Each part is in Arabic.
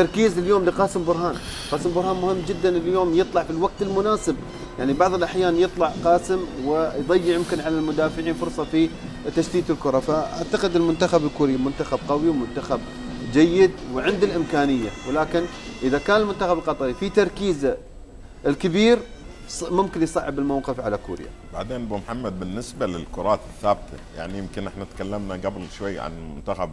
تركيز اليوم لقاسم برهان. قاسم برهان مهم جدا اليوم يطلع في الوقت المناسب. يعني بعض الأحيان يطلع قاسم ويضيع يمكن على المدافعين فرصة في تشتيت الكرة. فأعتقد المنتخب الكوري منتخب قوي ومنتخب جيد وعند الإمكانية. ولكن إذا كان المنتخب القطري في تركيزه الكبير ممكن يصعب الموقف على كوريا. بعدين أبو محمد بالنسبة للكرات الثابتة يعني يمكن إحنا تكلمنا قبل شوي عن منتخب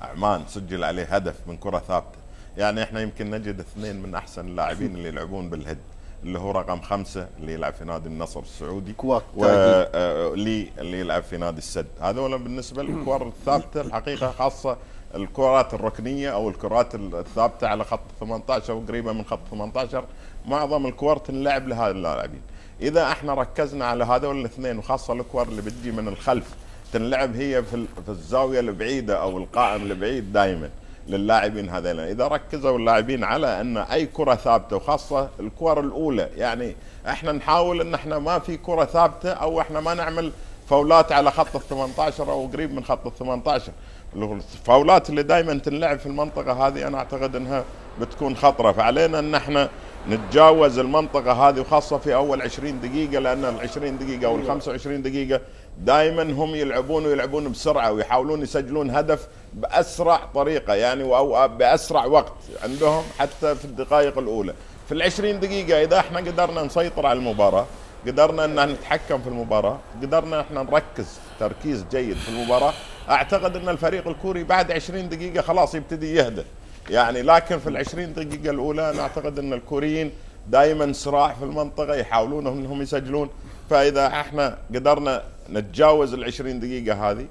عمان سجل عليه هدف من كرة ثابتة. يعني إحنا يمكن نجد اثنين من أحسن اللاعبين اللي يلعبون بالهد اللي هو رقم خمسة اللي يلعب في نادي النصر السعودي كواك ولي اللي يلعب في نادي السد. هذول بالنسبة للكور الثابتة الحقيقة خاصة الكرات الركنية أو الكرات الثابتة على خط 18 وقريبة من خط 18 معظم الكور تنلعب لهذا اللاعبين. إذا إحنا ركزنا على هذول الاثنين وخاصة الكور اللي بتجي من الخلف تنلعب هي في الزاوية البعيدة أو القائم البعيد دائما للاعبين هذين إذا ركزوا اللاعبين على أن أي كرة ثابتة وخاصة الكره الأولى يعني إحنا نحاول إن إحنا ما في كرة ثابتة أو إحنا ما نعمل فاولات على خط ال 18 أو قريب من خط ال 18 الفاولات اللي دائما تنلعب في المنطقة هذه أنا أعتقد إنها بتكون خطرة. فعلينا إن إحنا نتجاوز المنطقة هذه وخاصة في أول 20 دقيقة لأن ال 20 دقيقة أو ال 25 دقيقة دائما هم يلعبون ويلعبون بسرعة ويحاولون يسجلون هدف بأسرع طريقة يعني أو بأسرع وقت عندهم حتى في الدقائق الأولى. في العشرين دقيقة إذا إحنا قدرنا نسيطر على المباراة قدرنا إن نتحكم في المباراة قدرنا إحنا نركز تركيز جيد في المباراة أعتقد إن الفريق الكوري بعد 20 دقيقة خلاص يبتدي يهدى يعني لكن في العشرين دقيقة الأولى أنا أعتقد إن الكوريين دائما صراع في المنطقة يحاولون إنهم يسجلون فإذا إحنا قدرنا نتجاوز ال 20 دقيقة هذه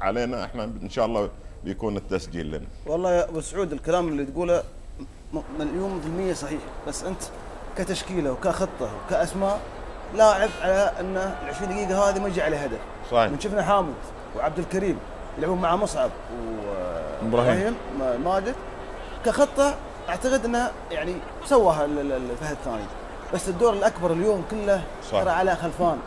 علينا إحنا إن شاء الله بيكون التسجيل لنا. والله يا أبو سعود الكلام اللي تقوله مليون في المية صحيح بس أنت كتشكيلة وكخطة وكأسماء لاعب على إن ال 20 دقيقة هذه ما يجي عليه هدف. صحيح. من شفنا حامد وعبد الكريم يلعبون مع مصعب وابراهيم ماجد. كخطة أعتقد إنه يعني سواها فهد ثاني بس الدور الأكبر اليوم كله ترى على خلفان.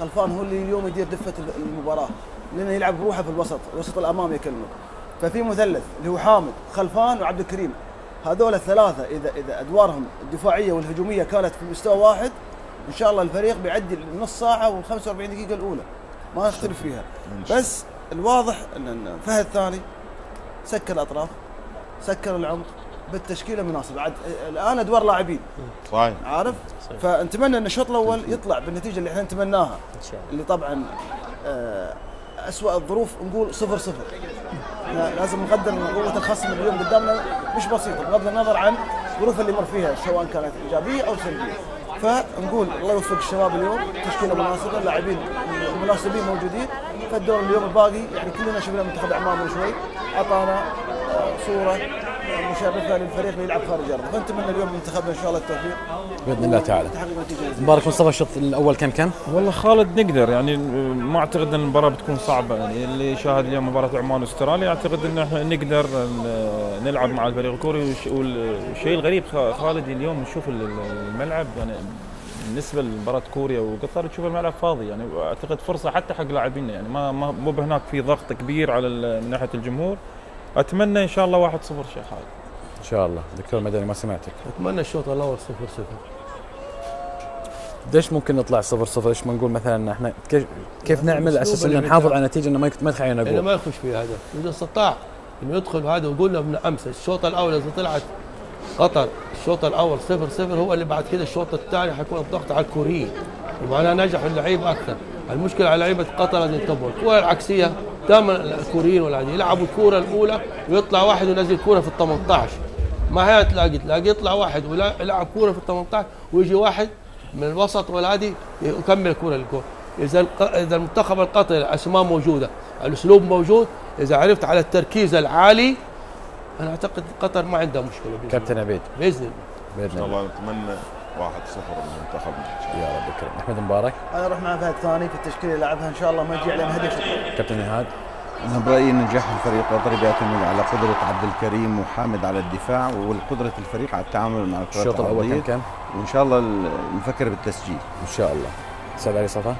خلفان هو اللي اليوم يدير دفة المباراة. لأنه يلعب بروحه في الوسط الوسط الأمامي يكلمك ففي مثلث اللي هو حامد خلفان وعبد الكريم. هذول الثلاثة اذا إذا أدوارهم الدفاعية والهجومية كانت في مستوى واحد إن شاء الله الفريق بيعدي النص ساعة وال 45 دقيقة الأولى. ما أختلف فيها. بس الواضح إن فهد ثاني سكر الأطراف سكر العمق. بالتشكيلة المناسبه عاد الآن أدوار لاعبين. صحيح. عارف؟ صحيح. فنتمنى إن الشوط الأول يطلع بالنتيجة اللي إحنا نتمناها. اللي طبعا آه، اسوء الظروف نقول صفر صفر. لازم نقدر ان قوة الخصم اليوم قدامنا. مش بسيطة بغض النظر عن الظروف اللي مر فيها سواء كانت إيجابية أو سلبية. فنقول الله يوفق الشباب اليوم تشكيلة مناسبة اللاعبين المناسبين موجودين فالدور اليوم الباقي يعني كلنا شفنا منتخب عمان من شوي أعطانا آه، صورة مشرفه للفريق اللي يلعب خارج ارضه فنتمنى اليوم منتخبنا إن شاء الله التوفيق. بإذن الله تعالى. مبارك مصطفى الشوط الأول كم؟ كان؟ والله خالد نقدر يعني ما أعتقد إن المباراة بتكون صعبة. يعني اللي شاهد اليوم مباراة عمان واستراليا أعتقد إن إحنا نقدر نلعب مع الفريق الكوري والشيء الغريب خالد اليوم نشوف الملعب يعني بالنسبة لمباراة كوريا وقطر تشوف الملعب فاضي. يعني أعتقد فرصة حتى حق لاعبينا يعني ما مو هناك في ضغط كبير على من ناحية الجمهور. أتمنى إن شاء الله 1-0 شيخ خالد إن شاء الله. دكتور مدني ما سمعتك. أتمنى الشوط الأول 0-0 ليش ممكن نطلع 0 0 ليش ما نقول مثلا إحنا كيف نعمل أساس إن نحافظ على النتيجه إنه ما ما يدخل علينا جول. ما يخش فيها هدف اذا استطاع إنه يدخل هذا وقلنا من أمس الشوط الأول إذا طلعت قطر الشوط الأول 0 0 هو اللي بعد كده الشوط الثاني حيكون الضغط على الكوريين ومعناه نجح اللعيبه أكثر. المشكلة على لعيبة قطر لازم ينتبهوا الكره العكسيه دائما الكوريين والعادي يلعبوا الكورة الأولى ويطلع واحد وينزل كوره في ال 18 ما هي تلاقي تلاقي يطلع واحد ويلعب كورة في ال 18 ويجي واحد من الوسط والعادي يكمل الكوره للجول إذا إذا المنتخب القطري الأسماء موجودة الأسلوب موجود. إذا عرفت على التركيز العالي أنا أعتقد قطر ما عندها مشكلة كابتن عبيد. بإذن الله. بإذن الله نتمنى 1-0 لمنتخبنا يا رب كريم أحمد مبارك. أنا أروح مع فهد ثاني في التشكيلة اللي لعبها إن شاء الله ما يجي علينا هدف كابتن نهاد. أنا برأيي نجاح الفريق القطري بيعتمد على قدرة عبد الكريم وحامد على الدفاع وقدره الفريق على التعامل مع الكرات الشوط الأول كم كم؟ وإن شاء الله نفكر بالتسجيل. إن شاء الله. أستاذ علي صفا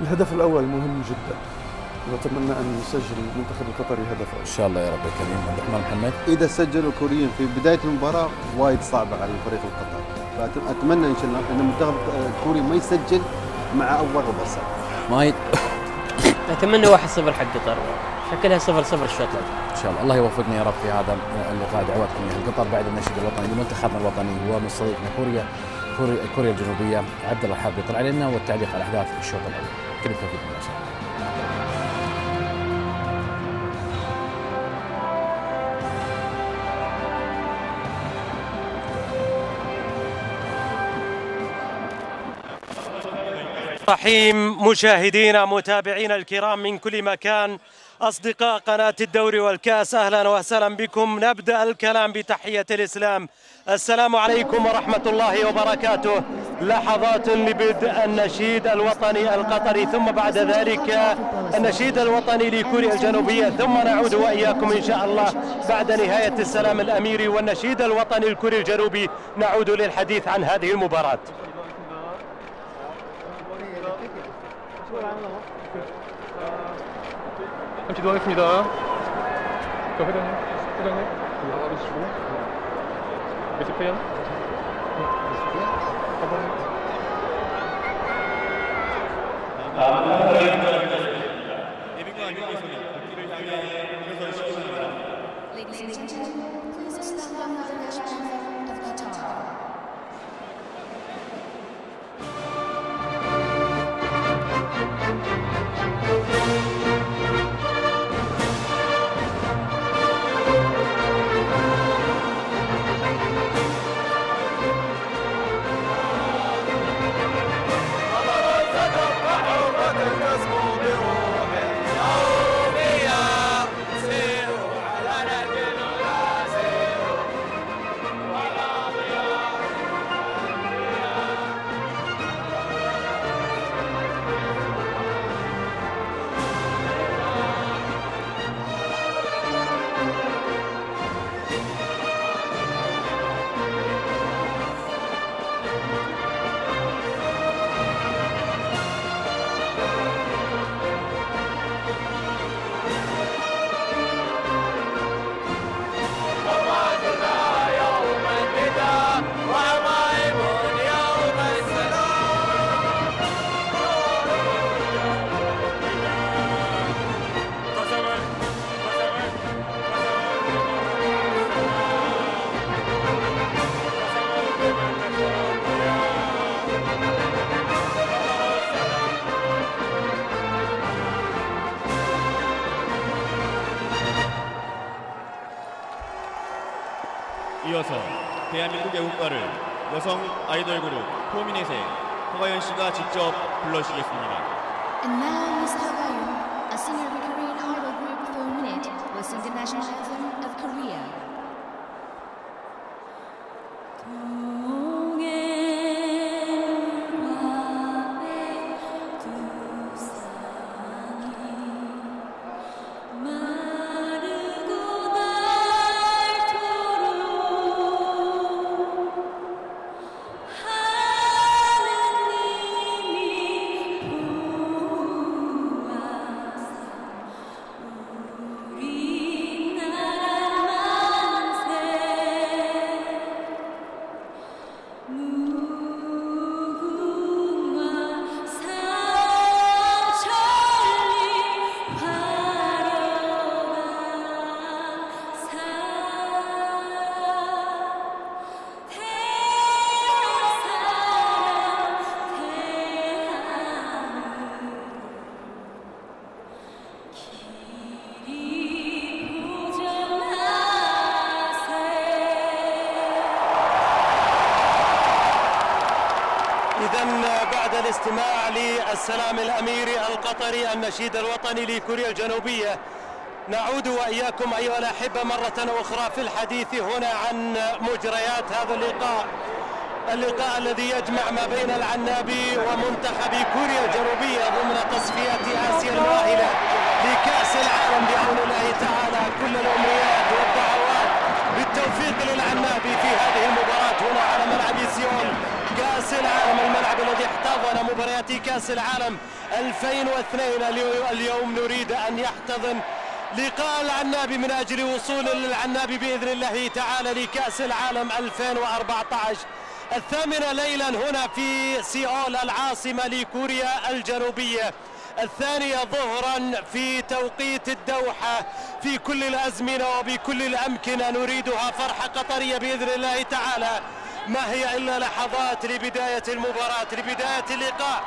الهدف الأول مهم جدا. نتمنى أن يسجل المنتخب القطري هدف. إن شاء الله يا رب الكريم. عبد الرحمن محمد. إذا سجلوا الكوريين في بداية المباراة وايد صعبة على الفريق القطري فاتمنى إن شاء الله أن المنتخب الكوري ما يسجل مع أول ربع ساعة. مايد أتمنى 1-0 حق قطر. شكلها 0-0 الشوط الأول. إن شاء الله. الله يوفقنا يا رب في هذا اللقاء. دعواتكم يا قطر بعد النشيد الوطني لمنتخبنا الوطني ومن صديقنا كوريا كوريا, كوريا الجنوبية عبد الله حاب يطلع علينا والتعليق على أحداث الشوط الأول. كل التوفيق. ان شاء الله رحيم مشاهدينا متابعينا الكرام من كل مكان أصدقاء قناة الدوري والكأس أهلا وسهلا بكم. نبدأ الكلام بتحية الإسلام. السلام عليكم ورحمة الله وبركاته. لحظات لبدء النشيد الوطني القطري ثم بعد ذلك النشيد الوطني لكوريا الجنوبية. ثم نعود وإياكم إن شاء الله بعد نهاية السلام الأميري والنشيد الوطني الكوري الجنوبي. نعود للحديث عن هذه المباراة. 잠시 도하겠습니다. 저 회장님, 회장님, 여기 와주시고. 몇십 회요? Ladies 여성 아이돌 그룹 포미넷의 허가연 씨가 직접 불러주시겠습니다. النشيد الوطني لكوريا الجنوبية. نعود وإياكم أيها الأحبة مرة أخرى في الحديث هنا عن مجريات هذا اللقاء. اللقاء الذي يجمع ما بين العنابي ومنتخب كوريا الجنوبية ضمن تصفيات آسيا المؤهلة لكأس العالم بعون الله تعالى. كل الأمنيات والدعوات بالتوفيق للعنابي في هذه المباراة هنا على ملعب سيول. كأس العالم الملعب الذي احتضن مباريات كأس العالم 2002 اليو- اليوم نريد أن يحتضن لقاء العنابي من أجل وصول للعنابي بإذن الله تعالى لكأس العالم 2014 الثامنة ليلا هنا في سيول العاصمة لكوريا الجنوبية. الثانية ظهرا في توقيت الدوحة. في كل الأزمنة وبكل الأمكنة نريدها فرحة قطرية بإذن الله تعالى. ما هي إلا لحظات لبداية المباراة لبداية اللقاء.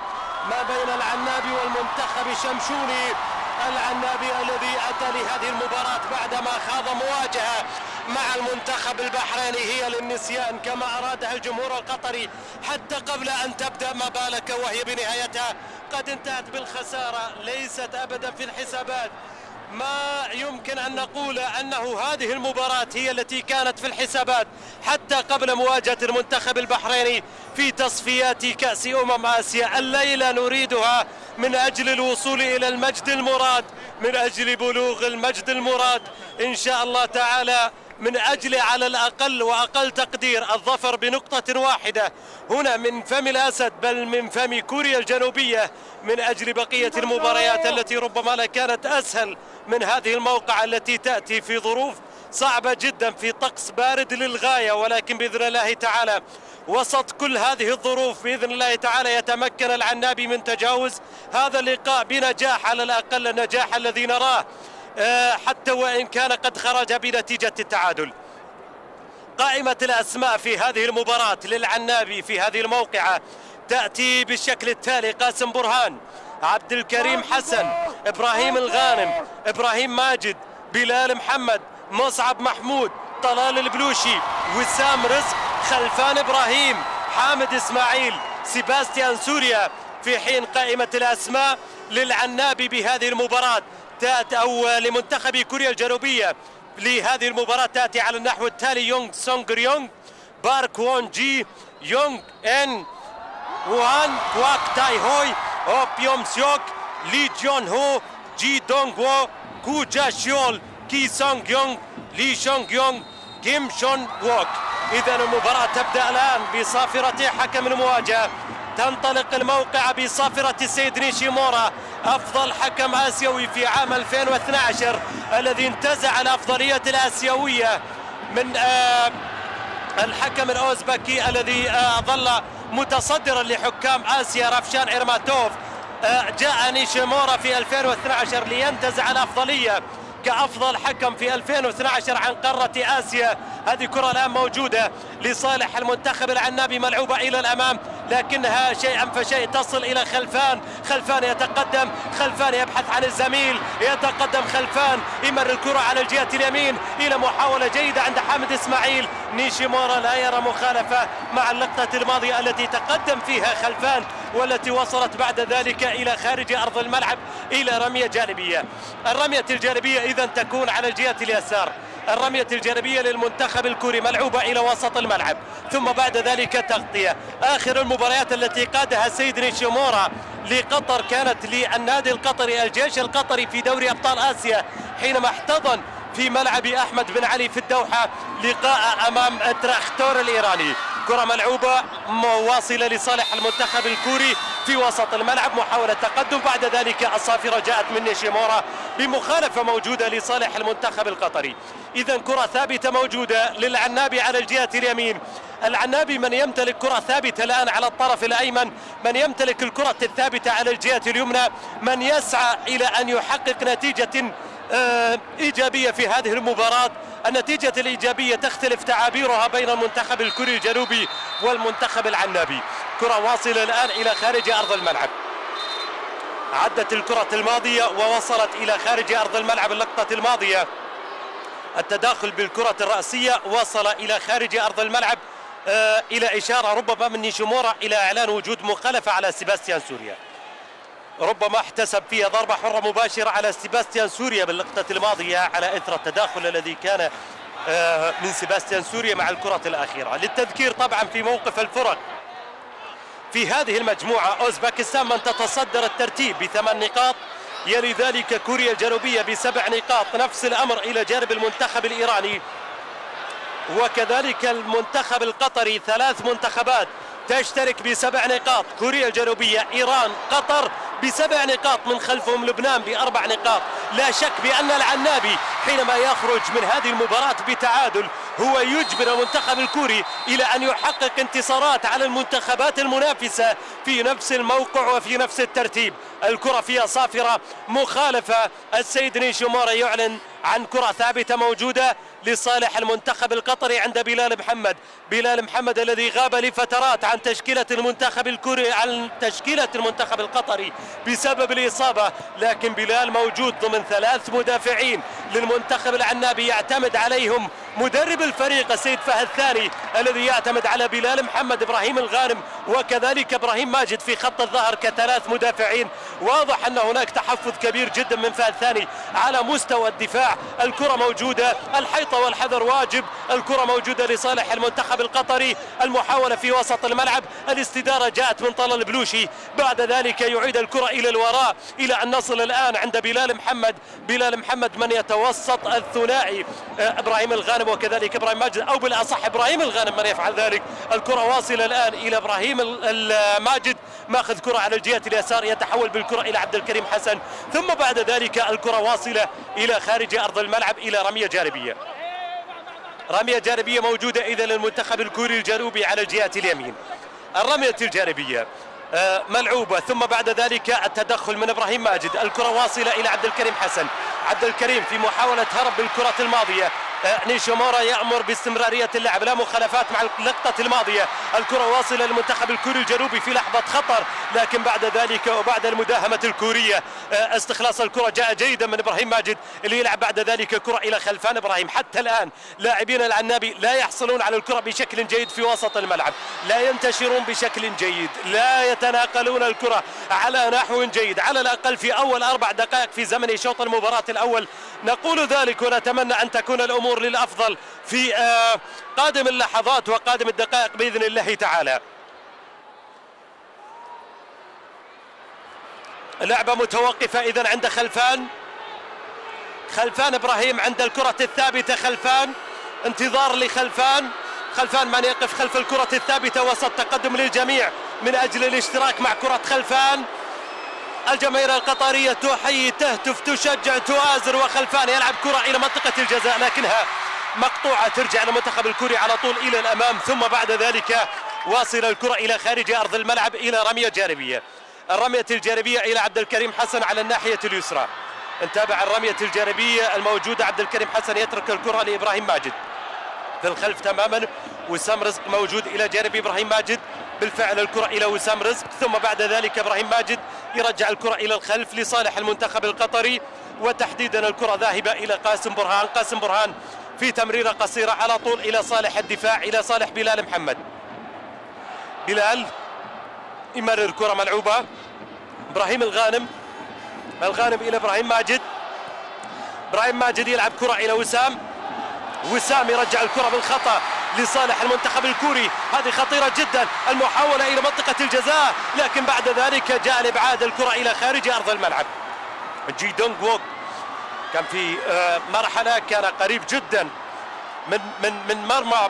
ما بين العنابي والمنتخب الشمشوني العنابي الذي أتى لهذه المباراة بعدما خاض مواجهة مع المنتخب البحريني هي للنسيان كما أرادها الجمهور القطري. حتى قبل أن تبدأ ما بالك وهي بنهايتها قد انتهت بالخسارة ليست أبدا في الحسابات. ما يمكن أن نقول أنه هذه المباراة هي التي كانت في الحسابات حتى قبل مواجهة المنتخب البحريني في تصفيات كأس أمم آسيا. الليلة نريدها من أجل الوصول إلى المجد المراد من أجل بلوغ المجد المراد. إن شاء الله تعالى من أجل على الأقل وأقل تقدير الظفر بنقطة واحدة. هنا من فم الأسد بل من فم كوريا الجنوبية من أجل بقية المباريات التي ربما لا كانت أسهل من هذه الموقعة التي تأتي في ظروف صعبة جدا في طقس بارد للغاية. ولكن بإذن الله تعالى وسط كل هذه الظروف بإذن الله تعالى يتمكن العنابي من تجاوز هذا اللقاء بنجاح على الأقل النجاح الذي نراه. حتى وإن كان قد خرج بنتيجة التعادل. قائمة الأسماء في هذه المباراة للعنابي في هذه الموقعة تأتي بالشكل التالي. قاسم برهان عبد الكريم حسن إبراهيم الغانم إبراهيم ماجد بلال محمد مصعب محمود طلال البلوشي وسام رزق خلفان إبراهيم حامد إسماعيل سيباستيان سوريا. في حين قائمة الأسماء للعنابي بهذه المباراة تأتي أو لمنتخب كوريا الجنوبية لهذه المباراة تأتي على النحو التالي يونغ سونغ يونغ بارك وون جي يونغ إن وان كواك تاي هوي أو بيوم سيوك لي جون هو جي دونغ وو كو جا شيول كي سونغ يونغ لي شونغ يونغ كيم شون ووك. إذا المباراة تبدأ الآن بصافرة حكم المواجهة. تنطلق الموقعة بصافرة السيد نيشيمورا. أفضل حكم آسيوي في عام 2012 الذي انتزع الأفضلية الآسيوية من آه الحكم الأوزبكي الذي آه ظل متصدرا لحكام آسيا رافشان إيرماتوف آه جاء نيشيمورا في 2012 لينتزع الأفضلية. كأفضل حكم في 2012 عن قارة آسيا. هذه كرة الآن موجودة لصالح المنتخب العنابي ملعوبة إلى الأمام لكنها شيئا فشيء تصل إلى خلفان. خلفان يتقدم خلفان يبحث عن الزميل يتقدم خلفان يمر الكرة على الجهة اليمين إلى محاولة جيدة عند حامد إسماعيل. نيشيمورا لا يرى مخالفة مع اللقطة الماضية التي تقدم فيها خلفان والتي وصلت بعد ذلك إلى خارج أرض الملعب إلى رمية جانبية. الرمية الجانبية إذا تكون على الجهة اليسار. الرمية الجانبية للمنتخب الكوري ملعوبة إلى وسط الملعب. ثم بعد ذلك تغطية. آخر المباريات التي قادها السيد نيشيمورا لقطر كانت للنادي القطري الجيش القطري في دوري أبطال آسيا حينما احتضن في ملعب أحمد بن علي في الدوحة لقاء أمام تراختور الإيراني. كرة ملعوبة واصلة لصالح المنتخب الكوري في وسط الملعب محاولة تقدم. بعد ذلك الصافرة جاءت من نيشيمورا بمخالفة موجودة لصالح المنتخب القطري. إذا كرة ثابتة موجودة للعنابي على الجهة اليمين. العنابي من يمتلك كرة ثابتة الآن على الطرف الأيمن من يمتلك الكرة الثابتة على الجهة اليمنى من يسعى إلى أن يحقق نتيجة إيجابية في هذه المباراة. النتيجة الإيجابية تختلف تعابيرها بين المنتخب الكوري الجنوبي والمنتخب العنابي. كرة واصلة الآن إلى خارج أرض الملعب. عدت الكرة الماضية ووصلت إلى خارج أرض الملعب اللقطة الماضية. التداخل بالكرة الرأسية وصل إلى خارج أرض الملعب. آه إلى إشارة ربما من نيشيمورا إلى إعلان وجود مخالفة على سيباستيان سوريا. ربما احتسب فيها ضربة حرة مباشرة على سيباستيان سوريا باللقطة الماضية على إثر التداخل الذي كان آه من سيباستيان سوريا مع الكرة الأخيرة. للتذكير طبعا في موقف الفرق في هذه المجموعة أوزباكستان من تتصدر الترتيب بثمان نقاط يلي ذلك كوريا الجنوبية بسبع نقاط. نفس الأمر إلى جانب المنتخب الإيراني. وكذلك المنتخب القطري ثلاث منتخبات تشترك بسبع نقاط. كوريا الجنوبية إيران قطر بسبع نقاط من خلفهم لبنان بأربع نقاط. لا شك بأن العنابي حينما يخرج من هذه المباراة بتعادل هو يجبر المنتخب الكوري إلى أن يحقق انتصارات على المنتخبات المنافسة في نفس الموقع وفي نفس الترتيب. الكرة فيها صافرة مخالفة. السيد نيشيمورا يعلن عن كرة ثابتة موجودة لصالح المنتخب القطري عند بلال محمد. بلال محمد الذي غاب لفترات عن تشكيلة المنتخب الكوري عن تشكيلة المنتخب القطري بسبب الإصابة. لكن بلال موجود ضمن ثلاث مدافعين للمنتخب العنابي يعتمد عليهم مدرب الفريق السيد فهد ثاني الذي يعتمد على بلال محمد إبراهيم الغانم وكذلك إبراهيم ماجد في خط الظهر كثلاث مدافعين. واضح أن هناك تحفظ كبير جدا من فهد ثاني على مستوى الدفاع. الكرة موجودة الحيطة والحذر واجب الكرة موجودة لصالح المنتخب القطري المحاولة في وسط الملعب الاستدارة جاءت من طلال البلوشي. بعد ذلك يعيد الكرة إلى الوراء إلى أن نصل الآن عند بلال محمد. بلال محمد من يتوسط الثنائي آه، إبراهيم الغانم وكذلك إبراهيم ماجد أو بالأصح إبراهيم الغانم من يفعل ذلك. الكرة واصلة الآن إلى إبراهيم ال- ال- ماجد ماخذ كرة على الجهة اليسار يتحول بالكرة إلى عبد الكريم حسن. ثم بعد ذلك الكرة واصلة إلى خارج أرض الملعب إلى رمية جانبية. رمية جانبية موجودة اذا للمنتخب الكوري الجنوبي على الجهه اليمين. الرمية الجانبية آه، ملعوبة. ثم بعد ذلك التدخل من إبراهيم ماجد. الكرة واصلة إلى عبد الكريم حسن. عبد الكريم في محاولة هرب بالكره الماضية. آه، نيشيمورا يأمر باستمرارية اللعب. لا مخالفات مع اللقطة الماضية. الكرة واصلة للمنتخب الكوري الجنوبي في لحظة خطر. لكن بعد ذلك وبعد المداهمة الكورية آه، استخلاص الكرة جاء جيدا من إبراهيم ماجد اللي يلعب بعد ذلك كرة إلى خلفان إبراهيم. حتى الآن لاعبين العنابي لا يحصلون على الكرة بشكل جيد في وسط الملعب. لا ينتشرون بشكل جيد. لا يتناقلون الكرة على نحو جيد. على الأقل في أول أربع دقائق في زمن شوط المباراة الأول. نقول ذلك ونتمنى أن تكون الأمور للأفضل في آه، قادم اللحظات وقادم الدقائق بإذن الله تعالى. لعبة متوقفة اذا عند خلفان. خلفان إبراهيم عند الكرة الثابتة. خلفان انتظار لخلفان. خلفان من يقف خلف الكرة الثابتة وسط تقدم للجميع من أجل الاشتراك مع كرة خلفان. الجماهير القطرية تحيي تهتف تشجع تؤازر وخلفان. يلعب كرة إلى منطقة الجزاء لكنها مقطوعة. ترجع للمنتخب الكوري على طول إلى الأمام. ثم بعد ذلك واصل الكرة إلى خارج أرض الملعب إلى رمية جانبية. الرمية الجانبية إلى عبد الكريم حسن على الناحية اليسرى. نتابع الرمية الجانبية الموجودة. عبد الكريم حسن يترك الكرة لإبراهيم ماجد. في الخلف تماما وسام رزق موجود إلى جانب إبراهيم ماجد. بالفعل الكرة إلى وسام رزق. ثم بعد ذلك إبراهيم ماجد. يرجع الكرة إلى الخلف لصالح المنتخب القطري وتحديدا الكرة ذاهبة إلى قاسم برهان. قاسم برهان في تمريرة قصيرة على طول إلى صالح الدفاع إلى صالح بلال محمد. بلال يمرر كرة ملعوبة. إبراهيم الغانم الغانم إلى إبراهيم ماجد. إبراهيم ماجد يلعب كرة إلى وسام. وسام يرجع الكرة بالخطأ. لصالح المنتخب الكوري. هذه خطيرة جدا المحاولة إلى منطقة الجزاء. لكن بعد ذلك جاء الابعاد الكرة إلى خارج أرض الملعب. جي دونغ وون كان في آه، مرحلة كان قريب جدا من من من مرمى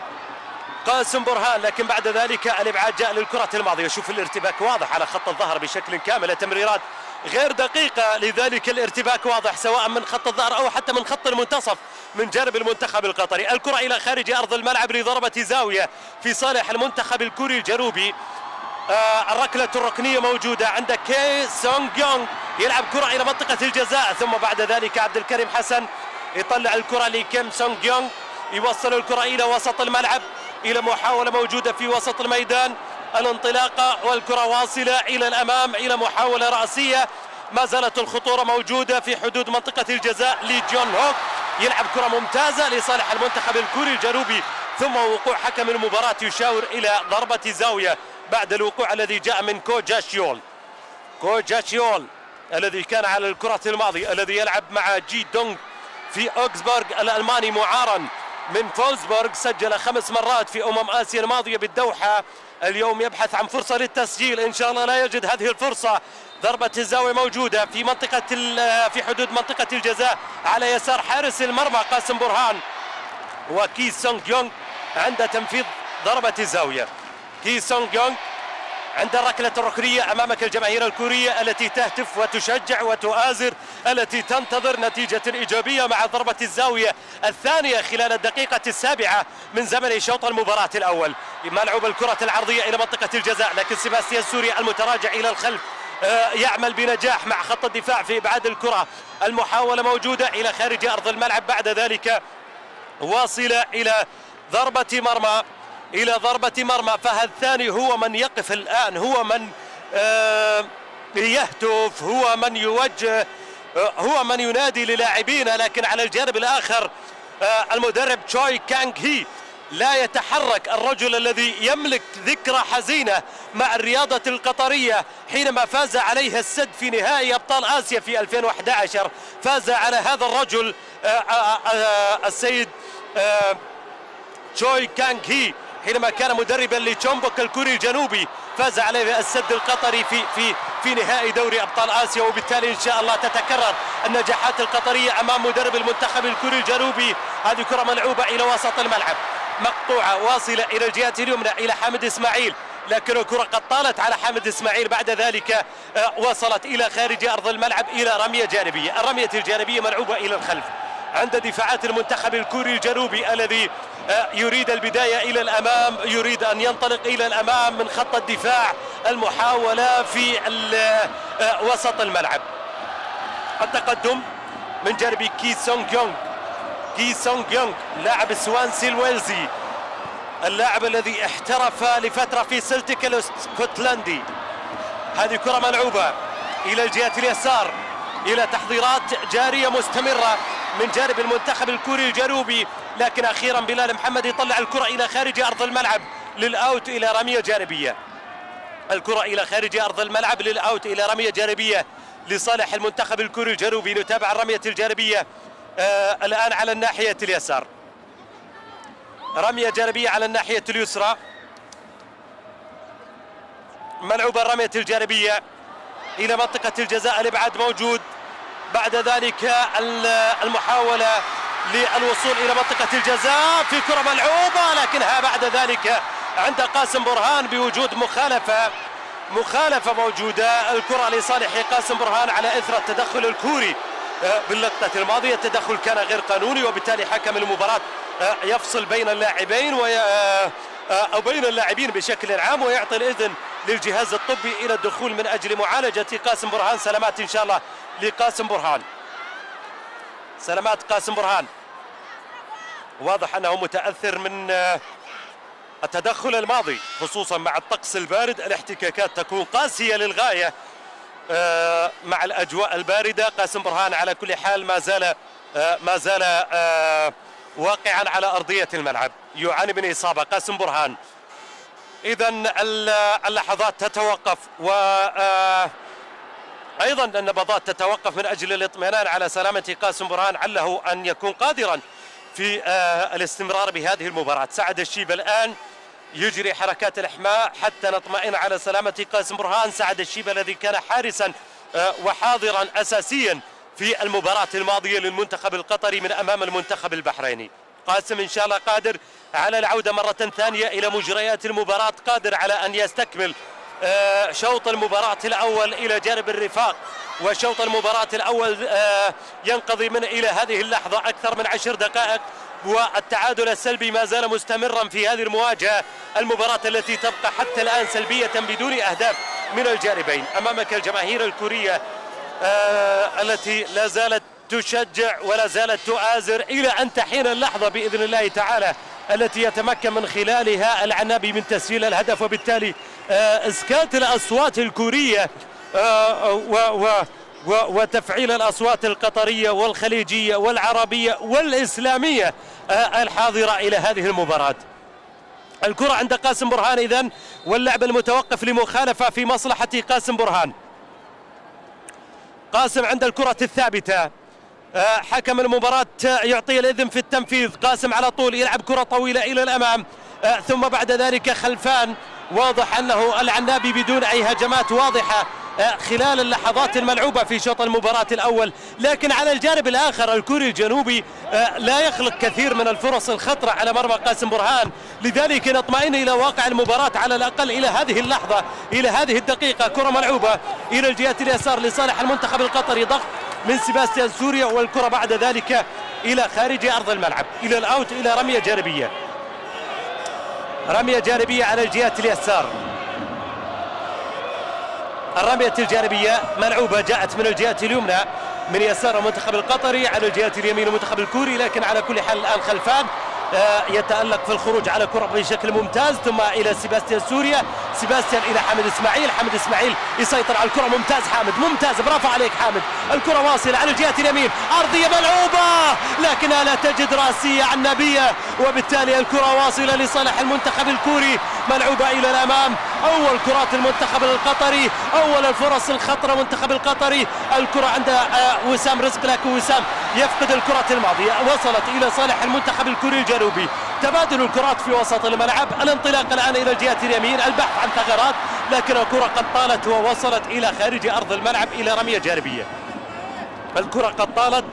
قاسم برهان. لكن بعد ذلك الإبعاد جاء للكرة الماضية. شوف الارتباك واضح على خط الظهر بشكل كامل. تمريرات غير دقيقة لذلك الارتباك واضح سواء من خط الظهر أو حتى من خط المنتصف من جانب المنتخب القطري. الكرة إلى خارج أرض الملعب لضربة زاوية في صالح المنتخب الكوري الجنوبي. آه الركلة الركنية موجودة عند كي سونغ يونغ. يلعب كرة إلى منطقة الجزاء ثم بعد ذلك عبد الكريم حسن يطلع الكرة لكيم سونغ يونغ. يوصل الكرة إلى وسط الملعب إلى محاولة موجودة في وسط الميدان. الانطلاقة والكرة واصلة إلى الأمام إلى محاولة رأسية. ما زالت الخطورة موجودة في حدود منطقة الجزاء لجون هوك. يلعب كرة ممتازة لصالح المنتخب الكوري الجنوبي. ثم وقوع حكم المباراة يشاور إلى ضربة زاوية بعد الوقوع الذي جاء من كو جا تشيول. كو جا تشيول الذي كان على الكرة الماضية الذي يلعب مع جي دونغ في أوكسبورغ الألماني معارا من فولسبورغ سجل خمس مرات في أمم آسيا الماضية بالدوحة. اليوم يبحث عن فرصة للتسجيل. إن شاء الله لا يجد هذه الفرصة. ضربة الزاوية موجودة في منطقة في حدود منطقة الجزاء. على يسار حارس المرمى قاسم برهان وكي سونغ يونغ عند تنفيذ ضربة الزاوية. كي سونغ يونغ عند الركلة الركنية أمامك الجماهير الكورية التي تهتف وتشجع وتؤازر التي تنتظر نتيجة إيجابية مع ضربة الزاوية الثانية خلال الدقيقة السابعة من زمن شوط المباراة الأول. ملعوب الكرة العرضية إلى منطقة الجزاء لكن سيباستيان سوريا المتراجع إلى الخلف آه، يعمل بنجاح مع خط الدفاع في إبعاد الكرة. المحاولة موجودة إلى خارج أرض الملعب بعد ذلك واصلة إلى ضربة مرمى. إلى ضربة مرمى فهد ثاني هو من يقف الآن؟ هو من آه، يهتف هو من يوجه آه، هو من ينادي للاعبين لكن على الجانب الآخر آه، المدرب تشوي كانغ هي لا يتحرك. الرجل الذي يملك ذكرى حزينة مع الرياضة القطرية حينما فاز عليها السد في نهائي أبطال آسيا في 2011 فاز على هذا الرجل السيد تشوي كانغ هي. حينما كان مدربا لتشومبوك الكوري الجنوبي فاز عليه السد القطري في في في نهائي دوري أبطال آسيا. وبالتالي إن شاء الله تتكرر النجاحات القطرية أمام مدرب المنتخب الكوري الجنوبي. هذه كرة ملعوبة إلى وسط الملعب مقطوعة واصلة إلى الجهة اليمنى إلى حامد إسماعيل. لكن الكرة قد طالت على حامد إسماعيل. بعد ذلك آه، وصلت إلى خارج أرض الملعب إلى رمية جانبية. الرمية الجانبية ملعوبة إلى الخلف عند دفاعات المنتخب الكوري الجنوبي الذي يريد البداية إلى الأمام يريد أن ينطلق إلى الأمام من خط الدفاع المحاولة في آه، وسط الملعب. التقدم من جانب كي سونغ يونغ. كي سونغ يونغ لاعب سوانسي الويلزي. اللاعب الذي احترف لفترة في سلتيك الاسكتلندي. هذه كرة ملعوبة إلى الجهة اليسار إلى تحضيرات جارية مستمرة من جانب المنتخب الكوري الجنوبي. لكن أخيرا بلال محمد يطلع الكرة إلى خارج أرض الملعب لل out إلى رمية جانبية. الكرة إلى خارج أرض الملعب لل out إلى رمية جانبية لصالح المنتخب الكوري الجنوبي. نتابع الرمية الجانبية آه الآن على الناحية اليسار. رمية جانبية على الناحية اليسرى. ملعوبة الرمية الجانبية إلى منطقة الجزاء. الإبعاد موجود. بعد ذلك ال- المحاولة للوصول إلى منطقة الجزاء في كرة ملعوبة لكنها بعد ذلك عند قاسم برهان بوجود مخالفة مخالفة موجودة. الكرة لصالح قاسم برهان على إثر التدخل الكوري. آه، باللقطة الماضية التدخل كان غير قانوني وبالتالي حكم المباراة آه، يفصل بين اللاعبين وي... آه، أو بين اللاعبين بشكل عام ويعطي الإذن للجهاز الطبي إلى الدخول من أجل معالجة قاسم برهان. سلامات إن شاء الله لقاسم برهان. سلامات قاسم برهان. واضح أنه متأثر من آه، التدخل الماضي خصوصا مع الطقس البارد. الاحتكاكات تكون قاسية للغاية آه، مع الأجواء الباردة. قاسم برهان على كل حال ما زال آه، ما زال واقعا على أرضية الملعب. يعاني من إصابة. قاسم برهان. إذا اللحظات تتوقف و أيضا النبضات تتوقف من أجل الاطمئنان. على سلامة قاسم برهان عله أن يكون قادرا في آه، الاستمرار بهذه المباراة. سعد الشيب الآن يجري حركات الأحماء حتى نطمئن على سلامة قاسم برهان. سعد الشيب الذي كان حارسا آه، وحاضرا اساسيا في المباراة الماضية للمنتخب القطري من أمام المنتخب البحريني. قاسم إن شاء الله قادر على العودة مرة ثانية إلى مجريات المباراة قادر على أن يستكمل شوط المباراة الأول إلى جانب الرفاق وشوط المباراة الأول آه، ينقضي من إلى هذه اللحظة أكثر من عشر دقائق والتعادل السلبي ما زال مستمرا في هذه المواجهة المباراة التي تبقى حتى الآن سلبية بدون أهداف من الجانبين. أمامك الجماهير الكورية آه، التي لا زالت تشجع ولا زالت تؤازر إلى أن تحين اللحظة بإذن الله تعالى التي يتمكن من خلالها العنابي من تسجيل الهدف وبالتالي آه، إسكات الأصوات الكورية آه، و وتفعيل الأصوات القطرية والخليجية والعربية والإسلامية آه، الحاضرة إلى هذه المباراة. الكرة عند قاسم برهان اذا واللعب المتوقف لمخالفة في مصلحة قاسم برهان. قاسم عند الكرة الثابتة آه، حكم المباراة يعطي الإذن في التنفيذ قاسم على طول يلعب كرة طويلة إلى الأمام آه، ثم بعد ذلك خلفان واضح أنه العنابي بدون أي هجمات واضحة آه، خلال اللحظات الملعوبة في شوط المباراة الأول. لكن على الجانب الآخر الكوري الجنوبي آه، لا يخلق كثير من الفرص الخطرة على مرمى قاسم برهان. لذلك نطمئن إلى واقع المباراة على الأقل إلى هذه اللحظة إلى هذه الدقيقة. كرة ملعوبة إلى الجهة اليسار لصالح المنتخب القطري. ضغط من سيباستيان سوريا والكرة بعد ذلك إلى خارج أرض الملعب إلى الأوت إلى رمية جانبية. رمية جانبية على الجهة اليسار. الرمية الجانبية ملعوبة جاءت من الجهة اليمنى من يسار المنتخب القطري على الجهة اليمين المنتخب الكوري لكن على كل حال الآن خلفان آه، يتألق في الخروج على كرة بشكل ممتاز ثم إلى سيباستيان سوريا سيباستيان إلى حامد إسماعيل حامد إسماعيل يسيطر على الكرة ممتاز حامد ممتاز برافو عليك حامد. الكرة واصلة على الجهة اليمين. أرضية ملعوبة لكنها لا تجد رأسية عنابية وبالتالي الكرة واصلة لصالح المنتخب الكوري ملعوبة إلى الأمام. أول كرات المنتخب القطري أول الفرص الخطرة منتخب القطري. الكرة عند آه، وسام رزق لكن وسام يفقد الكرات الماضية. وصلت إلى صالح المنتخب الكوري الجنوبي. تبادل الكرات في وسط الملعب. الانطلاق الآن إلى الجهة اليمين. البحث عن ثغرات لكن الكرة قد طالت ووصلت إلى خارج أرض الملعب إلى رمية جانبية. الكرة قد طالت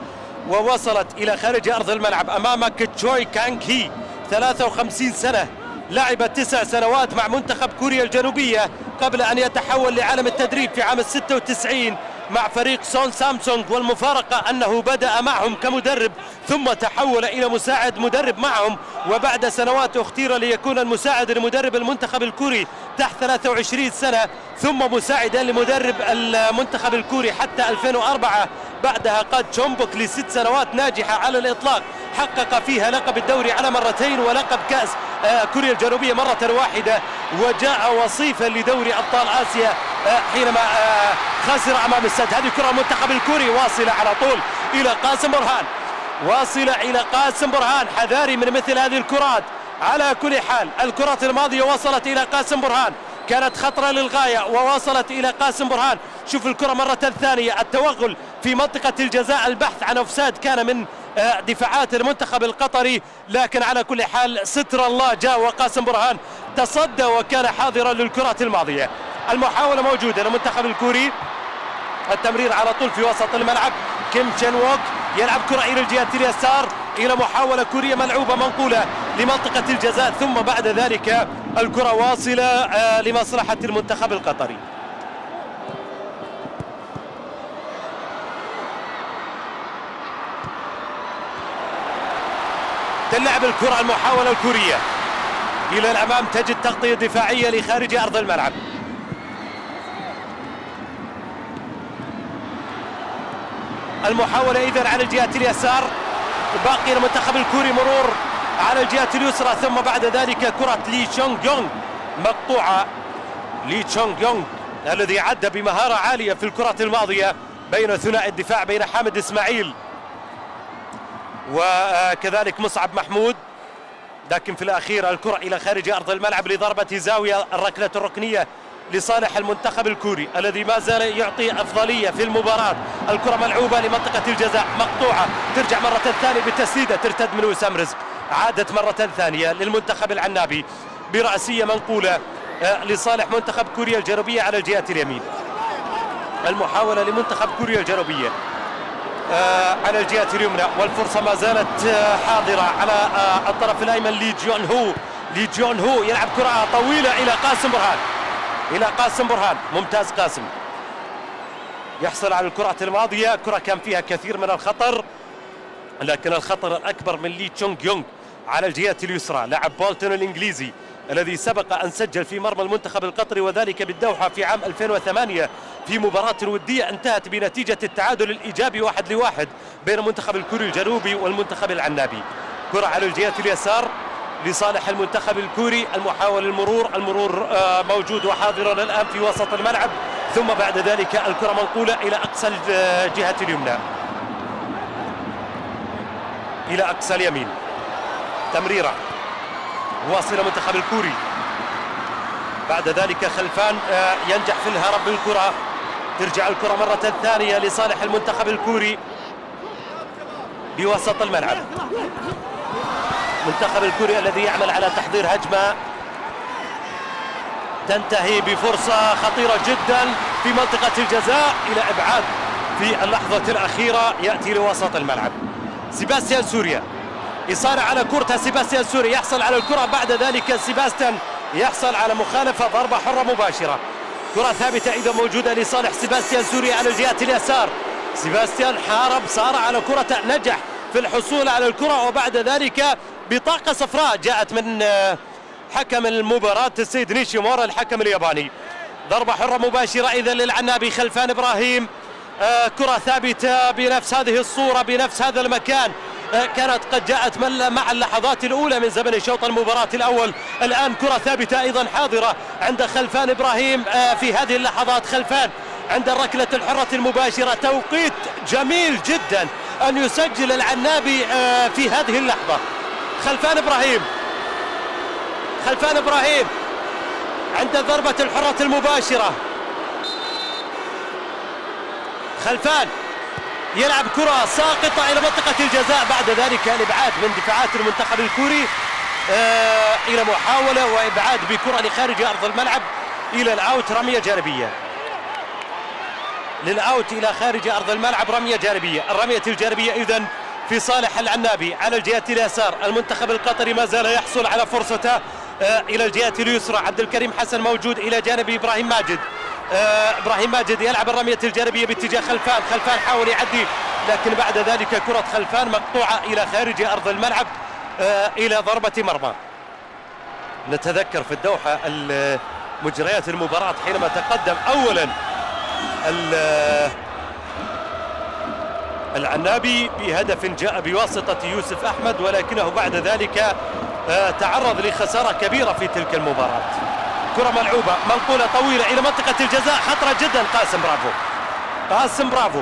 ووصلت إلى خارج أرض الملعب أمامك تشوي كانكي 53 سنة لعب تسع سنوات مع منتخب كوريا الجنوبية قبل أن يتحول لعالم التدريب في عام 96 مع فريق سون سامسونج والمفارقة أنه بدأ معهم كمدرب ثم تحول إلى مساعد مدرب معهم وبعد سنوات أختير ليكون المساعد لمدرب المنتخب الكوري تحت 23 سنة ثم مساعدا لمدرب المنتخب الكوري حتى 2004 بعدها قاد تشومبوك لست سنوات ناجحة على الإطلاق حقق فيها لقب الدوري على مرتين ولقب كأس آه، كوريا الجنوبية مرة واحدة وجاء وصيفا لدوري أبطال آسيا. حينما آه، خسر أمام السد. هذه كرة المنتخب الكوري واصلة على طول إلى قاسم برهان. واصلة إلى قاسم برهان. حذاري من مثل هذه الكرات. على كل حال الكرات الماضية وصلت إلى قاسم برهان. كانت خطرة للغاية ووصلت إلى قاسم برهان. شوف الكرة مرة ثانية. التوغل في منطقة الجزاء. البحث عن أوفساد كان من دفاعات المنتخب القطري لكن على كل حال ستر الله جاء وقاسم برهان تصدى وكان حاضرا للكرات الماضية. المحاولة موجودة للمنتخب الكوري. التمرير على طول في وسط الملعب. كيم تشين ووك يلعب كرة إلى الجهة اليسار إلى محاولة كورية ملعوبة منقولة لمنطقة الجزاء ثم بعد ذلك الكرة واصلة آه، لمصلحة المنتخب القطري. تلعب الكرة المحاولة الكورية. إلى الأمام تجد تغطية دفاعية لخارج أرض الملعب. المحاولة إذا على الجهة اليسار. باقي المنتخب الكوري مرور على الجهة اليسرى ثم بعد ذلك كرة لي تشونغ يونغ مقطوعة. لي تشونغ يونغ الذي عد بمهارة عالية في الكرات الماضية بين ثنائي الدفاع بين حامد إسماعيل. وكذلك مصعب محمود. لكن في الأخير الكرة إلى خارج أرض الملعب لضربة زاوية الركلة الركنية لصالح المنتخب الكوري الذي ما زال يعطي أفضلية في المباراة. الكرة ملعوبة لمنطقة الجزاء مقطوعة. ترجع مرة ثانية بالتسديدة ترتد من وسام رزق. عادت مرة ثانية للمنتخب العنابي برأسية منقولة آه، لصالح منتخب كوريا الجنوبية على الجهة اليمين. المحاولة لمنتخب كوريا الجنوبية. على الجهة اليمنى والفرصة ما زالت آه، حاضرة على آه، الطرف الأيمن لي كون هو. لي كون هو يلعب كرة طويلة إلى قاسم برهان. إلى قاسم برهان. ممتاز قاسم. يحصل على الكرة الماضية. كرة كان فيها كثير من الخطر لكن الخطر الأكبر من لي تشونغ يونغ على الجهة اليسرى. لاعب بولتون الإنجليزي الذي سبق أن سجل في مرمى المنتخب القطري وذلك بالدوحة في عام 2008 في مباراة ودية انتهت بنتيجة التعادل الإيجابي واحد لواحد بين المنتخب الكوري الجنوبي والمنتخب العنابي. كرة على الجهة اليسار لصالح المنتخب الكوري المحاول المرور المرور آه، موجود وحاضر الآن في وسط الملعب. ثم بعد ذلك الكرة منقولة إلى أقصى الجهة اليمنى. إلى أقصى اليمين. تمريرة. واصل المنتخب الكوري. بعد ذلك خلفان آه، ينجح في الهرب بالكرة. ترجع الكرة مرة ثانية لصالح المنتخب الكوري بوسط الملعب. المنتخب الكوري الذي يعمل على تحضير هجمة. تنتهي بفرصة خطيرة جدا في منطقة الجزاء إلى إبعاد في اللحظة الأخيرة يأتي لوسط الملعب. سيباستيان سوريا. يصارع على كرة سيباستيان سوريا. يحصل على الكرة بعد ذلك سيباستيان. يحصل على مخالفة ضربة حرة مباشرة. كرة ثابتة إذا موجودة لصالح سيباستيان سوريا على الجهة اليسار. سيباستيان حارب صار على كرة نجح في الحصول على الكرة وبعد ذلك بطاقة صفراء جاءت من آه، حكم المباراة السيد نيشيمورا الحكم الياباني. ضربة حرة مباشرة إذا للعنابي خلفان إبراهيم. آه كرة ثابتة بنفس هذه الصورة بنفس هذا المكان. كانت قد جاءت مع اللحظات الأولى من زمن شوط المباراة الأول. الآن كرة ثابتة أيضا حاضرة عند خلفان إبراهيم آه في هذه اللحظات. خلفان عند الركلة الحرة المباشرة. توقيت جميل جدا أن يسجل العنابي آه في هذه اللحظة. خلفان إبراهيم. خلفان إبراهيم عند ضربة الحرة المباشرة. خلفان يلعب كرة ساقطة إلى منطقة الجزاء بعد ذلك. الإبعاد من دفاعات المنتخب الكوري آه إلى محاولة وإبعاد بكرة لخارج أرض الملعب إلى الأوت رمية جانبية. للأوت إلى خارج أرض الملعب رمية جانبية. الرمية الجانبية إذن في صالح العنابي على الجهة اليسار. المنتخب القطري ما زال يحصل على فرصته آه إلى الجهة اليسرى. عبد الكريم حسن موجود إلى جانب إبراهيم ماجد. إبراهيم ماجد يلعب الرمية الجانبية باتجاه خلفان. خلفان حاول يعدي لكن بعد ذلك كرة خلفان مقطوعة إلى خارج أرض الملعب آه إلى ضربة مرمى. نتذكر في الدوحة ال- مجريات المباراة حينما تقدم اولا ال- العنابي بهدف جاء بواسطة يوسف أحمد ولكنه بعد ذلك آه تعرض لخسارة كبيرة في تلك المباراة. كرة ملعوبة منقولة طويلة إلى منطقة الجزاء خطرة جدا. قاسم برافو. قاسم برافو.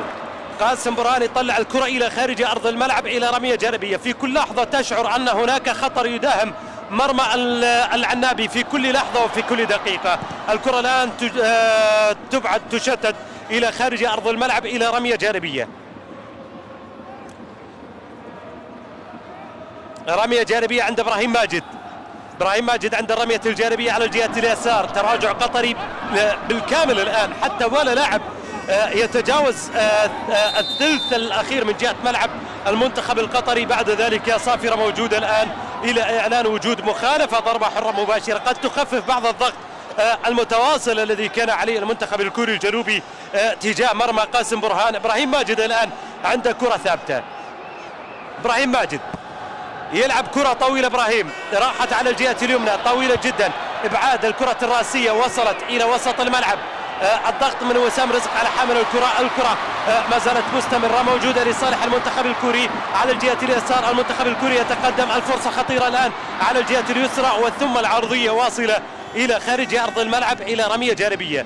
قاسم برهان يطلع الكرة إلى خارج أرض الملعب إلى رمية جانبية. في كل لحظة تشعر أن هناك خطر يداهم مرمى ال- العنابي في كل لحظة وفي كل دقيقة. الكرة الآن آه، تبعد تشتت إلى خارج أرض الملعب إلى رمية جانبية. رمية جانبية عند إبراهيم ماجد. إبراهيم ماجد عند الرمية الجانبية على الجهة اليسار. تراجع قطري بالكامل الآن حتى ولا لاعب آه، يتجاوز آه، آه، الثلث الأخير من جهة ملعب المنتخب القطري. بعد ذلك صافرة موجوده الآن إلى إعلان وجود مخالفة ضربة حرة مباشرة. قد تخفف بعض الضغط آه، المتواصل الذي كان عليه المنتخب الكوري الجنوبي آه، تجاه مرمى قاسم برهان. إبراهيم ماجد الآن عنده كرة ثابتة. إبراهيم ماجد. يلعب كرة طويلة إبراهيم. راحت على الجهة اليمنى طويلة جدا. إبعاد الكرة الرأسية وصلت إلى وسط الملعب. آه الضغط من وسام رزق على حامل الكرة. الكرة آه ما زالت مستمرة موجودة لصالح المنتخب الكوري. على الجهة اليسار المنتخب الكوري يتقدم. الفرصة خطيرة الآن على الجهة اليسرى وثم العرضية واصلة إلى خارج أرض الملعب إلى رمية جانبية.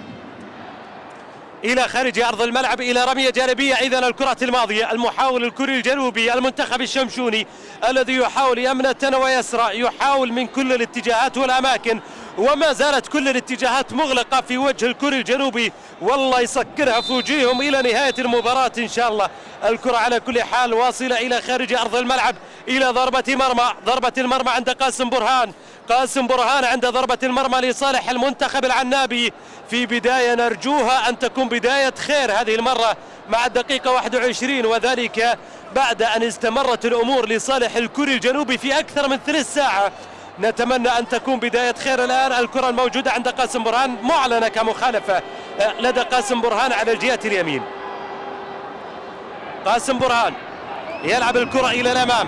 إلى خارج أرض الملعب إلى رمية جانبية. اذا الكرة الماضية المحاول الكوري الجنوبي المنتخب الشمشوني الذي يحاول يمنه ويسرى يحاول من كل الاتجاهات والأماكن وما زالت كل الاتجاهات مغلقة في وجه الكوري الجنوبي. والله يسكرها في وجيههم إلى نهاية المباراة إن شاء الله. الكرة على كل حال واصلة إلى خارج أرض الملعب إلى ضربة مرمى. ضربة المرمى عند قاسم برهان. قاسم برهان عند ضربة المرمى لصالح المنتخب العنابي. في بداية نرجوها أن تكون بداية خير هذه المرة مع الدقيقة 21 وذلك بعد أن استمرت الأمور لصالح الكوري الجنوبي في أكثر من ثلث ساعة. نتمنى أن تكون بداية خير الآن. الكرة الموجودة عند قاسم برهان. معلنة كمخالفة لدى قاسم برهان على الجهة اليمين. قاسم برهان يلعب الكرة إلى الأمام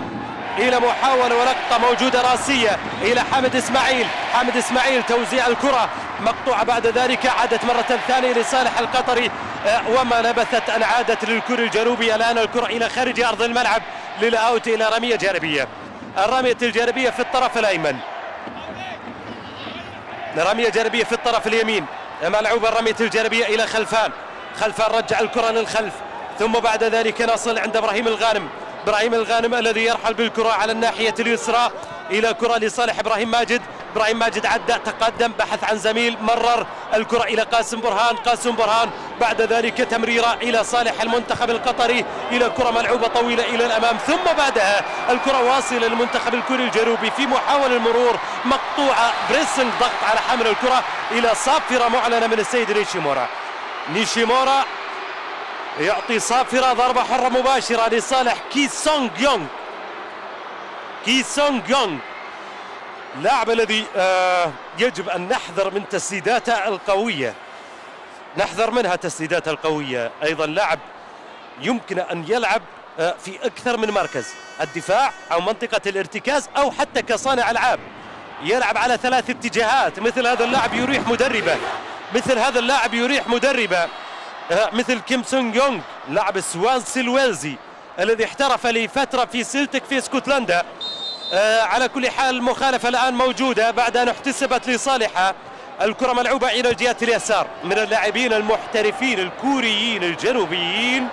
إلى محاولة ولقطة موجودة راسية إلى حامد إسماعيل. حامد إسماعيل توزيع الكرة مقطوعة بعد ذلك عادت مرة ثانية لصالح القطري آه، وما لبثت أن عادت للكرة الجنوبي الآن الكرة إلى خارج أرض الملعب للآوت إلى رمية جانبية. الرمية الجانبية في الطرف الأيمن. رميه جانبيه في الطرف اليمين. ملعوبه الرمية الجانبية إلى خلفان. خلفان رجع الكرة للخلف. ثم بعد ذلك نصل عند إبراهيم الغانم. إبراهيم الغانم الذي يرحل بالكرة على الناحية اليسرى إلى كرة لصالح إبراهيم ماجد. إبراهيم ماجد عدى تقدم بحث عن زميل مرر الكرة إلى قاسم برهان قاسم برهان بعد ذلك تمريرة إلى صالح المنتخب القطري إلى كرة ملعوبة طويلة إلى الأمام ثم بعدها الكرة واصلة للمنتخب الكوري الجنوبي في محاوله المرور مقطوعة pressing ضغط على حامل الكرة إلى صافرة معلنة من السيد نيشيمورا. نيشيمورا يعطي صافرة ضربة حرة مباشرة لصالح كي سونغ يونغ. كي سونغ يونغ. اللاعب الذي آه يجب أن نحذر من تسديداته القوية. نحذر منها تسديداته القوية. أيضا لاعب يمكن أن يلعب آه في أكثر من مركز الدفاع أو منطقة الارتكاز أو حتى كصانع ألعاب. يلعب على ثلاث اتجاهات. مثل هذا اللاعب يريح مدربه. مثل هذا اللاعب يريح مدربه. آه، مثل كيم سونغ يونغ لاعب سوانسي الويلزي الذي احترف لفترة في سلتيك في اسكتلندا. على كل حال المخالفة الآن موجودة بعد أن احتسبت لصالحها الكرة ملعوبة إلى الجهة اليسار من اللاعبين المحترفين الكوريين الجنوبيين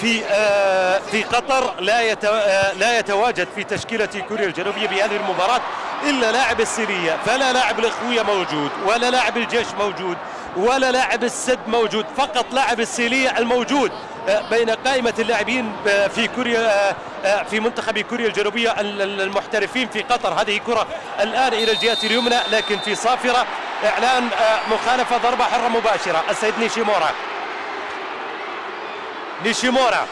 في آه، في قطر. لا آه، لا يتواجد في تشكيلة كوريا الجنوبية بهذه المباراة إلا لاعب السيلية فلا لاعب لخويا موجود ولا لاعب الجيش موجود ولا لاعب السد موجود فقط لاعب السيلية الموجود. آه، بين قائمة اللاعبين في كوريا في منتخب كوريا الجنوبية المحترفين في قطر. هذه كرة الآن إلى الجهة اليمنى لكن في صافرة. إعلان مخالفة ضربة حرة مباشرة. السيد نيشيمورا. نيشيمورا.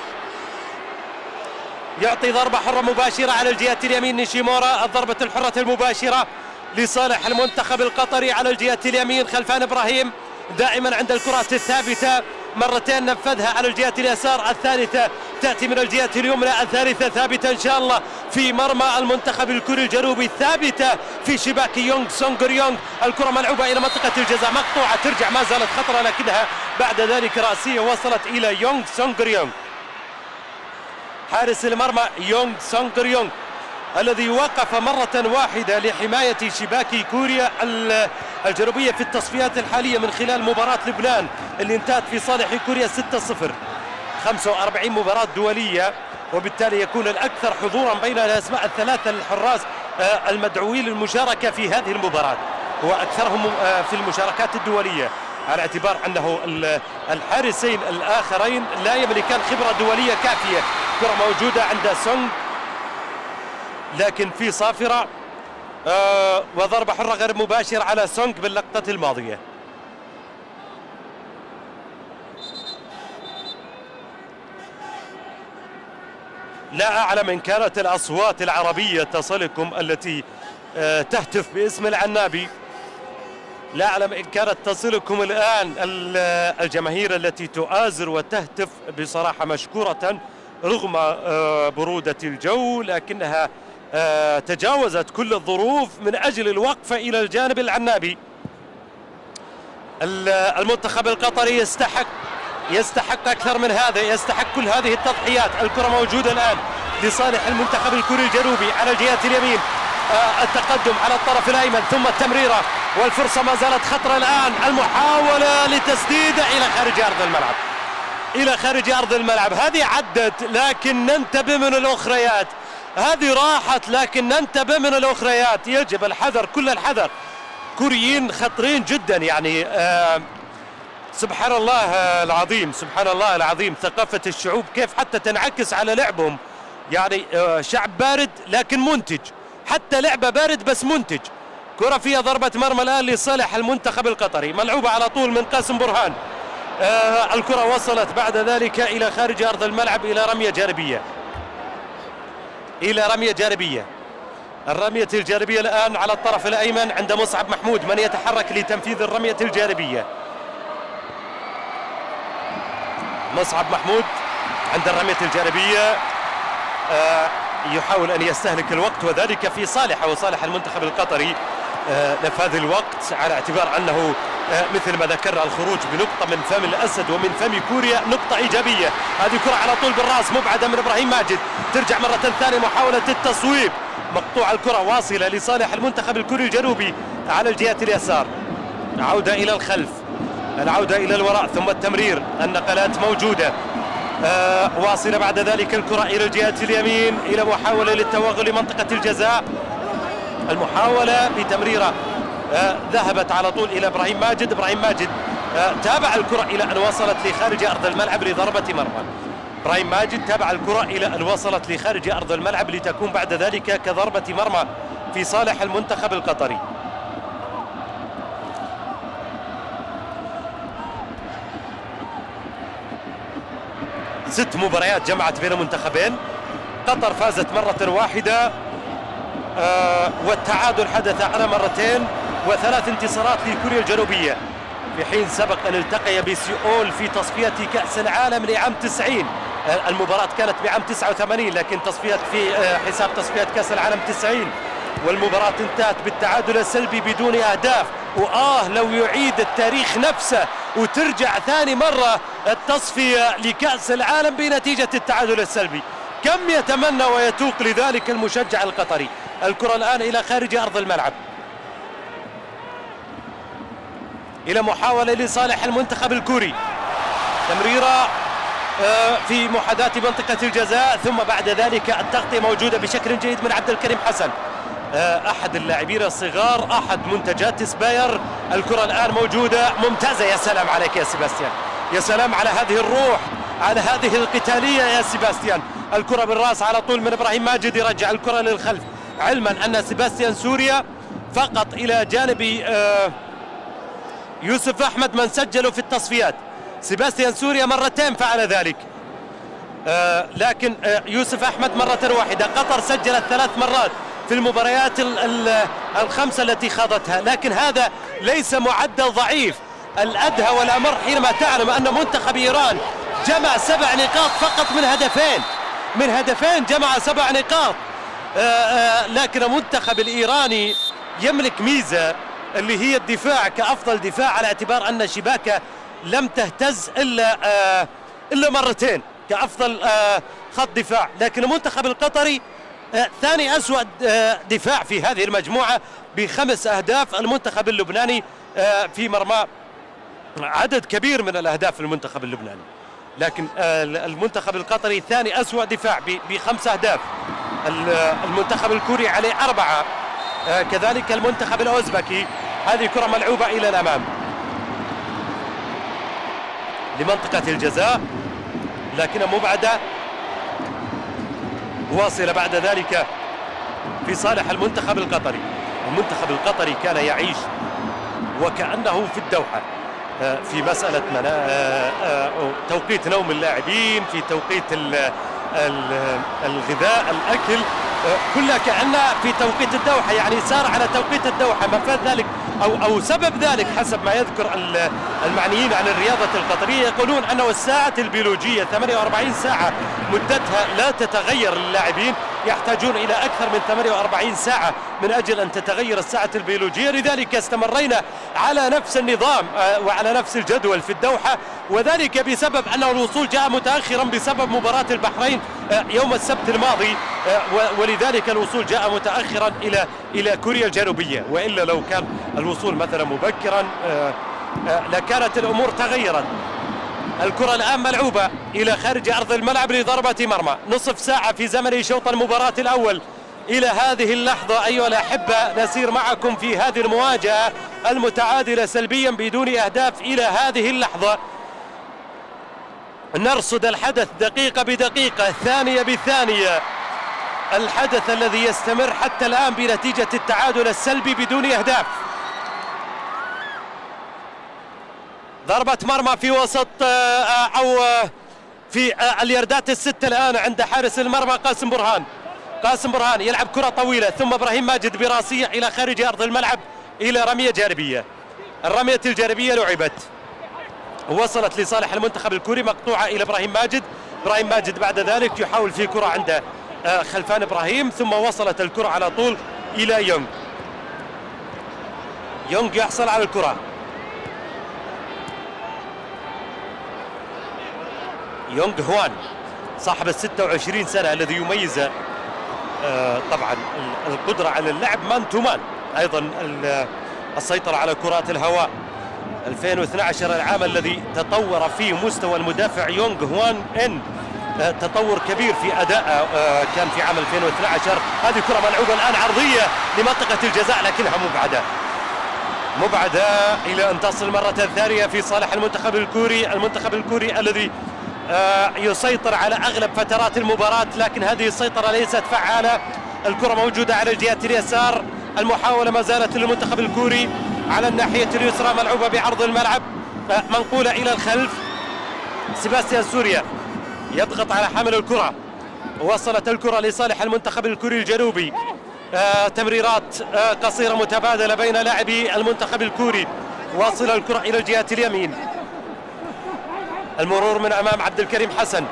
يعطي ضربة حرة مباشرة على الجهة اليمين. نيشيمورا الضربة الحرة المباشرة لصالح المنتخب القطري على الجهة اليمين خلفان إبراهيم دائما عند الكرات الثابتة. مرتين نفذها على الجهة اليسار الثالثة تأتي من الجهة اليمنى الثالثة ثابتة إن شاء الله في مرمى المنتخب الكوري الجنوبي ثابتة في شباك يونغ سونغر يونغ الكرة ملعوبة إلى منطقة الجزاء مقطوعة ترجع ما زالت خطرة لكنها بعد ذلك رأسية وصلت إلى يونغ سونغر يونغ حارس المرمى يونغ سونغر يونغ الذي وقف مرة واحدة لحماية شباك كوريا الجنوبية في التصفيات الحالية من خلال مباراة لبنان اللي انتهت في صالح كوريا 6-0 45 مباراة دولية وبالتالي يكون الأكثر حضورا بين الأسماء الثلاثة الحراس آه، المدعوين للمشاركة في هذه المباراة وأكثرهم آه، في المشاركات الدولية على اعتبار أنه الحارسين الآخرين لا يملكان خبرة دولية كافية. كرة موجودة عند سونغ لكن في صافرة آه وضربة حرة غير مباشرة على سونغ باللقطة الماضية. لا أعلم إن كانت الأصوات العربية تصلكم التي آه تهتف باسم العنابي. لا أعلم إن كانت تصلكم الآن الجماهير التي تؤازر وتهتف بصراحة مشكورة رغم آه برودة الجو لكنها آه تجاوزت كل الظروف من أجل الوقفة إلى الجانب العنابي. المنتخب القطري يستحق يستحق أكثر من هذا يستحق كل هذه التضحيات. الكرة موجودة الآن لصالح المنتخب الكوري الجنوبي على الجهة اليمين. آه التقدم على الطرف الأيمن ثم التمريرة. والفرصة ما زالت خطرة الآن. المحاولة لتسديدة إلى خارج أرض الملعب. إلى خارج أرض الملعب. هذه عدت لكن ننتبه من الأخريات. هذه راحت لكن ننتبه من الأخريات. يجب الحذر كل الحذر. كوريين خطرين جدا يعني آه سبحان الله العظيم سبحان الله العظيم. ثقافة الشعوب كيف حتى تنعكس على لعبهم. يعني آه شعب بارد لكن منتج. حتى لعبة بارد بس منتج. كرة فيها ضربة مرمى الآن لصالح المنتخب القطري. ملعوبة على طول من قاسم برهان. آه الكرة وصلت بعد ذلك إلى خارج أرض الملعب إلى رمية جانبية. إلى رمية جانبية. الرمية الجانبية الآن على الطرف الأيمن عند مصعب محمود من يتحرك لتنفيذ الرمية الجانبية. مصعب محمود عند الرمية الجانبية آه يحاول أن يستهلك الوقت وذلك في صالحه وصالح المنتخب القطري. نفاذ الوقت على اعتبار أنه آه مثل ما ذكرنا الخروج بنقطة من فم الأسد ومن فم كوريا نقطة إيجابية. هذه كرة على طول بالرأس مبعدة من إبراهيم ماجد. ترجع مرة ثانية محاولة التصويب. مقطوع الكرة واصلة لصالح المنتخب الكوري الجنوبي على الجهة اليسار. عودة إلى الخلف. العودة إلى الوراء ثم التمرير. النقلات موجودة. آه واصلة بعد ذلك الكرة إلى الجهة اليمين إلى محاولة للتوغل لمنطقة الجزاء. المحاولة بتمريرة. آه، ذهبت على طول إلى إبراهيم ماجد. إبراهيم ماجد آه، تابع الكرة إلى أن وصلت لخارج أرض الملعب لضربة مرمى. إبراهيم ماجد تابع الكرة إلى أن وصلت لخارج أرض الملعب لتكون بعد ذلك كضربة مرمى في صالح المنتخب القطري. ست مباريات جمعت بين المنتخبين قطر فازت مرة واحدة. والتعادل حدث على مرتين وثلاث انتصارات لكوريا الجنوبية. في حين سبق أن التقي بسيول في تصفية كأس العالم لعام 90 آه المباراة كانت بعام 89 لكن تصفية في آه حساب تصفية كأس العالم 90 والمباراة انتهت بالتعادل السلبي بدون أهداف. وآه لو يعيد التاريخ نفسه وترجع ثاني مرة التصفية لكأس العالم بنتيجة التعادل السلبي. كم يتمنى ويتوق لذلك المشجع القطري؟ الكرة الآن إلى خارج أرض الملعب. إلى محاولة لصالح المنتخب الكوري. تمريرة في محاذاة منطقة الجزاء ثم بعد ذلك التغطية موجودة بشكل جيد من عبد الكريم حسن. أحد اللاعبين الصغار أحد منتجات سباير. الكرة الآن موجودة. ممتازة. يا سلام عليك يا سيباستيان. يا سلام على هذه الروح على هذه القتالية يا سيباستيان. الكرة بالرأس على طول من إبراهيم ماجد يرجع الكرة للخلف. علما أن سيباستيان سوريا فقط إلى جانب يوسف أحمد من سجلوا في التصفيات. سيباستيان سوريا مرتين فعل ذلك. آه لكن آه يوسف أحمد مرة واحدة. قطر سجلت ثلاث مرات في المباريات ال ال الخمسة التي خاضتها. لكن هذا ليس معدل ضعيف. الأدهى والأمر حينما تعلم أن منتخب إيران جمع سبع نقاط فقط من هدفين. من هدفين جمع سبع نقاط. آآ آآ لكن المنتخب الإيراني يملك ميزة اللي هي الدفاع كأفضل دفاع على اعتبار أن شباكة لم تهتز إلا إلا مرتين كأفضل خط دفاع. لكن المنتخب القطري ثاني أسوأ دفاع في هذه المجموعة بخمس أهداف. المنتخب اللبناني في مرمى عدد كبير من الأهداف المنتخب اللبناني. لكن المنتخب القطري ثاني أسوأ دفاع بخمس أهداف. المنتخب الكوري عليه أربعة. كذلك المنتخب الأوزبكي. هذه كرة ملعوبة إلى الأمام. لمنطقة الجزاء. لكنها مبعدة واصلة بعد ذلك في صالح المنتخب القطري. المنتخب القطري كان يعيش وكأنه في الدوحة. في مسألة منا... توقيت نوم اللاعبين في توقيت الغذاء الأكل. كلها كأنها في توقيت الدوحة. يعني سار على توقيت الدوحة. مفاد ذلك. أو أو سبب ذلك حسب ما يذكر المعنيين عن الرياضة القطرية يقولون أنه الساعة البيولوجية 48 ساعة مدتها لا تتغير للاعبين يحتاجون إلى أكثر من 48 ساعة من أجل أن تتغير الساعة البيولوجية. لذلك استمرينا على نفس النظام وعلى نفس الجدول في الدوحة وذلك بسبب أن الوصول جاء متأخرا بسبب مباراة البحرين يوم السبت الماضي ولذلك الوصول جاء متأخرا إلى إلى كوريا الجنوبية. وإلا لو كان الوصول مثلا مبكرا لكانت الأمور تغيرت الكرة الآن ملعوبة إلى خارج أرض الملعب لضربة مرمى. نصف ساعة في زمن شوط المباراة الأول. إلى هذه اللحظة أيها الأحبة نسير معكم في هذه المواجهة المتعادلة سلبيا بدون أهداف إلى هذه اللحظة. نرصد الحدث دقيقة بدقيقة ثانية بثانية الحدث الذي يستمر حتى الآن بنتيجة التعادل السلبي بدون أهداف. ضربة مرمى في وسط أو في اليردات الستة الآن عند حارس المرمى قاسم برهان. قاسم برهان يلعب كرة طويلة ثم إبراهيم ماجد براسية إلى خارج أرض الملعب إلى رمية جانبية. الرمية الجانبية لعبت. وصلت لصالح المنتخب الكوري مقطوعة إلى إبراهيم ماجد. إبراهيم ماجد بعد ذلك يحاول في كرة عند خلفان إبراهيم ثم وصلت الكرة على طول إلى يونغ. يونغ يحصل على الكرة. يونغ هوان صاحب ال 26 سنة الذي يميز طبعا القدرة على اللعب man to man أيضا السيطرة على كرات الهواء. 2012 العام الذي تطور فيه مستوى المدافع يونغ هوان إن تطور كبير في أداء كان في عام 2012 هذه كرة ملعوبة الآن عرضية لمنطقة الجزاء لكنها مبعدة. مبعدة إلى أن تصل مرة ثانية في صالح المنتخب الكوري المنتخب الكوري الذي يسيطر على أغلب فترات المباراة لكن هذه السيطرة ليست فعالة. الكرة موجودة على الجهه اليسار المحاولة ما زالت للمنتخب الكوري على الناحية اليسرى ملعوبة بعرض الملعب. منقوله إلى الخلف سيباستيان سوريا يضغط على حامل الكرة. وصلت الكرة لصالح المنتخب الكوري الجنوبي. آه تمريرات آه قصيرة متبادلة بين لاعبي المنتخب الكوري. واصل الكرة إلى الجهة اليمين. المرور من أمام عبد الكريم حسن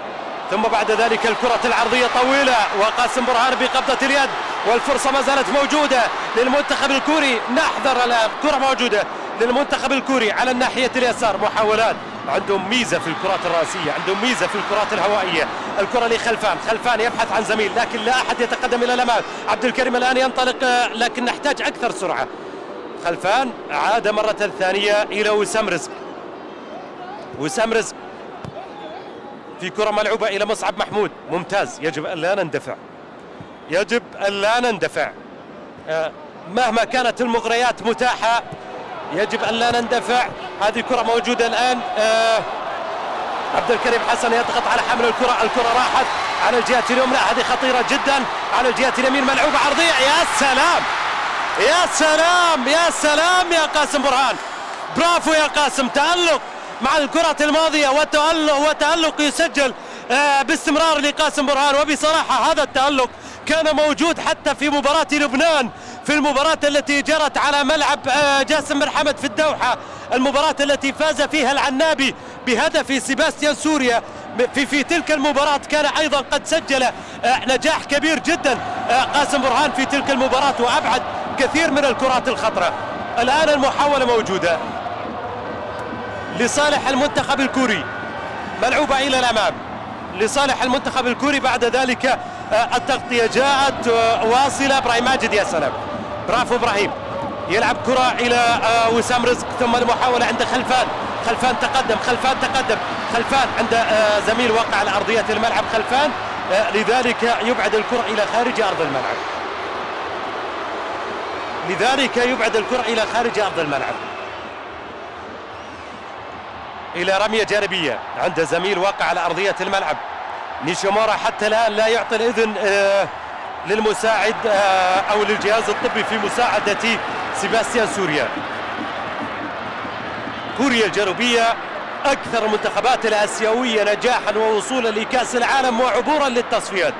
ثم بعد ذلك الكرة العرضية طويلة وقاسم برهان بقبضة اليد والفرصة ما زالت موجودة للمنتخب الكوري. نحذر الآن كرة موجودة للمنتخب الكوري على الناحية اليسار. محاولات عندهم ميزة في الكرات الرأسية عندهم ميزة في الكرات الهوائية. الكرة لخلفان خلفان يبحث عن زميل لكن لا أحد يتقدم إلى الأمام. عبد الكريم الآن ينطلق لكن نحتاج أكثر سرعة. خلفان عاد مرة ثانية إلى وسام رزق وسام رزق في كرة ملعوبة إلى مصعب محمود. ممتاز. يجب أن لا نندفع. يجب أن لا نندفع. آه، مهما كانت المغريات متاحة يجب أن لا نندفع. هذه كرة موجودة الآن. آه، عبد الكريم حسن يضغط على حمل الكرة. الكرة راحت على الجهة اليمنى. هذه خطيرة جدا. على الجهة اليمين ملعوبة عرضية. يا سلام! يا سلام! يا سلام يا قاسم برهان! برافو يا قاسم. تألق! مع الكرة الماضية وتألق وتألق يسجل آه، باستمرار لقاسم برهان. وبصراحة هذا التألق كان موجود حتى في مباراة لبنان في المباراة التي جرت على ملعب آه، جاسم بن حمد في الدوحة. المباراة التي فاز فيها العنابي بهدف سيباستيان سوريا. في في تلك المباراة كان أيضا قد سجل آه، نجاح كبير جدا قاسم برهان في تلك المباراة وأبعد كثير من الكرات الخطرة الآن المحاولة موجودة. لصالح المنتخب الكوري. ملعوبة إلى الأمام. لصالح المنتخب الكوري بعد ذلك آه، التغطية جاءت آه، واصلة. إبراهيم ماجد يا سلام. برافو إبراهيم. يلعب كرة إلى آه، وسام رزق ثم المحاولة عند خلفان. خلفان تقدم خلفان تقدم. خلفان عند زميل وقع على أرضية الملعب خلفان. لذلك يبعد الكرة إلى خارج أرض الملعب. لذلك يبعد الكرة إلى خارج أرض الملعب. إلى رمية جانبية عند زميل واقع على أرضية الملعب. نيشيمورا حتى الآن لا يعطي الإذن آه، للمساعد آه، أو للجهاز الطبي في مساعدة سيباستيان سوريا. كوريا الجنوبية أكثر المنتخبات الآسيوية نجاحا ووصولا لكأس العالم وعبورا للتصفيات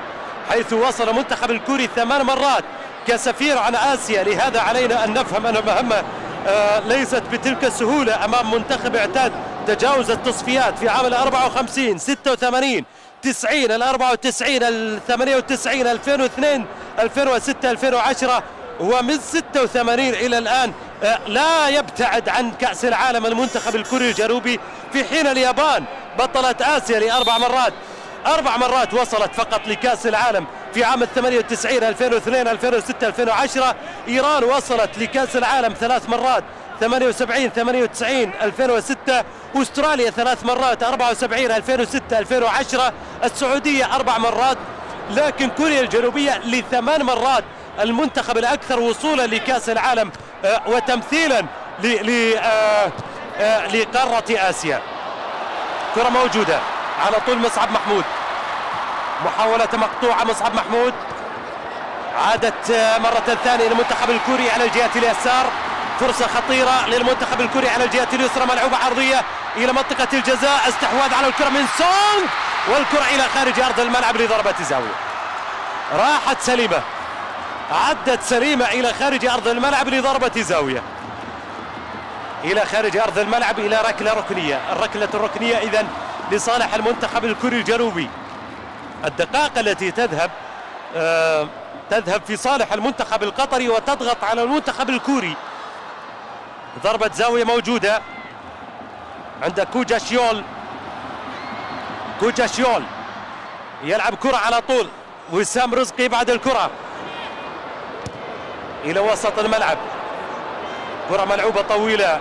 حيث وصل منتخب الكوري ثمان مرات كسفير عن آسيا. لهذا علينا أن نفهم أن المهمة آه، ليست بتلك السهولة أمام منتخب اعتاد تجاوز التصفيات في عام ال 54 86 90 ال 94 ال 98 2002 2006 2010 ومن 86 إلى الآن آه، لا يبتعد عن كأس العالم المنتخب الكوري الجنوبي في حين اليابان بطلة آسيا لأربع مرات. أربع مرات وصلت فقط لكأس العالم في عام 98 2002 2006 2010 إيران وصلت لكأس العالم ثلاث مرات. 78 98 2006 أستراليا ثلاث مرات 74 2006 2010 السعودية أربع مرات لكن كوريا الجنوبية لثمان مرات المنتخب الأكثر وصولا لكأس العالم آه، وتمثيلا آه، آه، لقارة آسيا. كرة موجودة على طول مصعب محمود. محاولة مقطوعة مصعب محمود. عادت مرة ثانية للمنتخب الكوري على الجهة اليسار. فرصة خطيرة للمنتخب الكوري على الجهة اليسرى ملعوبة عرضية إلى منطقة الجزاء استحواذ على الكرة من سونغ والكرة إلى خارج أرض الملعب لضربة زاوية. راحت سليمة عدت سليمة إلى خارج أرض الملعب لضربة زاوية. إلى خارج أرض الملعب إلى ركلة ركنية. الركلة الركنية إذن لصالح المنتخب الكوري الجنوبي. الدقائق التي تذهب آه تذهب في صالح المنتخب القطري وتضغط على المنتخب الكوري. ضربة زاوية موجودة عند كوجا شيول يلعب كرة على طول. وسام رزقي يبعد الكرة. إلى وسط الملعب. كرة ملعوبة طويلة.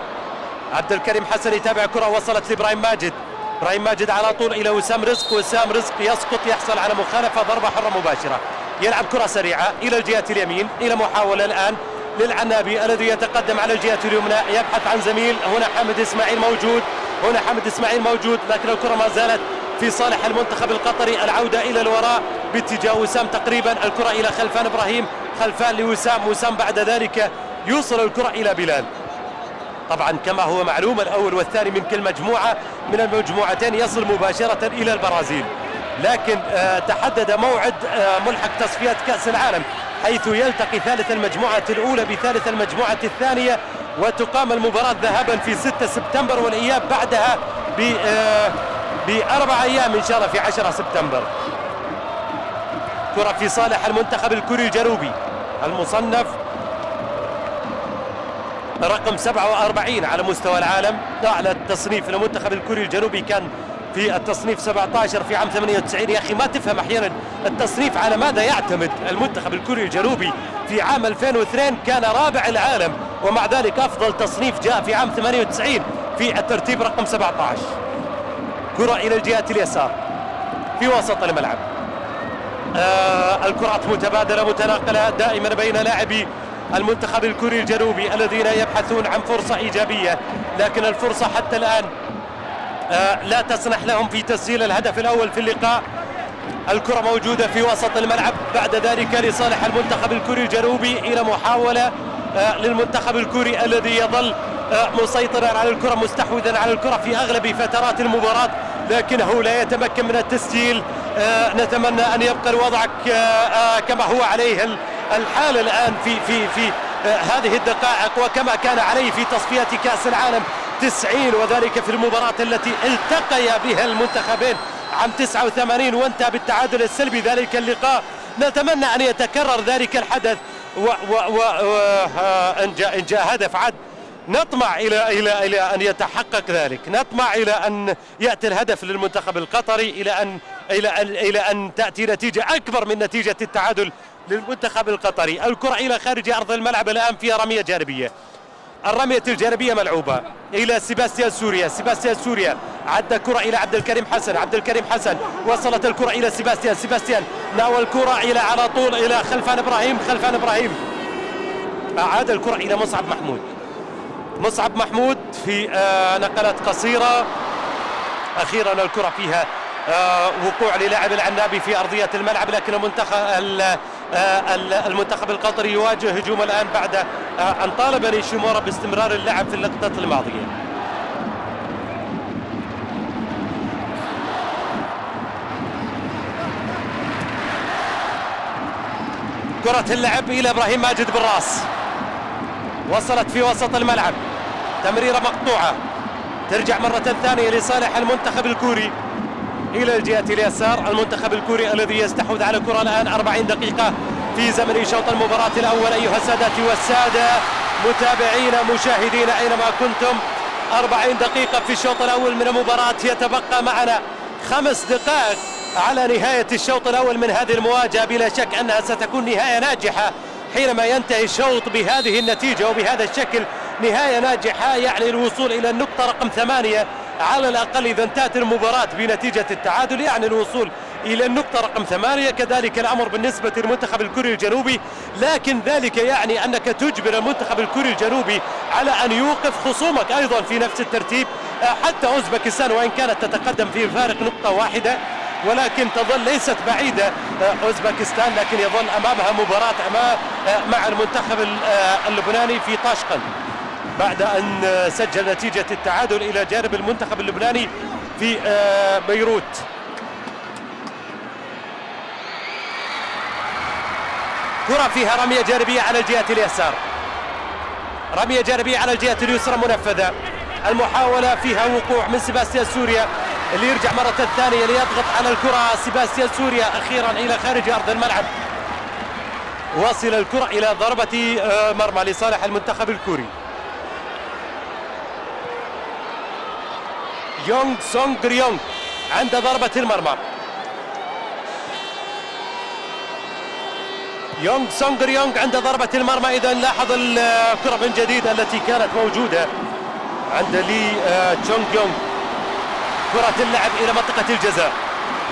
عبد الكريم حسن يتابع كرة. وصلت لإبراهيم ماجد. إبراهيم ماجد على طول إلى وسام رزق. وسام رزق يسقط يحصل على مخالفة. ضربة حرة مباشرة. يلعب كرة سريعة إلى الجهة اليمين. إلى محاولة الآن للعنابي الذي يتقدم على الجهة اليمنى يبحث عن زميل. هنا حمد إسماعيل موجود. هنا حمد إسماعيل موجود لكن الكرة ما زالت في صالح المنتخب القطري. العودة إلى الوراء باتجاه وسام تقريبا. الكرة إلى خلفان إبراهيم. خلفان لوسام. وسام بعد ذلك يوصل الكرة إلى بلال. طبعا كما هو معلوم الأول والثاني من كل مجموعة من المجموعتين يصل مباشرة إلى البرازيل. لكن آه، تحدد موعد آه، ملحق تصفيات كأس العالم حيث يلتقي ثالث المجموعة الأولى بثالث المجموعة الثانية وتقام المباراة ذهابا في 6 سبتمبر والإياب بعدها ب آه، بأربع أيام إن شاء الله في 10 سبتمبر. كرة في صالح المنتخب الكوري الجنوبي المصنف رقم 47 على مستوى العالم. أعلى التصنيف للمنتخب الكوري الجنوبي كان في التصنيف 17 في عام 98 يا أخي ما تفهم أحيانا التصنيف على ماذا يعتمد المنتخب الكوري الجنوبي. في عام 2002 كان رابع العالم ومع ذلك أفضل تصنيف جاء في عام 98 في الترتيب رقم 17 كرة إلى الجهة اليسار في وسط الملعب. آه الكرات متبادلة متناقلة دائما بين لاعبي المنتخب الكوري الجنوبي الذين يبحثون عن فرصة إيجابية لكن الفرصة حتى الآن لا تسنح لهم في تسجيل الهدف الأول في اللقاء. الكرة موجودة في وسط الملعب. بعد ذلك لصالح المنتخب الكوري الجنوبي إلى محاولة آه للمنتخب الكوري الذي يظل آه مسيطرا على الكرة مستحوذا على الكرة في أغلب فترات المباراة. لكنه لا يتمكن من التسجيل. آه نتمنى أن يبقى الوضع كما هو عليه الحال الآن في في في هذه الدقائق وكما كان عليه في تصفية كأس العالم 90 وذلك في المباراة التي التقيا بها المنتخبين عام 89 وانتهى بالتعادل السلبي. ذلك اللقاء. نتمنى أن يتكرر ذلك الحدث وإن جاء, إن جاء هدف عد نطمع إلى إلى إلى أن يتحقق ذلك. نطمع إلى أن يأتي الهدف للمنتخب القطري إلى أن إلى أن إلى أن تأتي نتيجة أكبر من نتيجة التعادل للمنتخب القطري. الكرة إلى خارج أرض الملعب الآن فيها رمية جانبية. الرمية الجانبية ملعوبة إلى سيباستيان سوريا. سيباستيان سوريا عدى كرة إلى عبد الكريم حسن. عبد الكريم حسن وصلت الكرة إلى سيباستيان. سيباستيان ناول الكرة إلى على طول إلى خلفان إبراهيم. خلفان إبراهيم أعاد الكرة إلى مصعب محمود. مصعب محمود في آه نقلات قصيرة. أخيرا الكرة فيها آه وقوع للاعب العنابي في أرضية الملعب لكن المنتخب آه، المنتخب القطري يواجه هجوم الآن بعد آه، أن طالب نيشيمورا باستمرار اللعب في اللقطات الماضية. كرة اللعب إلى إبراهيم ماجد بالراس. وصلت في وسط الملعب. تمريرة مقطوعة. ترجع مرة ثانية لصالح المنتخب الكوري. إلى الجهة اليسار. المنتخب الكوري الذي يستحوذ على الكرة الآن 40 دقيقة في زمن شوط المباراة الأول. أيها السادة والسادة متابعينا مشاهدينا أينما كنتم. 40 دقيقة في الشوط الأول من المباراة. يتبقى معنا خمس دقائق على نهاية الشوط الأول من هذه المواجهة. بلا شك أنها ستكون نهاية ناجحة حينما ينتهي الشوط بهذه النتيجة وبهذا الشكل. نهاية ناجحة يعني الوصول إلى النقطة رقم ثمانية على الأقل إذا انتهت المباراة بنتيجة التعادل يعني الوصول إلى النقطة رقم ثمانية. كذلك الأمر بالنسبة للمنتخب الكوري الجنوبي. لكن ذلك يعني أنك تجبر المنتخب الكوري الجنوبي على أن يوقف خصومك أيضا في نفس الترتيب. حتى أوزبكستان وإن كانت تتقدم في فارق نقطة واحدة ولكن تظل ليست بعيدة أوزبكستان. لكن يظل أمامها مباراة أمام مع المنتخب اللبناني في طاشقند بعد أن سجل نتيجة التعادل إلى جانب المنتخب اللبناني في آه، بيروت. كرة فيها رمية جانبية على الجهة اليسار. رمية جانبية على الجهة اليسرى منفذة. المحاولة فيها وقوع من سيباستيان سوريا اللي يرجع مرة ثانية ليضغط على الكرة. سيباستيان سوريا أخيرا إلى خارج أرض الملعب. وصل الكرة إلى ضربة آه، مرمى لصالح المنتخب الكوري. جونغ سونغ ريونغ عند ضربة المرمى. جونغ سونغ ريونغ عند ضربة المرمى. إذا لاحظ الكرة من جديد التي كانت موجودة عند لي آه، تشونغ يونغ. كرة اللعب إلى منطقة الجزاء.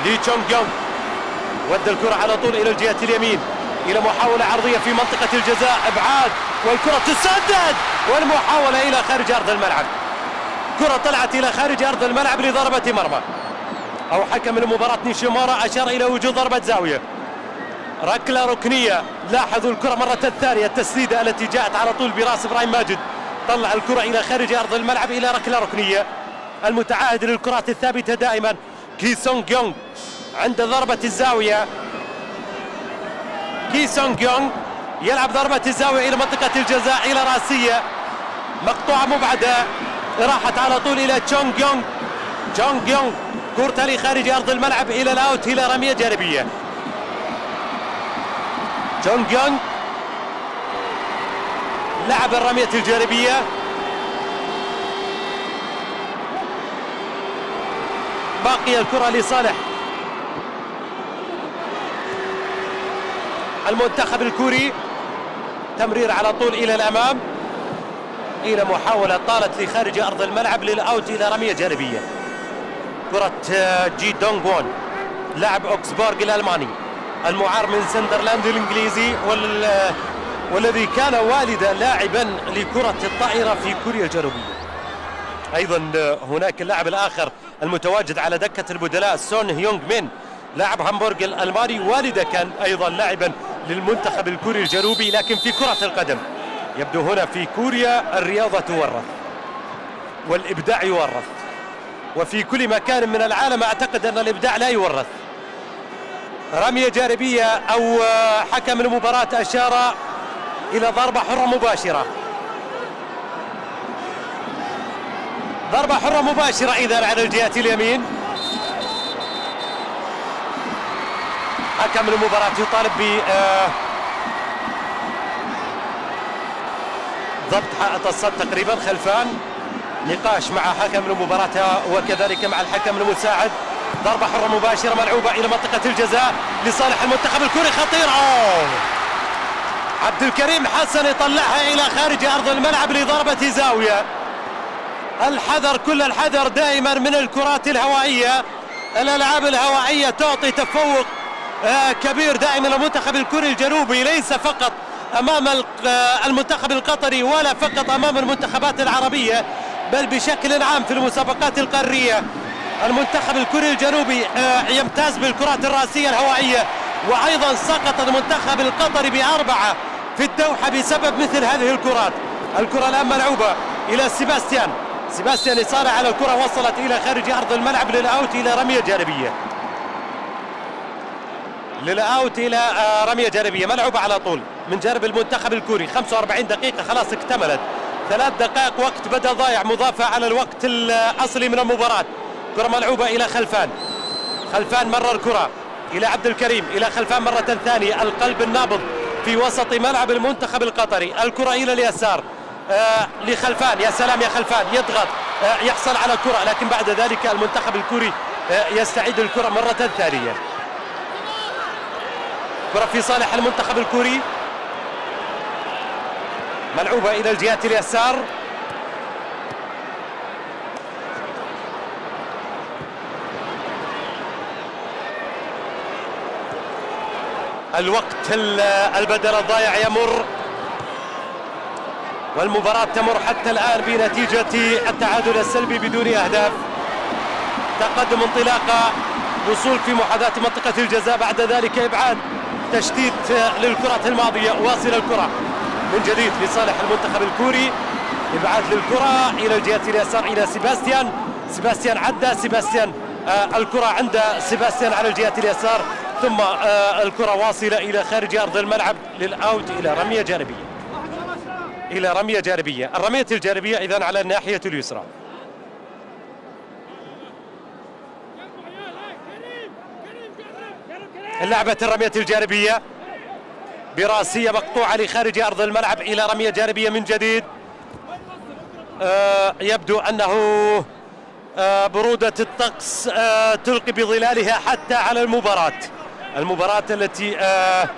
لي تشونغ يونغ. ودى الكرة على طول إلى الجهة اليمين. إلى محاولة عرضية في منطقة الجزاء. إبعاد والكرة تسدد والمحاولة إلى خارج أرض الملعب. كرة طلعت إلى خارج أرض الملعب لضربة مرمى. أو حكم المباراة نيشيمورا أشار إلى وجود ضربة زاوية. ركلة ركنية. لاحظوا الكرة مرة ثانية. التسديدة التي جاءت على طول براس إبراهيم ماجد. طلع الكرة إلى خارج أرض الملعب إلى ركلة ركنية. المتعاهد للكرات الثابتة دائما. كي سونغ يونغ عند ضربة الزاوية. كي سونغ يونغ يلعب ضربة الزاوية إلى منطقة الجزاء إلى رأسية. مقطوعة مبعدة. راحت على طول إلى تشونغ يونغ. تشونغ يونغ كورتها لخارج أرض الملعب إلى الأوت إلى رمية جانبية. تشونغ يونغ لعب الرمية الجانبية. باقي الكرة لصالح. المنتخب الكوري تمرير على طول إلى الأمام. إلى محاولة طالت لخارج أرض الملعب لل out إلى رمية جانبية. كرة جي دونغ وون لاعب أوكسبورغ الألماني المعار من سندرلاند الإنجليزي وال والذي كان والده لاعبا لكرة الطائرة في كوريا الجنوبية. أيضا هناك اللاعب الآخر المتواجد على دكة البدلاء سون هيونغ مين لاعب هامبورغ الألماني. والده كان أيضا لاعبا للمنتخب الكوري الجنوبي لكن في كرة القدم. يبدو هنا في كوريا الرياضة تورث والإبداع يورث. وفي كل مكان من العالم أعتقد أن الإبداع لا يورث. رمية جانبية أو حكم المباراة أشار إلى ضربة حرة مباشرة. ضربة حرة مباشرة إذا على الجهة اليمين. حكم المباراة يطالب ب آه، ضبط حائط الصد تقريبا خلفان. نقاش مع حكم المباراة وكذلك مع الحكم المساعد. ضربة حرة مباشرة ملعوبة إلى منطقة الجزاء لصالح المنتخب الكوري. خطير. أوه عبد الكريم حسن يطلعها إلى خارج أرض الملعب لضربة زاوية. الحذر كل الحذر دائما من الكرات الهوائية. الألعاب الهوائية تعطي تفوق آه، كبير دائما المنتخب الكوري الجنوبي. ليس فقط أمام آه، المنتخب القطري ولا فقط أمام المنتخبات العربية بل بشكل عام في المسابقات القارية. المنتخب الكوري الجنوبي آه، يمتاز بالكرات الرأسية الهوائية وأيضا سقط المنتخب القطري بأربعة في الدوحة بسبب مثل هذه الكرات. الكرة الآن ملعوبة إلى سيباستيان. سيباستيان يصارع على الكرة وصلت إلى خارج أرض الملعب للأوت إلى رمية جانبية. للأوت إلى آه، رمية جانبية. ملعوبة على طول من جانب المنتخب الكوري. 45 دقيقة خلاص اكتملت. ثلاث دقائق وقت بدل ضايع مضافة على الوقت الأصلي من المباراة. كرة ملعوبة إلى خلفان. خلفان مرر الكرة إلى عبد الكريم إلى خلفان مرة ثانية. القلب النابض في وسط ملعب المنتخب القطري. الكرة إلى اليسار آه لخلفان. يا سلام يا خلفان يضغط آه يحصل على كرة. لكن بعد ذلك المنتخب الكوري آه يستعيد الكرة مرة ثانية. كرة في صالح المنتخب الكوري. ملعوبة إلى الجهة اليسار. الوقت البدل الضائع يمر. والمباراة تمر حتى الآن بنتيجة التعادل السلبي بدون أهداف. تقدم انطلاقة وصول في محاذاة منطقة الجزاء بعد ذلك إبعاد. تشتيت للكرة الماضية واصل الكرة. من جديد لصالح المنتخب الكوري. إبعاد للكرة إلى الجهة اليسار إلى سيباستيان. سيباستيان عدى سيباستيان آه الكرة عند سيباستيان على الجهة اليسار. ثم آه الكرة واصلة إلى خارج أرض الملعب للأوت إلى رمية جانبية. إلى رمية جانبية. الرمية الجانبية إذا على الناحية اليسرى. لعبة الرمية الجانبية. برأسية مقطوعة لخارج أرض الملعب إلى رمية جانبية من جديد. آه يبدو أنه آه برودة الطقس آه تلقي بظلالها حتى على المباراة. المباراة التي آه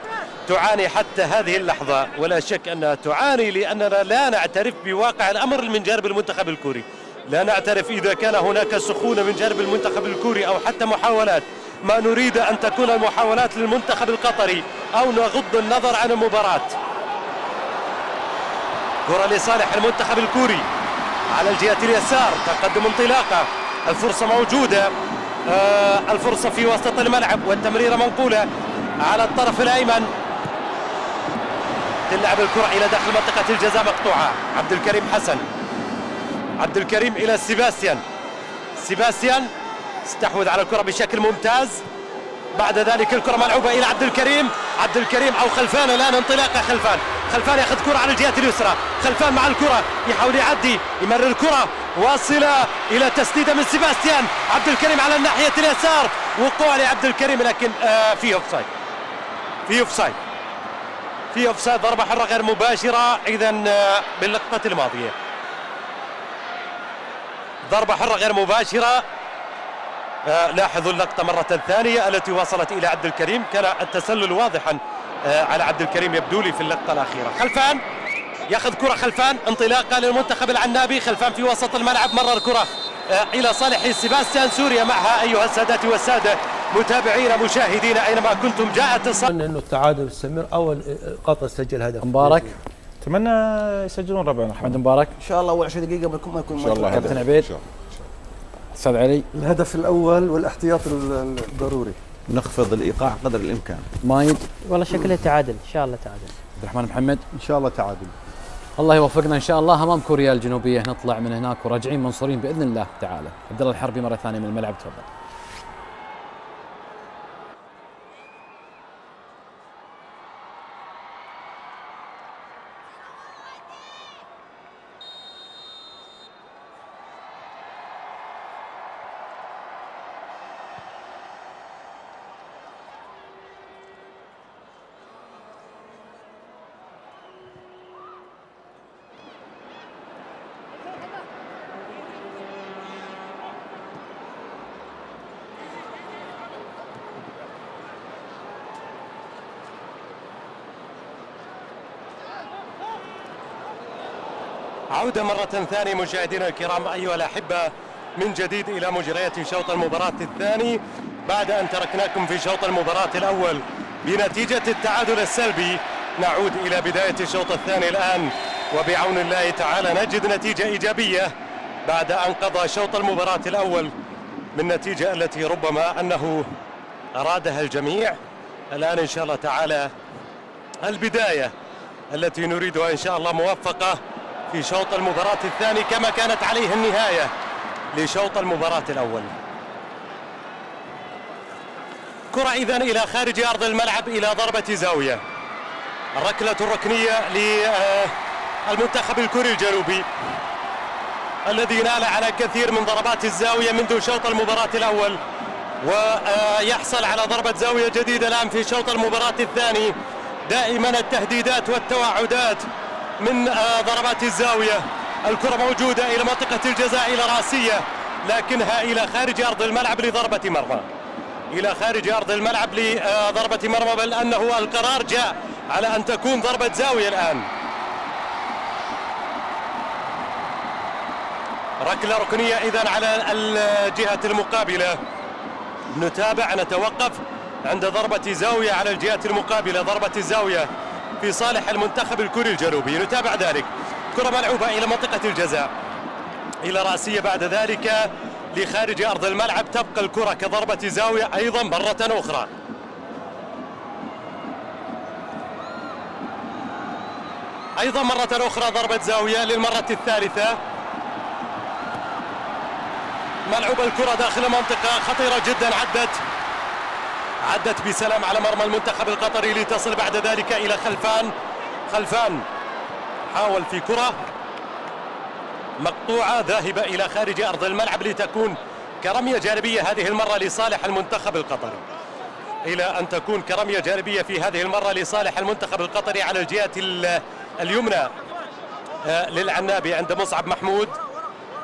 تعاني حتى هذه اللحظة. ولا شك أنها تعاني لأننا لا نعترف بواقع الأمر من جانب المنتخب الكوري. لا نعترف إذا كان هناك سخونة من جانب المنتخب الكوري أو حتى محاولات. ما نريد أن تكون المحاولات للمنتخب القطري أو نغض النظر عن المباراة. كرة لصالح المنتخب الكوري. على الجهة اليسار تقدم انطلاقة الفرصة موجودة. آه الفرصة في وسط الملعب والتمريرة منقولة على الطرف الأيمن. تلعب الكرة إلى داخل منطقة الجزاء مقطوعة. عبد الكريم حسن. عبد الكريم إلى سيباستيان. سيباستيان استحوذ على الكرة بشكل ممتاز. بعد ذلك الكرة ملعوبة إلى عبد الكريم. عبد الكريم أو خلفان الآن انطلاقة خلفان. خلفان ياخذ كرة على الجهة اليسرى. خلفان مع الكرة يحاول يعدي يمرر الكرة. واصلة إلى تسديدة من سيباستيان. عبد الكريم على الناحية اليسار. وقوع لعبد الكريم لكن آه في أوفسايد. في أوفسايد. في أوفسايد ضربة حرة غير مباشرة. إذا آه باللقطة الماضية. ضربة حرة غير مباشرة. لاحظوا اللقطة مرة ثانية التي وصلت إلى عبد الكريم. كان التسلل واضحا آه على عبد الكريم يبدو لي في اللقطة الأخيرة. خلفان ياخذ كرة خلفان انطلاقة للمنتخب العنابي. خلفان في وسط الملعب مرر كرة آه إلى صالح سيباستيان سوريا معها. أيها السادة والسادة متابعينا مشاهدينا أينما كنتم جاءت أتمنى انه التعادل يستمر. أول قطر سجل هدف. مبارك. أتمنى يسجلون ربعنا. أحمد مبارك. إن شاء الله أول 20 دقيقة بيكون ما يكون إن شاء الله كابتن. عبيد. إن شاء الله. أستاذ علي. الهدف الأول والاحتياط ال- الضروري. نخفض الإيقاع قدر الإمكان. مايد والله شكله تعادل إن شاء الله تعادل. عبد الرحمن محمد. إن شاء الله تعادل. الله يوفقنا إن شاء الله. أمام كوريا الجنوبية نطلع من هناك وراجعين منصورين بإذن الله تعالى. عبد الله الحربي مرة ثانية من الملعب تفضل عودة مرة ثانية مشاهدينا الكرام أيها الأحبة من جديد إلى مجريات شوط المباراة الثاني بعد أن تركناكم في شوط المباراة الأول. بنتيجة التعادل السلبي نعود إلى بداية الشوط الثاني الآن. وبعون الله تعالى نجد نتيجة إيجابية بعد أن قضى شوط المباراة الأول. بالنتيجة التي ربما أنه أرادها الجميع. الآن إن شاء الله تعالى البداية التي نريدها إن شاء الله موفقة. في شوط المباراة الثاني كما كانت عليه النهاية لشوط المباراة الأول. كرة إذن إلى خارج أرض الملعب إلى ضربة زاوية. الركلة الركنية للمنتخب الكوري الجنوبي الذي نال على كثير من ضربات الزاوية منذ شوط المباراة الأول. ويحصل على ضربة زاوية جديدة الآن في شوط المباراة الثاني. دائما التهديدات والتوعدات من ضربات الزاوية. الكرة موجودة إلى منطقة الجزاء إلى رأسية لكنها إلى خارج أرض الملعب لضربة مرمى. إلى خارج أرض الملعب لضربة مرمى بل أنه القرار جاء على أن تكون ضربة زاوية الآن. ركلة ركنية إذا على الجهة المقابلة. نتابع نتوقف عند ضربة زاوية على الجهة المقابلة. ضربة الزاوية في صالح المنتخب الكوري الجنوبي. نتابع ذلك. كرة ملعوبة إلى منطقة الجزاء. إلى رأسية بعد ذلك لخارج أرض الملعب. تبقى الكرة كضربة زاوية أيضا مرة أخرى. أيضا مرة أخرى ضربة زاوية للمرة الثالثة. ملعوب الكرة داخل منطقة خطيرة جدا عدت. عدت بسلام على مرمى المنتخب القطري لتصل بعد ذلك إلى خلفان. خلفان حاول في كرة مقطوعة ذاهبة إلى خارج أرض الملعب لتكون كرمية جانبية هذه المرة لصالح المنتخب القطري. إلى أن تكون كرمية جانبية في هذه المرة لصالح المنتخب القطري على الجهة اليمنى. للعنابي عند مصعب محمود.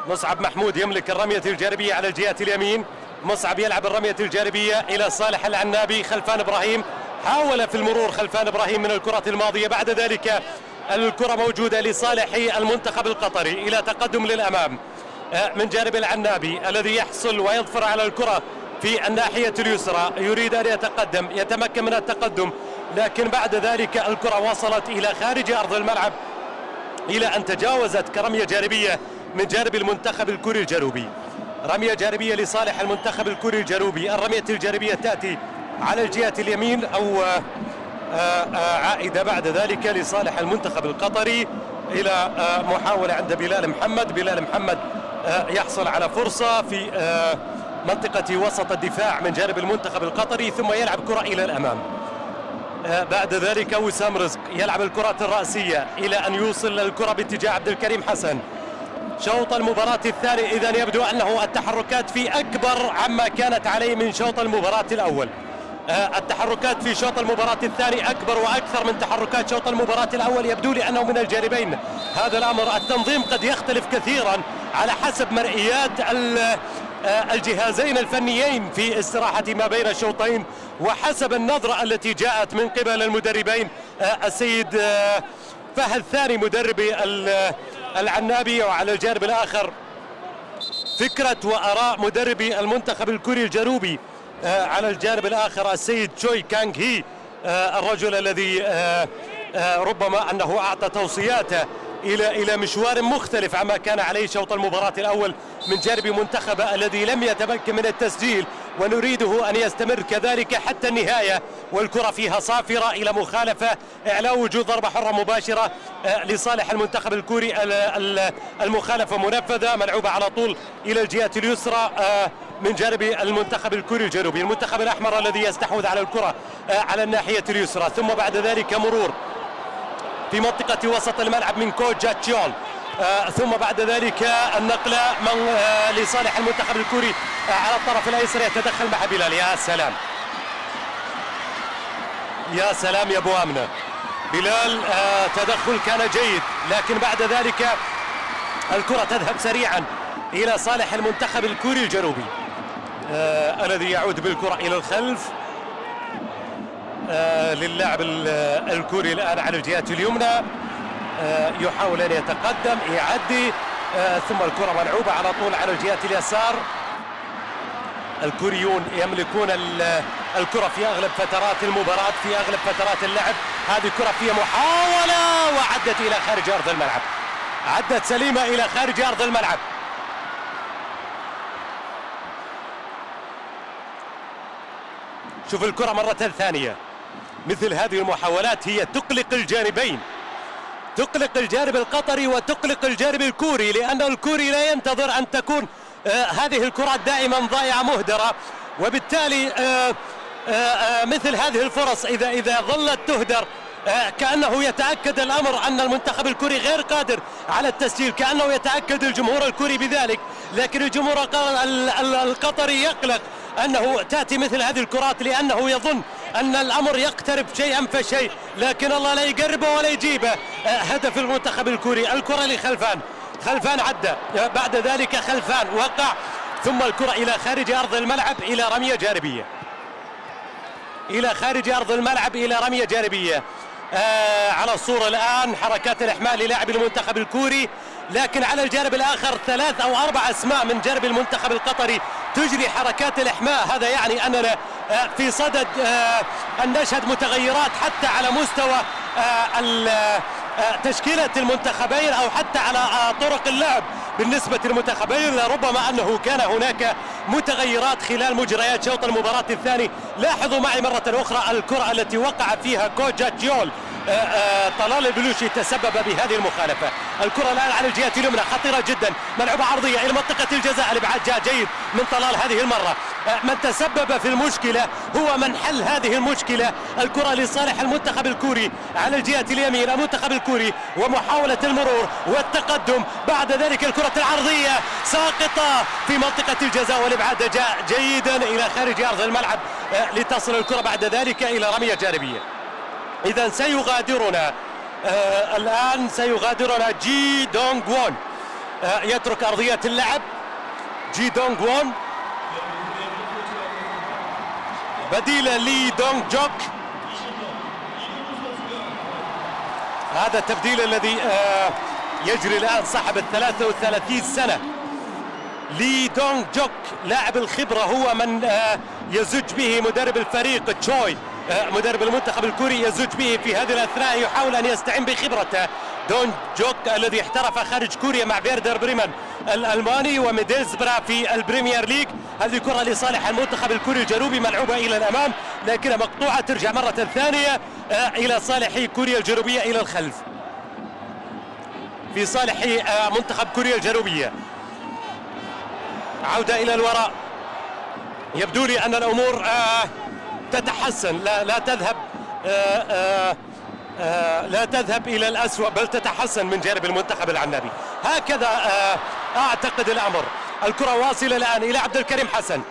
مصعب محمود يملك الرمية الجانبية على الجهة اليمين. مصعب يلعب الرمية الجانبية إلى صالح العنابي خلفان إبراهيم. حاول في المرور خلفان إبراهيم من الكرة الماضية. بعد ذلك الكرة موجودة لصالح المنتخب القطري إلى تقدم للأمام. من جانب العنابي الذي يحصل ويظفر على الكرة في الناحية اليسرى. يريد أن يتقدم يتمكن من التقدم. لكن بعد ذلك الكرة وصلت إلى خارج أرض الملعب إلى أن تجاوزت كرمية جانبية من جانب المنتخب الكوري الجنوبي. رمية جانبية لصالح المنتخب الكوري الجنوبي. الرمية الجانبية تأتي على الجهة اليمين أو عائدة بعد ذلك لصالح المنتخب القطري إلى محاولة عند بلال محمد. بلال محمد يحصل على فرصة في منطقة وسط الدفاع من جانب المنتخب القطري ثم يلعب كرة إلى الأمام. آه، بعد ذلك وسام رزق يلعب الكرات الرأسية إلى أن يوصل الكرة باتجاه عبد الكريم حسن. شوط المباراة الثاني إذا يبدو أنه التحركات في أكبر عما كانت عليه من شوط المباراة الأول. آه، التحركات في شوط المباراة الثاني أكبر وأكثر من تحركات شوط المباراة الأول يبدو لي أنه من الجانبين. هذا الأمر التنظيم قد يختلف كثيرا على حسب مرئيات آه، الجهازين الفنيين في استراحة ما بين الشوطين وحسب النظرة التي جاءت من قبل المدربين آه، السيد فهد ثاني مدربي ال- العنابي وعلى الجانب الآخر فكرة وآراء مدربي المنتخب الكوري الجنوبي آه، على الجانب الآخر السيد تشوي كانغ هي آه، الرجل الذي آه، ربما أنه أعطى توصياته إلى إلى مشوار مختلف عما كان عليه شوط المباراة الأول من جانب منتخبه الذي لم يتمكن من التسجيل ونريده أن يستمر كذلك حتى النهاية والكرة فيها صافرة إلى مخالفة إعلان وجود ضربة حرة مباشرة آه، لصالح المنتخب الكوري ال- ال- المخالفة منفذة ملعوبة على طول إلى الجهة اليسرى آه، من جانب المنتخب الكوري الجنوبي. المنتخب الأحمر الذي يستحوذ على الكرة آه، على الناحية اليسرى. ثم بعد ذلك مرور في منطقة وسط الملعب من كوجا تشيول آه ثم بعد ذلك النقلة من آه لصالح المنتخب الكوري آه على الطرف الأيسر يتدخل مع بلال. يا سلام. يا سلام يا أبو أمنة. بلال آه تدخل كان جيد لكن بعد ذلك الكرة تذهب سريعا إلى صالح المنتخب الكوري الجنوبي. آه الذي يعود بالكرة إلى الخلف. للاعب ال- الكوري الآن على الجهة اليمنى. آه يحاول أن يتقدم يعدي. آه ثم الكرة ملعوبة على طول على الجهة اليسار. الكوريون يملكون ال- الكرة في أغلب فترات المباراة في أغلب فترات اللعب. هذه الكرة فيها محاولة وعدت إلى خارج أرض الملعب. عدت سليمة إلى خارج أرض الملعب. شوف الكرة مرة ثانية. مثل هذه المحاولات هي تقلق الجانبين. تقلق الجانب القطري وتقلق الجانب الكوري لأن الكوري لا ينتظر أن تكون آه هذه الكرات دائما ضائعة مهدرة. وبالتالي آه آه مثل هذه الفرص إذا إذا ظلت تهدر كأنه يتأكد الأمر أن المنتخب الكوري غير قادر على التسجيل كأنه يتأكد الجمهور الكوري بذلك. لكن الجمهور الق- ال- ال- القطري يقلق. أنه تأتي مثل هذه الكرات لأنه يظن أن الأمر يقترب شيئا فشيء لكن الله لا يقربه ولا يجيبه. آه، هدف المنتخب الكوري الكرة لخلفان. خلفان عدى. آه، بعد ذلك خلفان وقع. ثم الكرة إلى خارج أرض الملعب إلى رمية جانبية إلى خارج أرض الملعب إلى رمية جانبية آه على الصورة الآن حركات الإحماء للاعب المنتخب الكوري. لكن على الجانب الآخر ثلاث أو أربع أسماء من جانب المنتخب القطري. تجري حركات الإحماء. هذا يعني أننا آه في صدد آه أن نشهد متغيرات حتى على مستوى آه تشكيلة المنتخبين أو حتى على طرق اللعب. بالنسبة للمنتخبين ربما أنه كان هناك متغيرات خلال مجريات شوط المباراة الثاني. لاحظوا معي مرة أخرى الكرة التي وقع فيها كوجا آه، طلال البلوشي تسبب بهذه المخالفة. الكرة الآن على الجهة اليمنى خطيرة جدا. ملعوبة عرضية إلى منطقة الجزاء. الإبعاد جاء جيد من طلال هذه المرة. آه، من تسبب في المشكلة هو من حل هذه المشكلة. الكرة لصالح المنتخب الكوري على الجهة اليمين المنتخب الكوري ومحاولة المرور والتقدم. بعد ذلك الكرة العرضية ساقطة في منطقة الجزاء والإبعاد جاء جيدا إلى خارج أرض الملعب. آه، لتصل الكرة بعد ذلك إلى رمية جانبية. إذا سيغادرنا آه الآن سيغادرنا جي دونغ وون. آه يترك أرضية اللعب. جي دونغ وون. بديلا لي دونغ جوك. هذا التبديل الذي آه يجري الآن صاحب الثلاثة والثلاثين سنة. لي دونغ جوك لاعب الخبرة هو من آه يزج به مدرب الفريق تشوي. مدرب المنتخب الكوري يزج به في هذه الأثناء يحاول أن يستعين بخبرته دون جوك الذي احترف خارج كوريا مع فيردر بريمن الألماني وميدلزبره في ال Premier League هذه كرة لصالح المنتخب الكوري الجنوبي ملعوبة إلى الأمام لكنها مقطوعة ترجع مرة ثانية آه إلى صالح كوريا الجنوبية إلى الخلف. في صالح آه منتخب كوريا الجنوبية. عودة إلى الوراء. يبدو لي أن الأمور آه تتحسن لا لا تذهب آه آه آه لا تذهب إلى الاسوء بل تتحسن من جانب المنتخب العنابي. هكذا أعتقد الأمر. الكرة واصلة الآن إلى عبد الكريم حسن.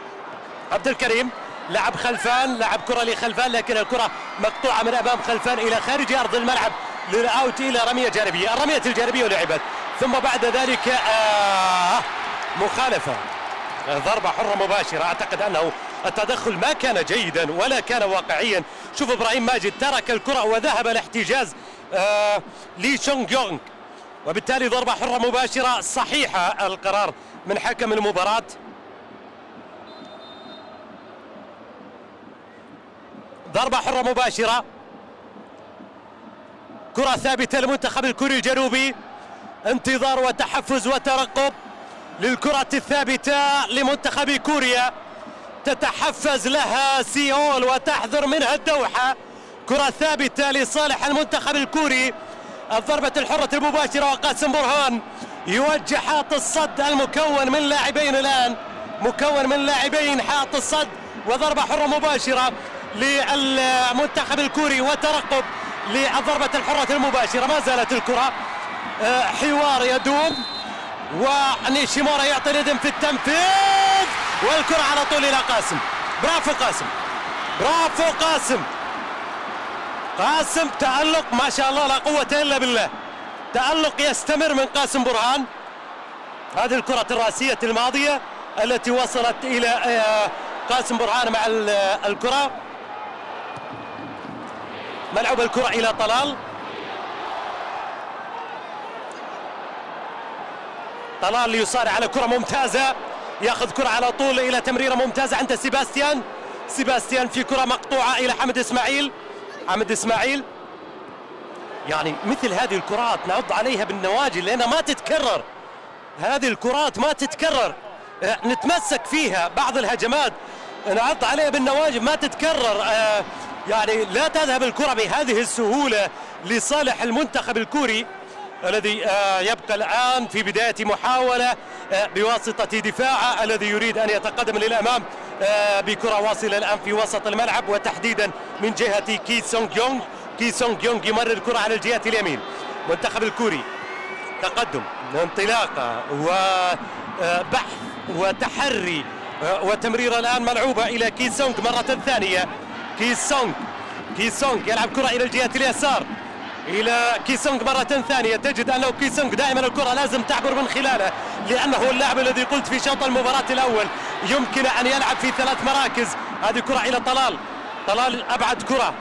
عبد الكريم لعب خلفان لعب كرة لخلفان لكن الكرة مقطوعة من أمام خلفان إلى خارج أرض الملعب. للأوت إلى رمية جانبية الرمية الجانبية لعبت. ثم بعد ذلك مخالفة. ضربة حرة مباشرة. أعتقد أنه التدخل ما كان جيدا ولا كان واقعيا. شوف إبراهيم ماجد ترك الكرة وذهب لاحتجاز آه لي شونغ يونغ. وبالتالي ضربة حرة مباشرة صحيحة القرار من حكم المباراة. ضربة حرة مباشرة. كرة ثابتة للمنتخب الكوري الجنوبي. انتظار وتحفز وترقب للكرة الثابتة لمنتخب كوريا. تتحفز لها سيول وتحذر منها الدوحة. كرة ثابتة لصالح المنتخب الكوري. الضربة الحرة المباشرة وقاسم برهان يوجه حائط الصد المكون من لاعبين الآن. مكون من لاعبين حائط الصد وضربة حرة مباشرة للمنتخب الكوري وترقب للضربة الحرة المباشرة. ما زالت الكرة حوار يدوم. ونيشيمورا يعطي اليد في التنفيذ. والكرة على طول إلى قاسم. برافو قاسم. برافو قاسم. قاسم تألق ما شاء الله لا قوة إلا بالله. تألق يستمر من قاسم برهان. هذه الكرة الرأسية الماضية التي وصلت إلى قاسم برهان مع الكرة. ملعوب الكرة إلى طلال. طلال يصارع على كرة ممتازة. ياخذ كرة على طول إلى تمريرة ممتازة عند سيباستيان. سيباستيان في كرة مقطوعة إلى حمد إسماعيل. حمد إسماعيل. يعني مثل هذه الكرات نعض عليها بالنواجذ لأنها ما تتكرر. هذه الكرات ما تتكرر. نتمسك فيها بعض الهجمات. نعض عليها بالنواجذ ما تتكرر. آه يعني لا تذهب الكرة بهذه السهولة لصالح المنتخب الكوري. الذي يبقى الآن في بداية محاولة بواسطة دفاعه الذي يريد أن يتقدم للأمام بكرة واصلة الآن في وسط الملعب وتحديدا من جهة كي سونغ يونغ. كي سونغ يونغ يمرر الكرة على الجهة اليمين. منتخب الكوري تقدم انطلاقة وبحث وتحري وتمرير الآن ملعوبة إلى كي سونغ مرة ثانية. كي سونغ كي سونغ يلعب كرة إلى الجهة اليسار. إلى كيسونغ مرة ثانية. تجد أنه كيسونغ دائما الكرة لازم تعبر من خلاله لأنه اللاعب الذي قلت في شوط المباراة الأول يمكن أن يلعب في ثلاث مراكز. هذه كرة إلى طلال. طلال أبعد كرة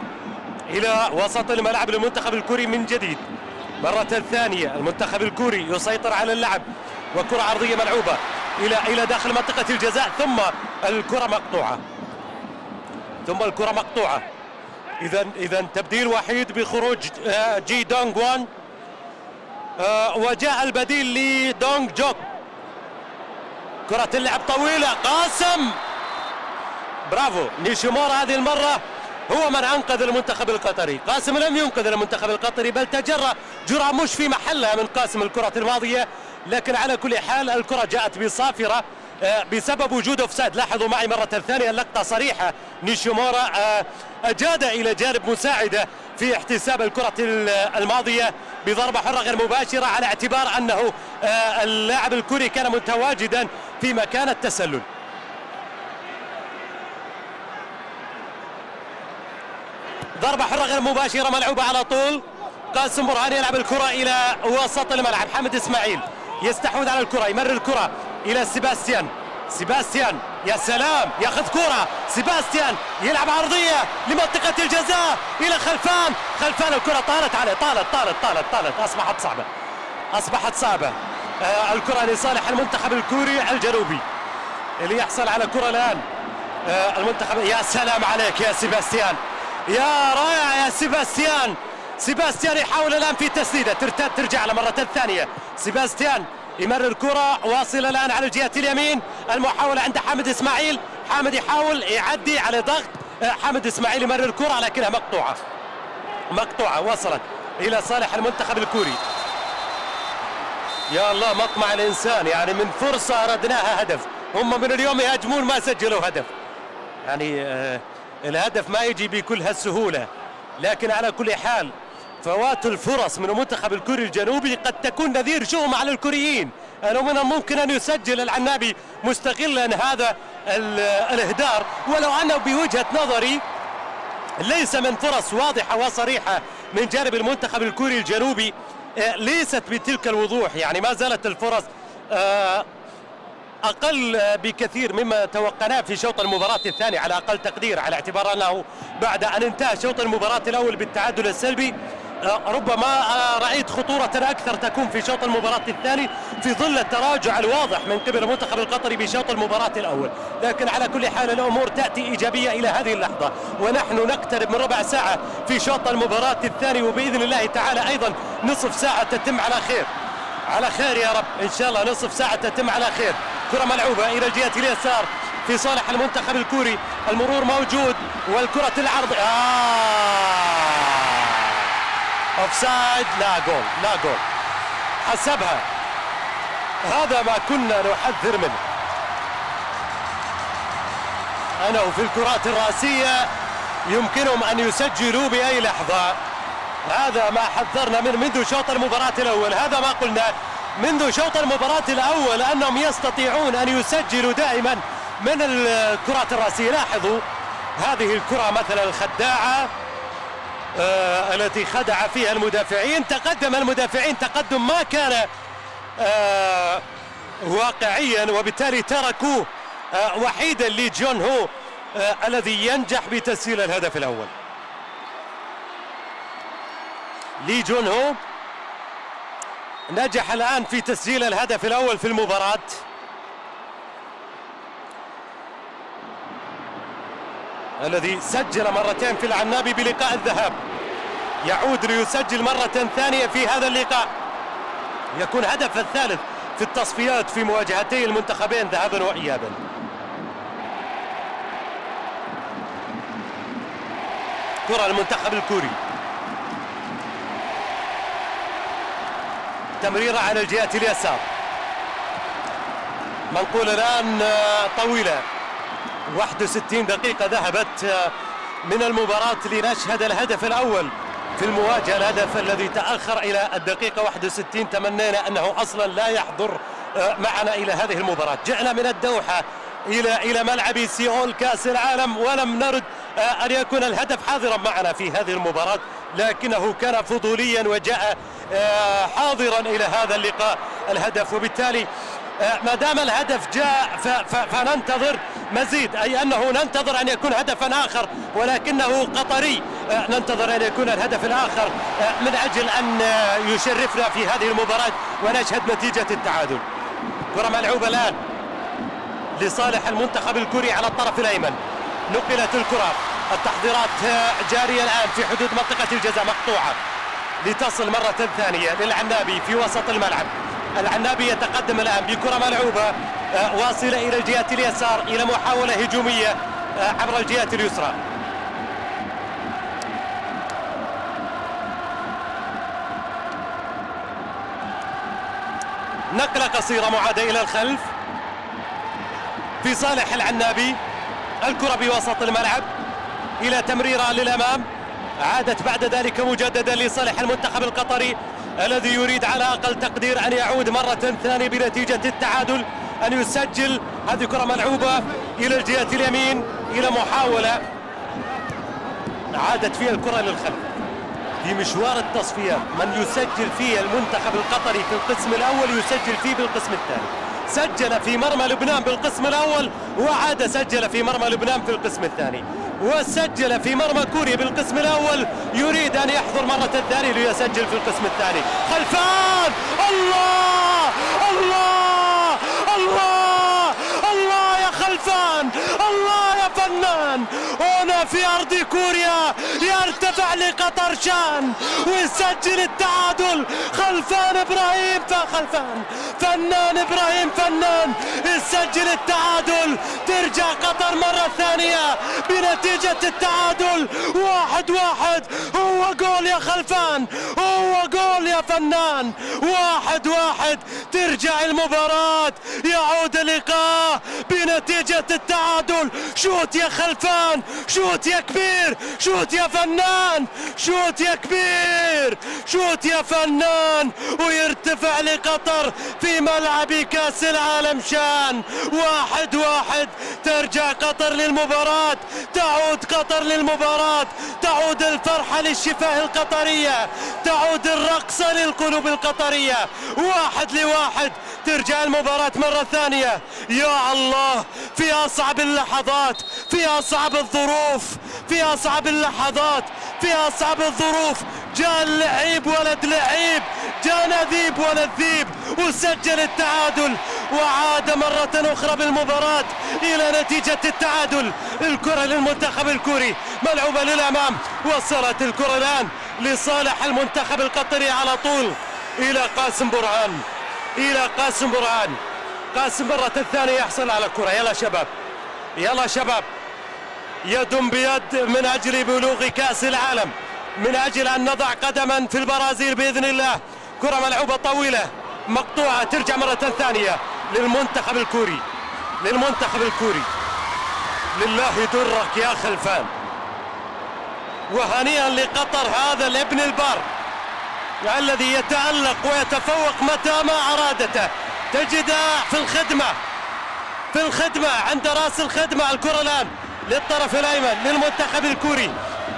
إلى وسط الملعب للمنتخب الكوري من جديد. مرة ثانية المنتخب الكوري يسيطر على اللعب وكرة عرضية ملعوبة إلى إلى داخل منطقة الجزاء ثم الكرة مقطوعة. ثم الكرة مقطوعة. اذا اذا تبديل وحيد بخروج جي دونغ وان وجاء البديل لدونغ جوك كرة اللعب طويلة. قاسم! برافو. نيشيمورا هذه المرة هو من أنقذ المنتخب القطري. قاسم لم ينقذ المنتخب القطري بل تجرأ جرأة مش في محلها من قاسم الكرة الماضية. لكن على كل حال الكرة جاءت بصافرة. بسبب وجود أوفسايد. لاحظوا معي مرة ثانية اللقطة صريحة. نيشيمورا أجاد إلى جانب مساعدة في احتساب الكرة الماضية بضربة حرة غير مباشرة على اعتبار أنه اللاعب الكوري كان متواجدا في مكان التسلل. ضربة حرة غير مباشرة ملعوبة على طول. قاسم برهان يلعب الكرة إلى وسط الملعب. حمد إسماعيل يستحوذ على الكرة يمرر الكرة. إلى سيباستيان. سيباستيان يا سلام ياخذ كرة. سيباستيان يلعب عرضية لمنطقة الجزاء إلى خلفان. خلفان الكرة طالت عليه طالت طالت طالت طالت. أصبحت صعبة أصبحت صعبة. آه الكرة لصالح المنتخب الكوري الجنوبي. اللي يحصل على كرة الآن. آه المنتخب يا سلام عليك يا سيباستيان. يا رائع يا سيباستيان. سيباستيان يحاول الآن في تسديدة. ترتد ترجع لمرة ثانية. سيباستيان يمرر الكرة واصلة الآن على الجهة اليمين. المحاولة عند حامد إسماعيل. حامد يحاول يعدي على ضغط. حامد إسماعيل يمرر الكرة لكنها مقطوعة. مقطوعة وصلت إلى صالح المنتخب الكوري. يا الله مطمع الإنسان. يعني من فرصة أردناها هدف. هم من اليوم يهاجمون ما سجلوا هدف. يعني آه، الهدف ما يجي بكل هالسهولة. لكن على كل حال فوات الفرص من المنتخب الكوري الجنوبي قد تكون نذير شؤم على الكوريين. أنه من الممكن أن يسجل العنابي مستغلا هذا ال- الإهدار ولو أنه بوجهة نظري ليس من فرص واضحة وصريحة من جانب المنتخب الكوري الجنوبي. آه، ليست بتلك الوضوح يعني ما زالت الفرص آه، أقل بكثير مما توقعناه في شوط المباراة الثاني على أقل تقدير على اعتبار أنه بعد أن انتهى شوط المباراة الأول بالتعادل السلبي. ربما آه، رأيت خطورة أكثر تكون في شوط المباراة الثاني في ظل التراجع الواضح من قبل المنتخب القطري بشوط المباراة الأول. لكن على كل حال الأمور تأتي إيجابية إلى هذه اللحظة ونحن نقترب من ربع ساعة في شوط المباراة الثاني وبإذن الله تعالى أيضا نصف ساعة تتم على خير. على خير يا رب إن شاء الله نصف ساعة تتم على خير. كرة ملعوبة إلى الجهة اليسار في صالح المنتخب الكوري. المرور موجود والكرة العرض آه! offside لا جول لا جول حسبها. هذا ما كنا نحذر منه. انه في الكرات الرأسية يمكنهم أن يسجلوا بأي لحظة. هذا ما حذرنا منه منذ شوط المباراة الأول. هذا ما قلنا منذ شوط المباراة الأول أنهم يستطيعون أن يسجلوا دائما من الكرات الرأسية. لاحظوا هذه الكرة مثلا الخداعة. آه التي خدع فيها المدافعين. تقدم المدافعين تقدم ما كان آه واقعيا وبالتالي تركوه آه وحيدا لجون هو آه الذي ينجح بتسجيل الهدف الأول. لي جون هو نجح الآن في تسجيل الهدف الأول في المباراة. الذي سجل مرتين في العنابي بلقاء الذهاب. يعود ليسجل مرة ثانية في هذا اللقاء. يكون هدف الثالث في التصفيات في مواجهتي المنتخبين ذهابا وإيابا. كرة المنتخب الكوري. تمريرة على الجهة اليسار. منقول الآن طويلة. 61 دقيقة ذهبت آه، من المباراة لنشهد الهدف الأول في المواجهة الهدف الذي تأخر إلى الدقيقة 61 تمنينا أنه أصلا لا يحضر آه، معنا إلى هذه المباراة. جئنا من الدوحة إلى إلى ملعب سيول كأس العالم ولم نرد آه، أن يكون الهدف حاضرا معنا في هذه المباراة لكنه كان فضوليا وجاء حاضرا إلى هذا اللقاء. الهدف وبالتالي ما دام الهدف جاء فننتظر مزيد أي أنه ننتظر أن يكون هدفا آخر ولكنه قطري. آه، ننتظر أن يكون الهدف الآخر آه، من أجل أن آه، يشرفنا في هذه المباراة ونشهد نتيجة التعادل. كرة ملعوبة الآن لصالح المنتخب الكوري على الطرف الأيمن. نقلت الكرة التحضيرات جارية الآن في حدود منطقة الجزاء مقطوعة. لتصل مرة ثانية للعنابي في وسط الملعب. العنابي يتقدم الآن بكرة ملعوبة آه، واصلة إلى الجهة اليسار إلى محاولة هجومية آه، عبر الجهة اليسرى. نقلة قصيرة معادة إلى الخلف. في صالح العنابي الكرة بوسط الملعب إلى تمريرة للأمام. عادت بعد ذلك مجددا لصالح المنتخب القطري الذي يريد على أقل تقدير أن يعود مرة ثانية بنتيجة التعادل أن يسجل هذه كرة ملعوبة إلى الجهة اليمين إلى محاولة عادت فيها الكرة للخلف في مشوار التصفيات من يسجل فيه المنتخب القطري في القسم الأول يسجل فيه بالقسم الثاني. سجل في مرمى لبنان بالقسم الأول وعاد سجل في مرمى لبنان في القسم الثاني. وسجل في مرمى كوريا بالقسم الأول يريد أن يحضر مرة ثانية ليسجل في القسم الثاني. خلفان! الله! الله! الله! الله يا خلفان! الله يا فنان! في أرض كوريا يرتفع لقطر شان ويسجل التعادل خلفان إبراهيم فخلفان فنان إبراهيم فنان. يسجل التعادل. ترجع قطر مرة ثانية بنتيجة التعادل. واحد واحد. هو جول يا خلفان. هو جول يا فنان. واحد واحد. ترجع المباراة. يعود اللقاء بنتيجة التعادل. shoot يا خلفان. shoot يا كبير shoot يا فنان shoot يا كبير shoot يا فنان ويرتفع لقطر في ملعب كأس العالم شان. واحد واحد ترجع قطر للمباراة تعود قطر للمباراة تعود الفرحة للشفاه القطرية تعود الرقصة للقلوب القطرية. واحد لواحد ترجع المباراة مرة ثانية. يا الله في أصعب اللحظات في أصعب الظروف في أصعب اللحظات في أصعب الظروف. جاء اللعيب ولد لعيب جاء نذيب ولد ذيب وسجل التعادل وعاد مرة أخرى بالمباراة إلى نتيجة التعادل. الكرة للمنتخب الكوري ملعوبة للأمام. وصلت الكرة الآن لصالح المنتخب القطري على طول إلى قاسم برهان إلى قاسم برهان قاسم مرة ثانية يحصل على الكرة. يلا شباب. يلا شباب. يد بيد من أجل بلوغ كأس العالم من أجل أن نضع قدما في البرازيل بإذن الله. كرة ملعوبة طويلة مقطوعة ترجع مرة ثانية للمنتخب الكوري. للمنتخب الكوري. لله درك يا خلفان. وهنيئا لقطر هذا الابن البار الذي يتألق ويتفوق متى ما أرادته. تجدها في الخدمة في الخدمة عند رأس الخدمة الكرة الآن. للطرف الأيمن للمنتخب الكوري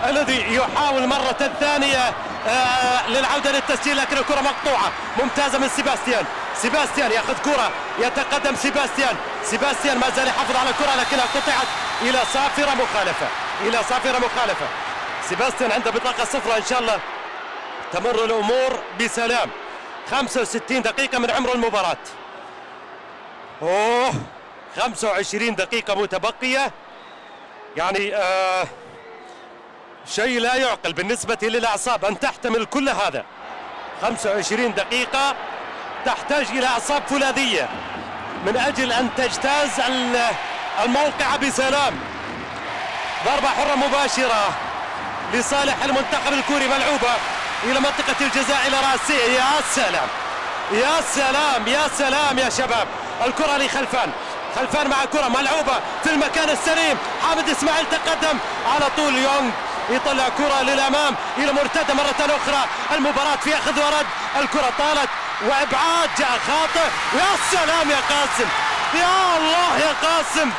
الذي يحاول مرة ثانية آه للعودة للتسجيل لكن الكرة مقطوعة. ممتازة من سيباستيان. سيباستيان ياخذ كرة يتقدم سيباستيان. سيباستيان ما زال يحافظ على الكرة لكنها قطعت إلى صافرة مخالفة. إلى صافرة مخالفة. سيباستيان عنده بطاقة صفراء إن شاء الله. تمر الأمور بسلام. 65 دقيقة من عمر المباراة. أوه! 25 دقيقة متبقية. يعني آه شيء لا يعقل بالنسبة للأعصاب أن تحتمل كل هذا. 25 دقيقة تحتاج إلى أعصاب فولاذية من أجل أن تجتاز الموقع بسلام. ضربة حرة مباشرة لصالح المنتخب الكوري ملعوبة إلى منطقة الجزاء إلى رأسية يا سلام! يا سلام! يا سلام! يا شباب! الكرة لخلفان. خلفان مع كرة ملعوبة في المكان السليم. حامد إسماعيل تقدم على طول. يونغ يطلع كرة للأمام إلى مرتدى مرة أخرى. المباراة في أخذ ورد. الكرة طالت وإبعاد. جاء خاطئ. يا سلام يا قاسم. يا الله يا قاسم.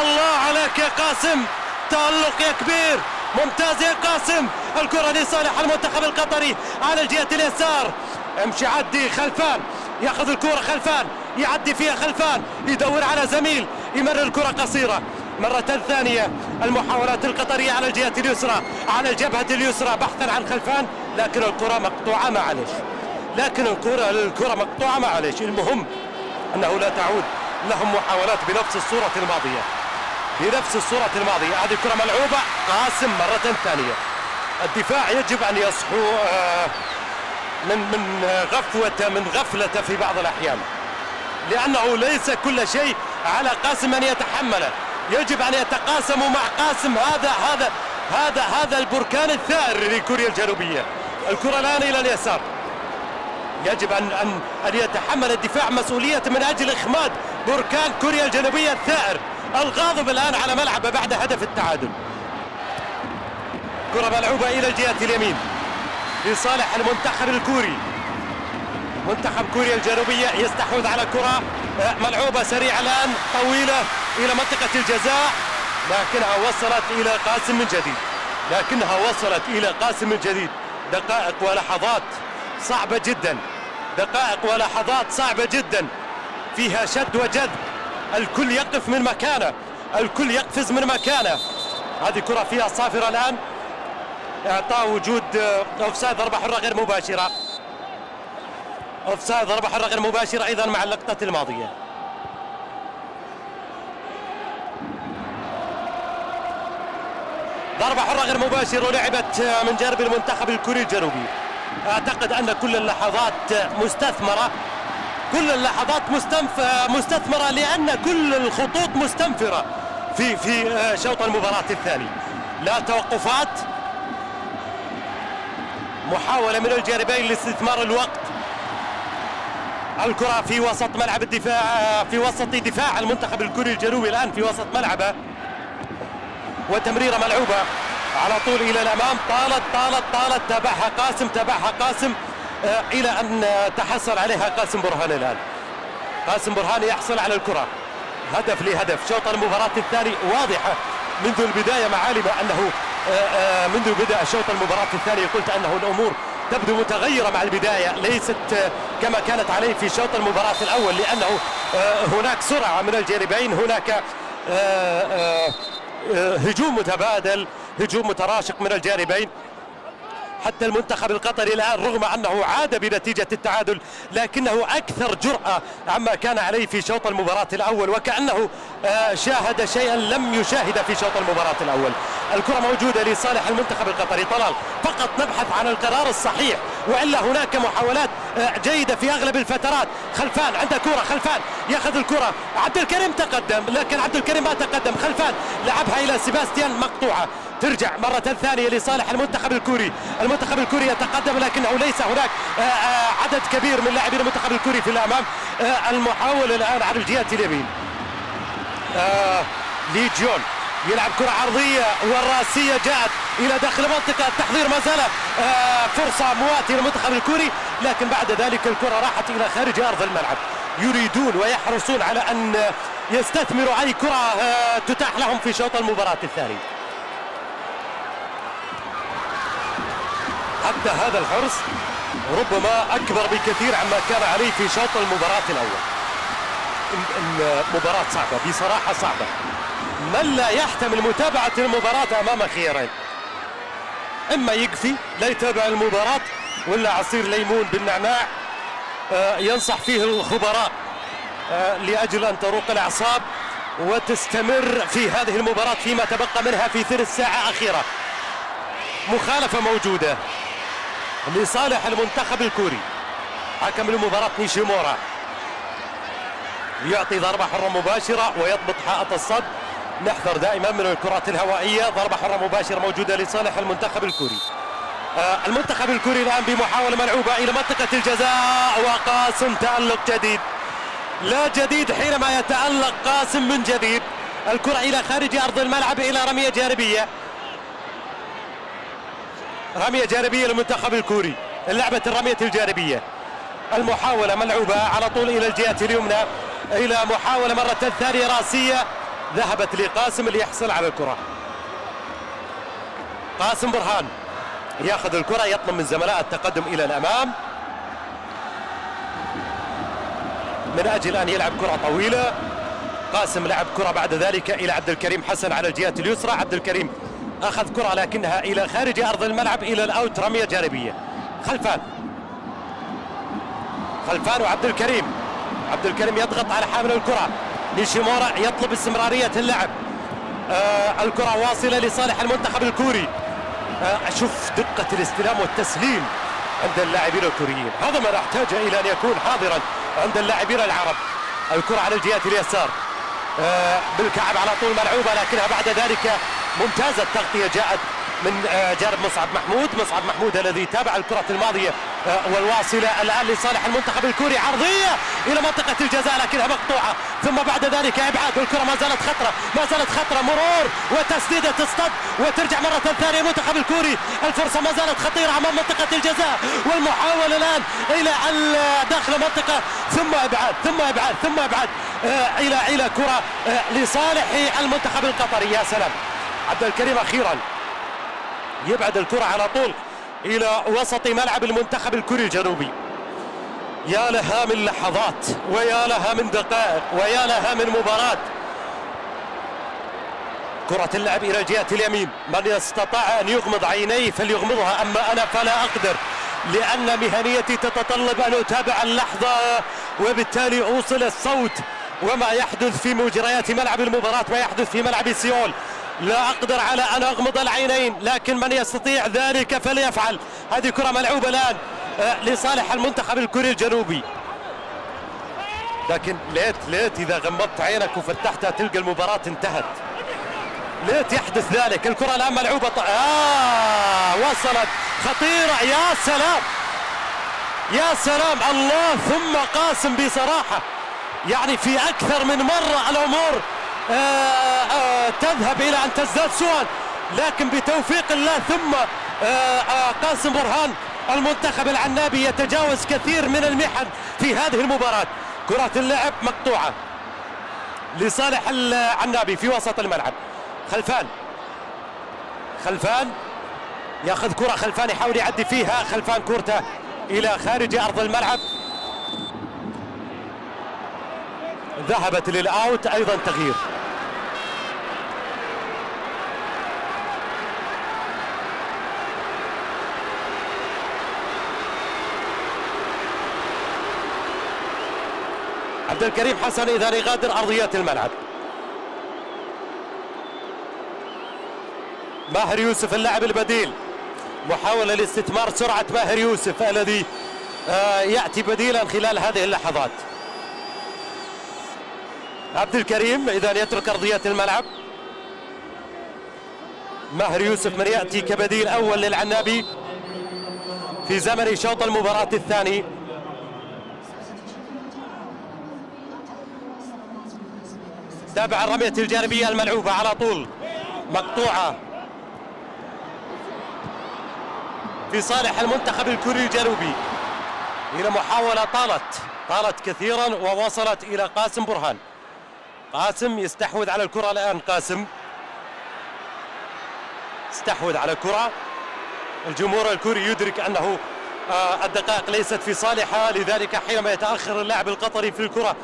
الله عليك يا قاسم. تألق يا كبير. ممتاز يا قاسم. الكرة لصالح المنتخب القطري على الجهة اليسار. أمشي عدي خلفان. يأخذ الكرة خلفان. يعدي فيها خلفان يدور على زميل يمرر الكرة قصيرة. مرة ثانية المحاولات القطرية على الجهة اليسرى على الجبهة اليسرى بحثا عن خلفان لكن الكرة مقطوعة معلش. لكن الكرة الكرة مقطوعة معلش. المهم أنه لا تعود لهم محاولات بنفس الصورة الماضية. بنفس الصورة الماضية. هذه الكرة ملعوبة. قاسم مرة ثانية. الدفاع يجب أن يصحو آه، من من غفوة من غفلة في بعض الأحيان. لأنه ليس كل شيء على قاسم أن يتحمله يجب أن يتقاسموا مع قاسم هذا هذا هذا هذا البركان الثائر لكوريا الجنوبية. الكرة الآن إلى اليسار. يجب أن أن أن يتحمل الدفاع مسؤولية من أجل إخماد بركان كوريا الجنوبية الثائر. الغاضب الآن على ملعبه بعد هدف التعادل. كرة ملعوبة إلى الجهة اليمين. لصالح المنتخب الكوري. منتخب كوريا الجنوبية يستحوذ على كرة آه، ملعوبة سريعة الآن طويلة إلى منطقة الجزاء لكنها وصلت إلى قاسم من جديد. لكنها وصلت إلى قاسم من جديد. دقائق ولحظات صعبة جدا. دقائق ولحظات صعبة جدا. فيها شد وجذب. الكل يقف من مكانه. الكل يقفز من مكانه. هذه كرة فيها صافرة الآن. إعطاء وجود أوفسايد ضربة حرة غير مباشرة. أوفسايد ضربة حرة غير مباشرة أيضا مع اللقطة الماضية. ضربة حرة غير مباشرة ولعبت من جانب المنتخب الكوري الجنوبي. أعتقد أن كل اللحظات مستثمرة. كل اللحظات مستثمرة لأن كل الخطوط مستنفرة في في شوط المباراة الثاني. لا توقفات. محاولة من الجانبين لاستثمار الوقت. الكرة في وسط ملعب الدفاع في وسط دفاع المنتخب الكوري الجنوبي الآن في وسط ملعبه. وتمريرة ملعوبة على طول إلى الأمام. طالت طالت طالت. تابعها قاسم تابعها قاسم آه، إلى أن تحصل عليها قاسم برهان الآن. قاسم برهان يحصل على الكرة. هدف لهدف. شوط المباراة الثاني واضحة منذ البداية. معالم أنه آه، آه، منذ بدأ شوط المباراة الثاني قلت أنه الأمور تبدو متغيرة مع البداية ليست كما كانت عليه في شوط المباراة الأول لأنه آه، هناك سرعة من الجانبين هناك آه، آه، هجوم متبادل هجوم متراشق من الجانبين. حتى المنتخب القطري الآن رغم أنه عاد بنتيجة التعادل لكنه أكثر جرأة عما كان عليه في شوط المباراة الأول وكأنه آه، شاهد شيئا لم يشاهد في شوط المباراة الأول. الكرة موجودة لصالح المنتخب القطري. طلال فقط نبحث عن القرار الصحيح وإلا هناك محاولات آه، جيدة في أغلب الفترات. خلفان عنده كرة خلفان يأخذ الكرة. عبد الكريم تقدم لكن عبد الكريم ما تقدم. خلفان لعبها إلى سيباستيان مقطوعة. ترجع مرة ثانية لصالح المنتخب الكوري. المنتخب الكوري يتقدم لكنه ليس هناك آه، آه، عدد كبير من لاعبين المنتخب الكوري في الأمام. آه، المحاولة الآن على الجهة اليمين. لي جون يلعب كرة عرضية والرأسية جاءت إلى داخل منطقة. التحضير ما زال فرصة مواتية للمنتخب الكوري لكن بعد ذلك الكرة راحت إلى خارج أرض الملعب. يريدون ويحرصون على أن يستثمروا أي كرة تتاح لهم في شوط المباراة الثاني. حتى هذا الحرص ربما أكبر بكثير عما كان عليه في شوط المباراة الأول. ال- المباراة صعبة بصراحة صعبة. من لا يحتمل متابعة المباراة أمام خيارين؟ إما يكفي لا يتابع المباراة ولا عصير ليمون بالنعناع آه، ينصح فيه الخبراء آه، لأجل أن تروق الأعصاب وتستمر في هذه المباراة فيما تبقى منها في ثلث ساعة أخيرة. مخالفة موجودة. لصالح المنتخب الكوري. حكم المباراة نيشيمورا يعطي ضربة حرة مباشرة ويضبط حائط الصد. نحذر دائما من الكرات الهوائية. ضربة حرة مباشرة موجودة لصالح المنتخب الكوري. آه المنتخب الكوري الآن بمحاولة ملعوبة إلى منطقة الجزاء. وقاسم تألق جديد. لا جديد حينما يتألق قاسم من جديد. الكرة إلى خارج أرض الملعب إلى رمية جانبية. رمية جانبية للمنتخب الكوري. لعبة الرمية الجانبية. المحاولة ملعوبة على طول إلى الجهة اليمنى. إلى محاولة مرة ثانية رأسية. ذهبت لقاسم ليحصل على الكرة. قاسم برهان ياخذ الكرة يطلب من زملاء التقدم إلى الأمام. من أجل أن يلعب كرة طويلة. قاسم لعب كرة بعد ذلك إلى عبد الكريم حسن على الجهة اليسرى. عبد الكريم أخذ كرة لكنها إلى خارج أرض الملعب إلى الأوت رمية جانبية. خلفان. خلفان وعبد الكريم. عبد الكريم يضغط على حامل الكرة. نيشيمورا يطلب استمرارية اللعب. آه الكرة واصلة لصالح المنتخب الكوري. آه شوف دقة الاستلام والتسليم عند اللاعبين الكوريين. هذا ما نحتاج إلى أن يكون حاضرا عند اللاعبين العرب. الكرة على الجهة اليسار. آه بالكعب على طول ملعوبة لكنها بعد ذلك ممتازة التغطية جاءت من آه جانب مصعب محمود. مصعب محمود الذي تابع الكرة الماضية آه والواصلة الآن لصالح المنتخب الكوري. عرضية إلى منطقة الجزاء لكنها مقطوعة. ثم بعد ذلك إبعاد والكرة ما زالت خطرة ما زالت خطرة. مرور وتسديدة تصطد وترجع مرة ثانية المنتخب الكوري. الفرصة ما زالت خطيرة أمام منطقة الجزاء والمحاولة الآن إلى داخل منطقة ثم إبعاد ثم إبعاد ثم إبعاد آه إلى إلى كرة لصالح المنتخب القطري. يا سلام. عبد الكريم أخيرا. يبعد الكرة على طول إلى وسط ملعب المنتخب الكوري الجنوبي. يا لها من لحظات ويا لها من دقائق ويا لها من مباراة. كرة اللعب إلى الجهة اليمين. من استطاع أن يغمض عينيه فليغمضها أما أنا فلا أقدر لأن مهنيتي تتطلب أن أتابع اللحظة وبالتالي أوصل الصوت. وما يحدث في مجريات ملعب المباراة ما يحدث في ملعب سيول. لا أقدر على أن أغمض العينين لكن من يستطيع ذلك فليفعل. هذه كرة ملعوبة الآن آه، لصالح المنتخب الكوري الجنوبي. لكن ليت ليت إذا غمضت عينك وفتحتها تلقى المباراة انتهت. ليت يحدث ذلك. الكرة الآن ملعوبة ط... آه وصلت. خطيرة. يا سلام. يا سلام. الله ثم قاسم بصراحة. يعني في أكثر من مرة الأمور تذهب إلى أن تزداد سوءا لكن بتوفيق الله ثم آه، آه، قاسم برهان المنتخب العنابي يتجاوز كثير من المحن في هذه المباراة. كرة اللعب مقطوعة لصالح العنابي في وسط الملعب. خلفان خلفان ياخذ كرة خلفان يحاول يعدي فيها. خلفان كورته إلى خارج أرض الملعب. ذهبت للأوت أيضا تغيير. عبد الكريم حسن إذا يغادر أرضية الملعب. ماهر يوسف اللاعب البديل. محاولة لاستثمار سرعة ماهر يوسف الذي آه، يأتي بديلا خلال هذه اللحظات. عبد الكريم إذا يترك أرضية الملعب. ماهر يوسف من يأتي كبديل أول للعنابي في زمن شوط المباراة الثاني. تابع الرمية الجانبية الملعوبة على طول مقطوعة. في صالح المنتخب الكوري الجنوبي. إلى محاولة طالت طالت كثيرا ووصلت إلى قاسم برهان. قاسم يستحوذ على الكرة الآن قاسم. استحوذ على الكرة. الجمهور الكوري يدرك أنه آه، الدقائق ليست في صالحة لذلك حينما يتأخر اللاعب القطري في الكرة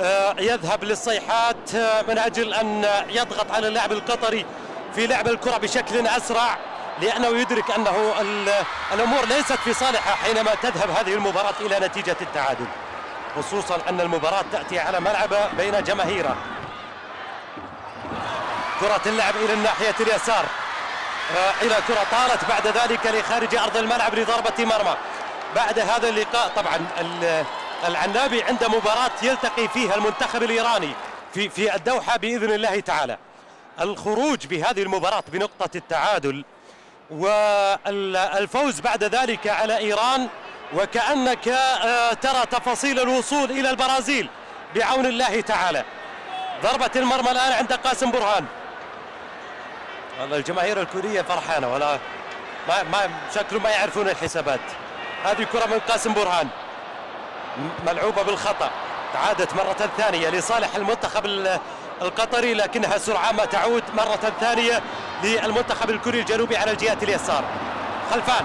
آه، يذهب للصيحات آه، من أجل أن يضغط على اللاعب القطري في لعب الكرة بشكل أسرع لأنه يدرك أنه الأمور ليست في صالحة حينما تذهب هذه المباراة إلى نتيجة التعادل. خصوصا أن المباراة تأتي على ملعب بين جماهيره كرة اللعب إلى الناحية اليسار. إلى كرة طالت بعد ذلك لخارج أرض الملعب لضربة مرمى. بعد هذا اللقاء طبعا العنابي عند مباراة يلتقي فيها المنتخب الإيراني في في الدوحة بإذن الله تعالى. الخروج بهذه المباراة بنقطة التعادل والفوز بعد ذلك على إيران وكأنك آه، ترى تفاصيل الوصول إلى البرازيل بعون الله تعالى. ضربة المرمى الآن عند قاسم برهان. والله الجماهير الكورية فرحانة ولا ما ما شكله ما يعرفون الحسابات. هذه كرة من قاسم برهان. ملعوبة بالخطأ. تعادت مرة ثانية لصالح المنتخب القطري لكنها سرعة ما تعود مرة ثانية للمنتخب الكوري الجنوبي على الجهة اليسار. خلفان.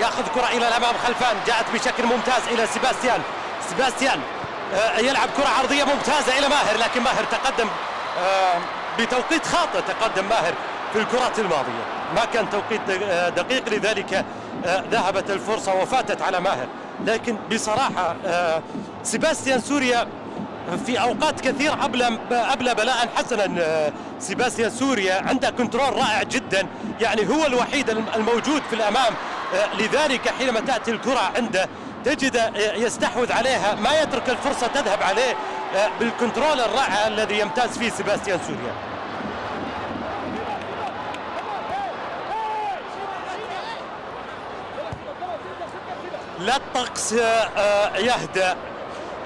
ياخذ كرة إلى الأمام خلفان. جاءت بشكل ممتاز إلى سيباستيان. سيباستيان آه، يلعب كرة عرضية ممتازة إلى ماهر لكن ماهر تقدم آه، بتوقيت خاطئ تقدم ماهر في الكرات الماضية. ما كان توقيت آه، دقيق لذلك ذهبت الفرصة وفاتت على ماهر. لكن بصراحة سيباستيان سوريا في أوقات كثير ابلى ابلى بلاء حسنا سيباستيان سوريا عنده control رائع جدا. يعني هو الوحيد الموجود في الأمام. لذلك حينما تأتي الكرة عنده تجد يستحوذ عليها ما يترك الفرصة تذهب عليه بالكنترول الرائع الذي يمتاز فيه سيباستيان سوريا. لا الطقس يهدأ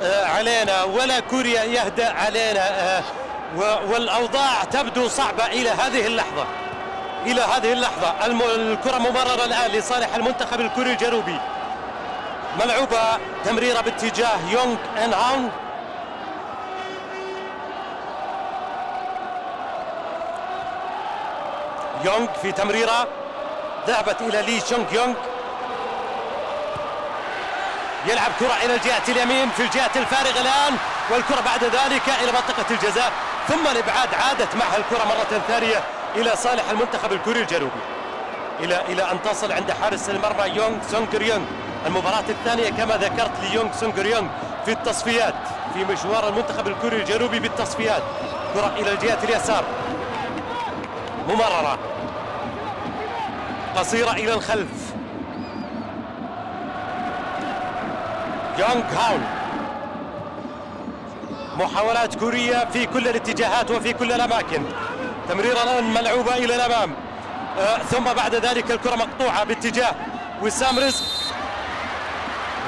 آه، علينا ولا كوريا يهدأ علينا آه، والأوضاع تبدو صعبة إلى هذه اللحظة. إلى هذه اللحظة. الكرة ممررة الآن لصالح المنتخب الكوري الجنوبي. ملعوبة تمريرة باتجاه يونغ ان هاون يونغ في تمريرة. ذهبت إلى لي شونغ يونغ. يلعب كرة إلى الجهة اليمين في الجهة الفارغة الآن. والكرة بعد ذلك إلى منطقة الجزاء. ثم الإبعاد عادت معها الكرة مرة ثانية. إلى صالح المنتخب الكوري الجنوبي. إلى إلى أن تصل عند حارس المرمى يونغ سونغر يونغ المباراة الثانية كما ذكرت ليونغ سونغر يونغ في التصفيات في مشوار المنتخب الكوري الجنوبي بالتصفيات. كرة إلى الجهة اليسار. ممررة. قصيرة إلى الخلف. يونغ هاون. محاولات كورية في كل الاتجاهات وفي كل الأماكن. تمريرة الآن ملعوبة إلى الأمام. آه ثم بعد ذلك الكرة مقطوعة باتجاه وسام رزق.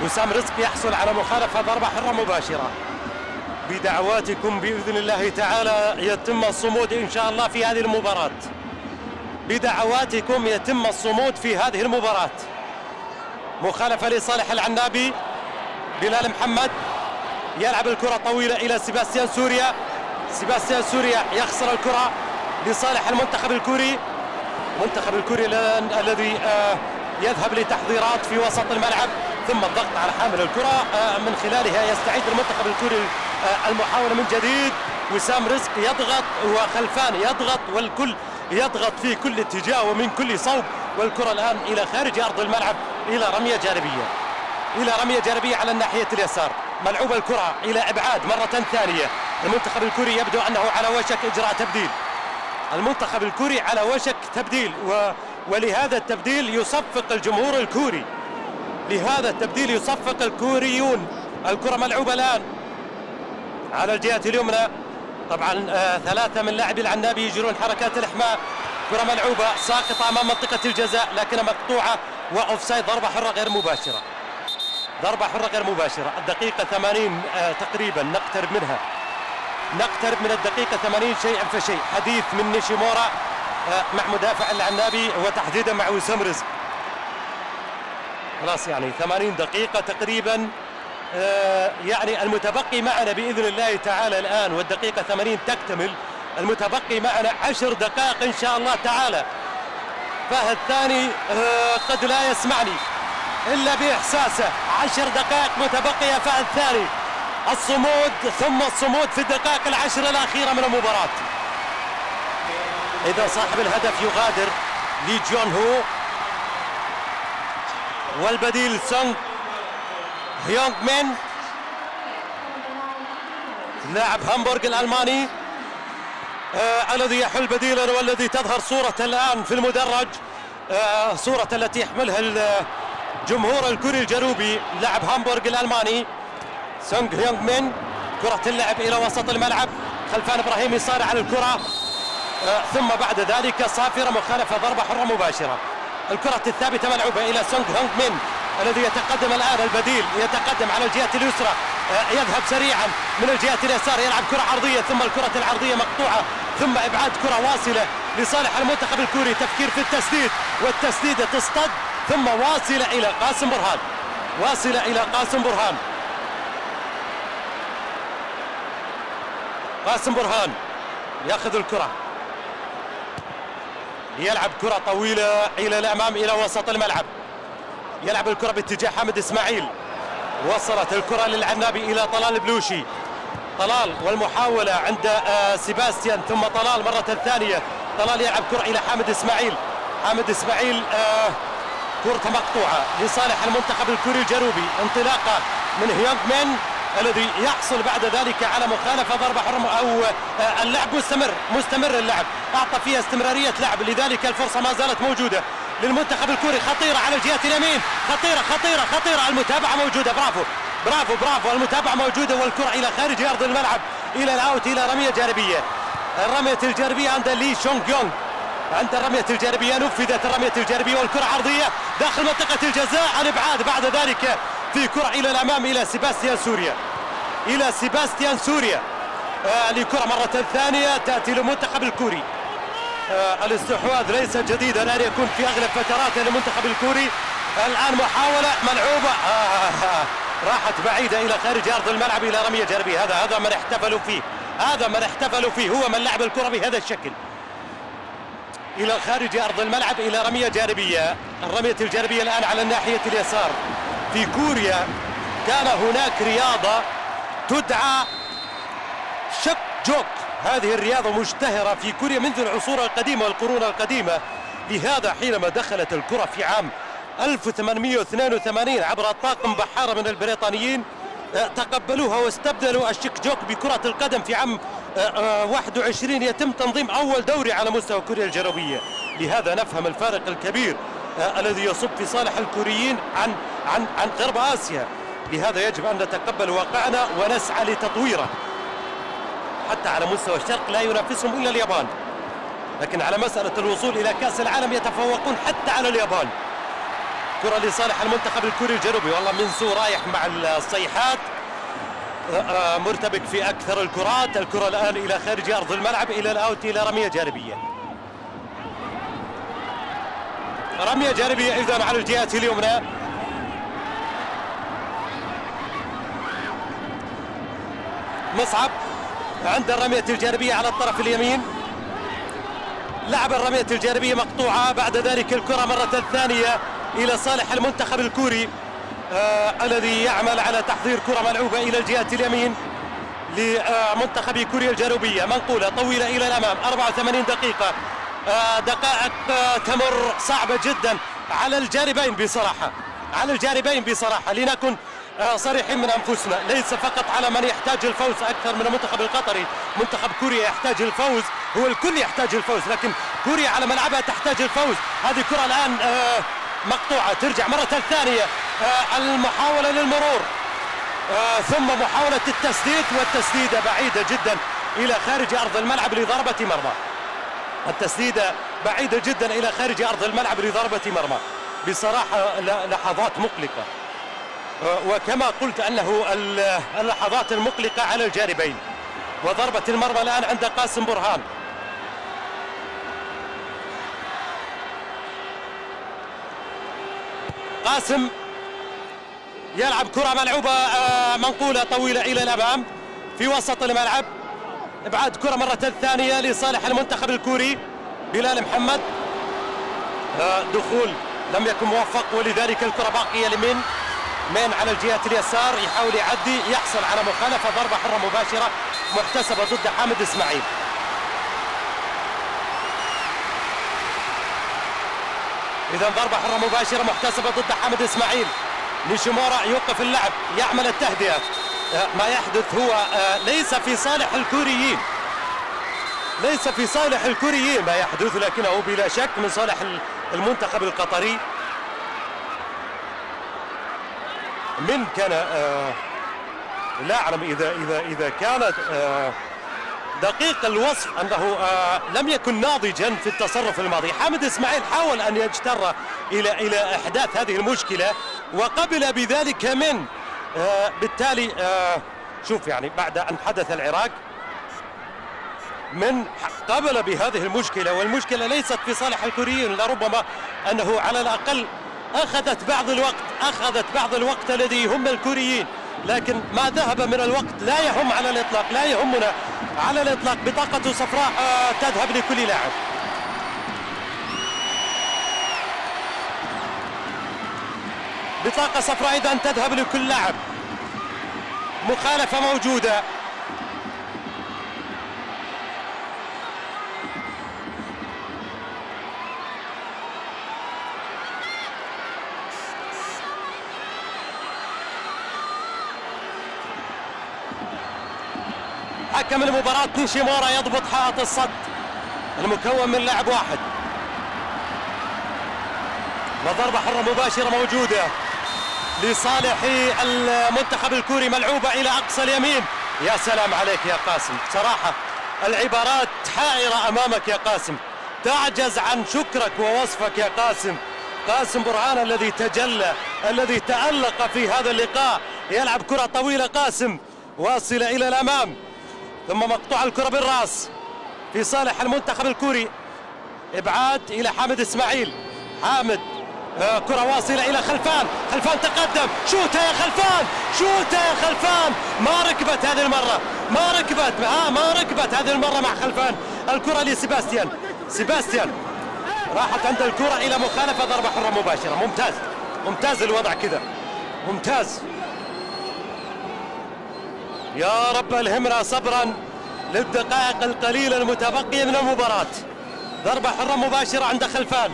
وسام رزق يحصل على مخالفة ضربة حرة مباشرة. بدعواتكم بإذن الله تعالى يتم الصمود إن شاء الله في هذه المباراة. بدعواتكم يتم الصمود في هذه المباراة. مخالفة لصالح العنابي بلال محمد. يلعب الكرة طويلة إلى سيباستيان سوريا. سيباستيان سوريا يخسر الكرة. لصالح المنتخب الكوري المنتخب الكوري الذي آه، يذهب لتحضيرات في وسط الملعب ثم الضغط على حامل الكرة آه، من خلالها يستعيد المنتخب الكوري آه، المحاولة من جديد. وسام رزق يضغط وخلفان يضغط والكل يضغط في كل اتجاه ومن كل صوب. والكرة الآن إلى خارج أرض الملعب إلى رمية جانبية. إلى رمية جانبية على الناحية اليسار. ملعوب الكرة إلى إبعاد مرة ثانية. المنتخب الكوري يبدو أنه على وشك إجراء تبديل. المنتخب الكوري على وشك تبديل و ولهذا التبديل يصفق الجمهور الكوري. لهذا التبديل يصفق الكوريون. الكرة ملعوبة الآن على الجهة اليمنى. طبعا آه ثلاثة من لاعبي العنابي يجرون حركات الإحماء. كرة ملعوبة ساقطة أمام منطقة الجزاء لكنها مقطوعة وأوفسايد. ضربة حرة غير مباشرة. ضربة حرة غير مباشرة. الدقيقة 80 آه تقريبا نقترب منها. نقترب من الدقيقة 80 شيئا فشيء حديث من نيشيمورا آه مع مدافع العنابي وتحديدا مع وسام رزق. خلاص يعني 80 دقيقة تقريبا. آه يعني المتبقي معنا بإذن الله تعالى الآن والدقيقة 80 تكتمل. المتبقي معنا عشر دقائق إن شاء الله تعالى. فهد ثاني آه قد لا يسمعني إلا بإحساسه. عشر دقائق متبقية فهد ثاني الصمود ثم الصمود في الدقائق العشر الأخيرة من المباراة. إذا صاحب الهدف يغادر لي جون هو والبديل سونغ هيونغ مين لاعب هامبورغ الألماني آه الذي يحل بديلا والذي تظهر صورة الآن في المدرج آه صورة التي يحملها الجمهور الكوري الجنوبي لاعب هامبورغ الألماني. سونغ هيونغ مين كرة اللعب إلى وسط الملعب. خلفان إبراهيم يصارع على الكرة. آه ثم بعد ذلك صافرة مخالفة ضربة حرة مباشرة. الكرة الثابتة ملعوبة إلى سونغ هونغ مين الذي يتقدم الآن البديل. يتقدم على الجهة اليسرى. آه يذهب سريعا من الجهة اليسار. يلعب كرة عرضية ثم الكرة العرضية مقطوعة. ثم إبعاد كرة واصلة لصالح المنتخب الكوري. تفكير في التسديد والتسديدة تصطد ثم واصلة إلى قاسم برهان. واصلة إلى قاسم برهان. قاسم برهان ياخذ الكرة. يلعب كرة طويلة إلى الأمام إلى وسط الملعب. يلعب الكرة باتجاه حمد إسماعيل. وصلت الكرة للعنابي إلى طلال بلوشي. طلال والمحاولة عند آه سيباستيان ثم طلال مرة ثانية. طلال يلعب كرة إلى حامد إسماعيل. حامد إسماعيل آه كرة مقطوعة لصالح المنتخب الكوري الجنوبي. انطلاقة من هيونغ مين الذي يحصل بعد ذلك على مخالفة ضربة حرة أو اللعب مستمر مستمر اللعب. أعطى فيها استمرارية لعب لذلك الفرصة ما زالت موجودة. للمنتخب الكوري خطيرة على الجهة اليمين. خطيرة خطيرة خطيرة. المتابعة موجودة. برافو برافو برافو. المتابعة موجودة والكرة إلى خارج أرض الملعب إلى الأوت إلى رمية جانبية. الرمية الجانبية عند لي شونغ يونغ. عند الرمية الجانبية نفذت الرمية الجانبية والكرة عرضية داخل منطقة الجزاء. عن إبعاد بعد ذلك في كرة إلى الأمام إلى سيباستيان سوريا. إلى سيباستيان سوريا. آه لكرة مرة ثانية تأتي للمنتخب الكوري. آه الاستحواذ ليس جديدا أن يكون في أغلب فترات للمنتخب الكوري. الآن محاولة ملعوبة. آه آه راحت بعيدة إلى خارج أرض الملعب إلى رمية جانبية هذا هذا من احتفلوا فيه. هذا من احتفلوا فيه. هو من لعب الكرة بهذا الشكل. إلى خارج أرض الملعب إلى رمية جانبية الرمية الجانبية الآن على الناحية اليسار. في كوريا كان هناك رياضة تدعى شك جوك. هذه الرياضة مشتهرة في كوريا منذ العصور القديمة والقرون القديمة. لهذا حينما دخلت الكرة في عام 1882 عبر طاقم بحارة من البريطانيين تقبلوها واستبدلوا الشك جوك بكرة القدم في عام 21 يتم تنظيم أول دوري على مستوى كوريا الجنوبية. لهذا نفهم الفارق الكبير الذي يصب في صالح الكوريين عن عن عن غرب آسيا. لهذا يجب أن نتقبل واقعنا ونسعى لتطويره. حتى على مستوى الشرق لا ينافسهم إلا اليابان. لكن على مسألة الوصول إلى كأس العالم يتفوقون حتى على اليابان. كرة لصالح المنتخب الكوري الجنوبي. والله منسو رايح مع الصيحات. آه، مرتبك في أكثر الكرات. الكرة الآن إلى خارج أرض الملعب. إلى الأوت إلى رمية جانبية. رمية جانبية اذا على الجهة اليمنى. مصعب عند الرمية الجانبية على الطرف اليمين. لعب الرمية الجانبية مقطوعة بعد ذلك الكرة مرة ثانية إلى صالح المنتخب الكوري آه الذي يعمل على تحضير كرة ملعوبة إلى الجهة اليمين لمنتخب كوريا الجنوبية. منقولة طويلة إلى الأمام 84 دقيقة. آه دقائق آه تمر صعبة جدا على الجانبين بصراحة. على الجانبين بصراحة. لنكن آه صريحين من أنفسنا. ليس فقط على من يحتاج الفوز أكثر من المنتخب القطري. منتخب كوريا يحتاج الفوز. هو الكل يحتاج الفوز لكن كوريا على ملعبها تحتاج الفوز. هذه كره الآن آه مقطوعة. ترجع مرة ثانية آه المحاولة للمرور. آه ثم محاولة التسديد والتسديدة بعيدة جدا إلى خارج أرض الملعب لضربة مرمى. التسديدة بعيدة جدا إلى خارج أرض الملعب لضربة مرمى. بصراحة لحظات مقلقة. وكما قلت أنه اللحظات المقلقة على الجانبين. وضربة المرمى الآن عند قاسم برهان. قاسم يلعب كرة ملعوبة منقولة طويلة إلى الأمام في وسط الملعب. إبعاد كرة مرة ثانية لصالح المنتخب الكوري بلال محمد. دخول لم يكن موفق ولذلك الكرة باقية لمن من على الجهة اليسار؟ يحاول يعدي يحصل على مخالفة ضربة حرة مباشرة محتسبة ضد حامد إسماعيل. إذا ضربة حرة مباشرة محتسبة ضد حامد إسماعيل. نيشيمورا يوقف اللعب يعمل التهدئة. ما يحدث هو ليس في صالح الكوريين. ليس في صالح الكوريين ما يحدث لكنه بلا شك من صالح المنتخب القطري. من كان لا أعلم إذا إذا إذا كانت دقيق الوصف أنه لم يكن ناضجا في التصرف الماضي. حامد إسماعيل حاول أن يجتر إلى إلى إحداث هذه المشكلة وقبل بذلك من بالتالي شوف يعني بعد أن حدث العراق من قبل بهذه المشكلة والمشكلة ليست في صالح الكوريين لربما أنه على الأقل أخذت بعض الوقت أخذت بعض الوقت الذي يهم الكوريين. لكن ما ذهب من الوقت لا يهم على الإطلاق لا يهمنا على الإطلاق بطاقة صفراء تذهب لكل لاعب. بطاقة صفراء اذا تذهب لكل لاعب. مخالفة موجودة. حكم المباراة نيشيمورا يضبط حائط الصد. المكون من لاعب واحد. وضربة حرة مباشرة موجودة. لصالح المنتخب الكوري ملعوبة إلى أقصى اليمين. يا سلام عليك يا قاسم. صراحة العبارات حائرة أمامك يا قاسم. تعجز عن شكرك ووصفك يا قاسم. قاسم برهان الذي تجلى الذي تألق في هذا اللقاء. يلعب كرة طويلة قاسم. واصلة إلى الأمام. ثم مقطوع الكرة بالراس. في صالح المنتخب الكوري. إبعاد إلى حامد إسماعيل. حامد كرة واصلة إلى خلفان. خلفان تقدم. شوتة يا خلفان. شوتة يا خلفان. ما ركبت هذه المرة. ما ركبت. آه ما ركبت هذه المرة مع خلفان. الكرة لسيباستيان. سيباستيان. راحت عند الكرة إلى مخالفة ضربة حرة مباشرة. ممتاز. ممتاز الوضع كذا. ممتاز. يا رب الهمنا صبرا للدقائق القليلة المتبقية من المباراة. ضربة حرة مباشرة عند خلفان.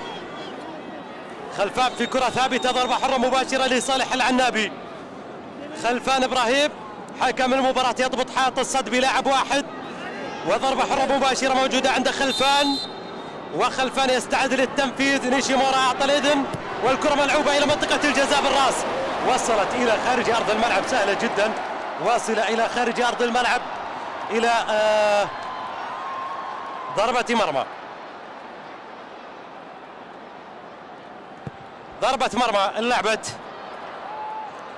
خلفان في كرة ثابتة ضربة حرة مباشرة لصالح العنابي. خلفان إبراهيم حكم المباراة يضبط حائط الصد بلاعب واحد. وضربة حرة مباشرة موجودة عند خلفان. وخلفان يستعد للتنفيذ نيشيمورا أعطى الإذن. والكرة ملعوبة إلى منطقة الجزاء بالراس. وصلت إلى خارج أرض الملعب سهلة جدا. واصلة إلى خارج أرض الملعب إلى آه ضربة مرمى. ضربة مرمى اللعبة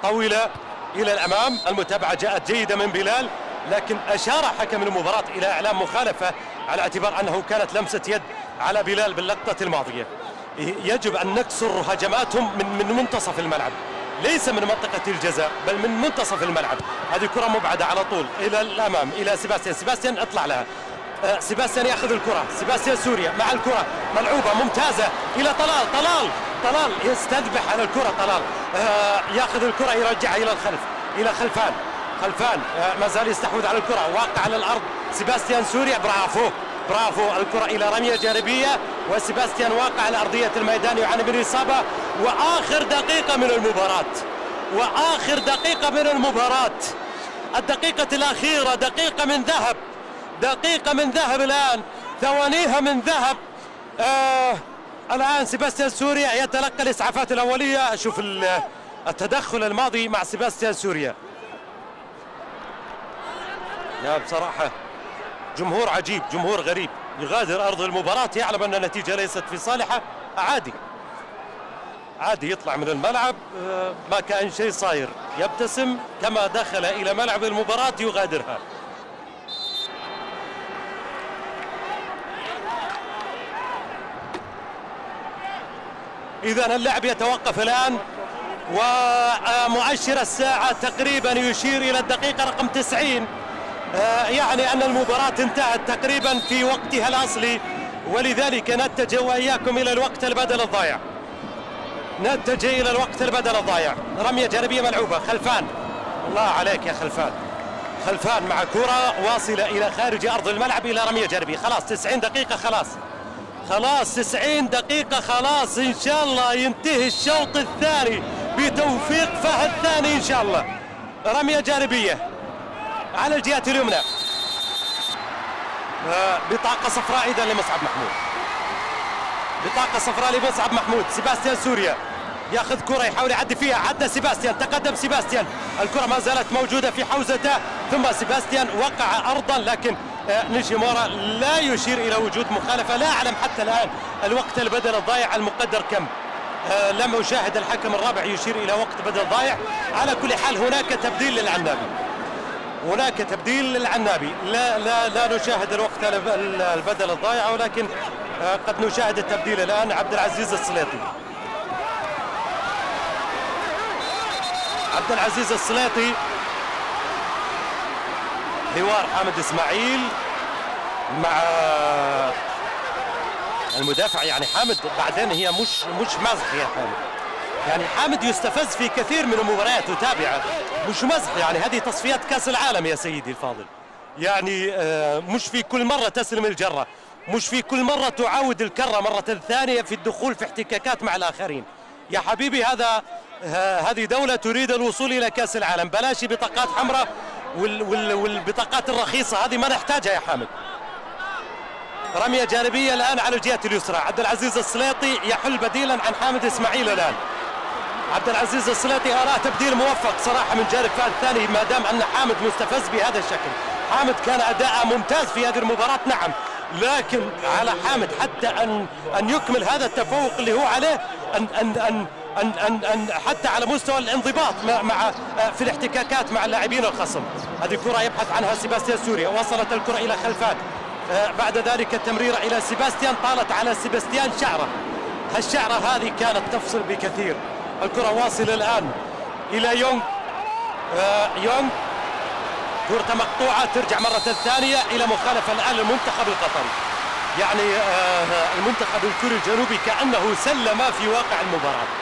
طويلة إلى الأمام. المتابعة جاءت جيدة من بلال لكن أشار حكم المباراة إلى إعلام مخالفة على اعتبار أنه كانت لمسة يد على بلال باللقطة الماضية. يجب أن نكسر هجماتهم من من منتصف الملعب. ليس من منطقة الجزاء بل من منتصف الملعب. هذه كرة مبعدة على طول إلى الأمام إلى سيباستيان. سيباستيان اطلع لها. آه، سيباستيان يأخذ الكرة. سيباستيان سوريا مع الكرة ملعوبة ممتازة. إلى طلال طلال. طلال يستذبح على الكرة طلال. آه، ياخذ الكرة يرجعها إلى الخلف إلى خلفان. خلفان آه، ما زال يستحوذ على الكرة. واقع على الأرض. سيباستيان سوريا برافو. برافو. الكرة إلى رمية جانبية وسيباستيان واقع على أرضية الميدان. يعاني من إصابة. وآخر دقيقة من المباراة. وآخر دقيقة من المباراة. الدقيقة الأخيرة دقيقة من ذهب. دقيقة من ذهب الآن. ثوانيها من ذهب. آه الآن سيباستيان سوريا يتلقى الإسعافات الأولية. شوف التدخل الماضي مع سيباستيان سوريا. يا بصراحة جمهور عجيب جمهور غريب. يغادر أرض المباراة يعلم أن النتيجة ليست في صالحة. عادي. عادي يطلع من الملعب. آه، ما كأن شيء صاير. يبتسم كما دخل إلى ملعب المباراة يغادرها. إذا اللعب يتوقف الآن ومؤشر الساعة تقريبا يشير إلى الدقيقة رقم 90 آه، يعني أن المباراة انتهت تقريبا في وقتها الأصلي ولذلك نتجه وإياكم إلى الوقت البدل الضايع. نتجه إلى الوقت البدل الضايع. رمية جانبية ملعوبة خلفان. الله عليك يا خلفان. خلفان مع كرة واصلة إلى خارج أرض الملعب إلى رمية جانبية. خلاص 90 دقيقة خلاص. خلاص 90 دقيقة خلاص إن شاء الله ينتهي الشوط الثاني بتوفيق فهد ثاني إن شاء الله. رمية جانبية على الجهة اليمنى. آه، بطاقة صفراء إذا لمصعب محمود. بطاقة صفراء لمصعب محمود. سيباستيان سوريا ياخذ كرة يحاول يعدي فيها. عدى سيباستيان. تقدم سيباستيان. الكرة ما زالت موجودة في حوزته. ثم سيباستيان وقع أرضا لكن نيشيمورا لا يشير إلى وجود مخالفة لا أعلم حتى الآن الوقت البدل الضايع المقدر كم. آه، لم أشاهد الحكم الرابع يشير إلى وقت بدل ضايع على كل حال هناك تبديل للعنابي. هناك تبديل للعنابي. لا لا لا نشاهد الوقت البدل الضايع ولكن آه، قد نشاهد التبديل الآن عبد العزيز السليطي. عبد العزيز السليطي حوار حامد إسماعيل مع المدافع يعني حامد بعدين هي مش مش مزح يا حامد. يعني حامد يستفز في كثير من المباريات وتابعة. مش مزح يعني هذه تصفيات كأس العالم يا سيدي الفاضل. يعني آه، مش في كل مرة تسلم الجرة. مش في كل مرة تعاود الكرة مرة ثانية في الدخول في احتكاكات مع الآخرين. يا حبيبي هذا آه، هذه دولة تريد الوصول إلى كأس العالم. بلاش بطاقات حمراء. وال وال والبطاقات الرخيصة هذه ما نحتاجها يا حامد. رمية جانبية الآن على الجهة اليسرى. عبد العزيز السليطي يحل بديلا عن حامد إسماعيل الآن. عبد العزيز السليطي اراه تبديل موفق صراحة من جانب فهد الثاني ما دام أن حامد مستفز بهذا الشكل. حامد كان اداءه ممتاز في هذه المباراة نعم. لكن على حامد حتى ان أن يكمل هذا التفوق اللي هو عليه ان ان أن أن, أن, أن حتى على مستوى الانضباط مع, مع في الاحتكاكات مع اللاعبين الخصم. هذه كرة يبحث عنها سيباستيان سوريا. وصلت الكرة إلى خلفات آه، بعد ذلك التمريرة إلى سيباستيان. طالت على سيباستيان شعرة. هالشعرة هذه كانت تفصل بكثير. الكرة واصلة الآن إلى يونغ. آه يونغ. كرة مقطوعة. ترجع مرة ثانية إلى مخالفة الآن للمنتخب القطري. يعني آه المنتخب الكوري الجنوبي كأنه سلم في واقع المباراة.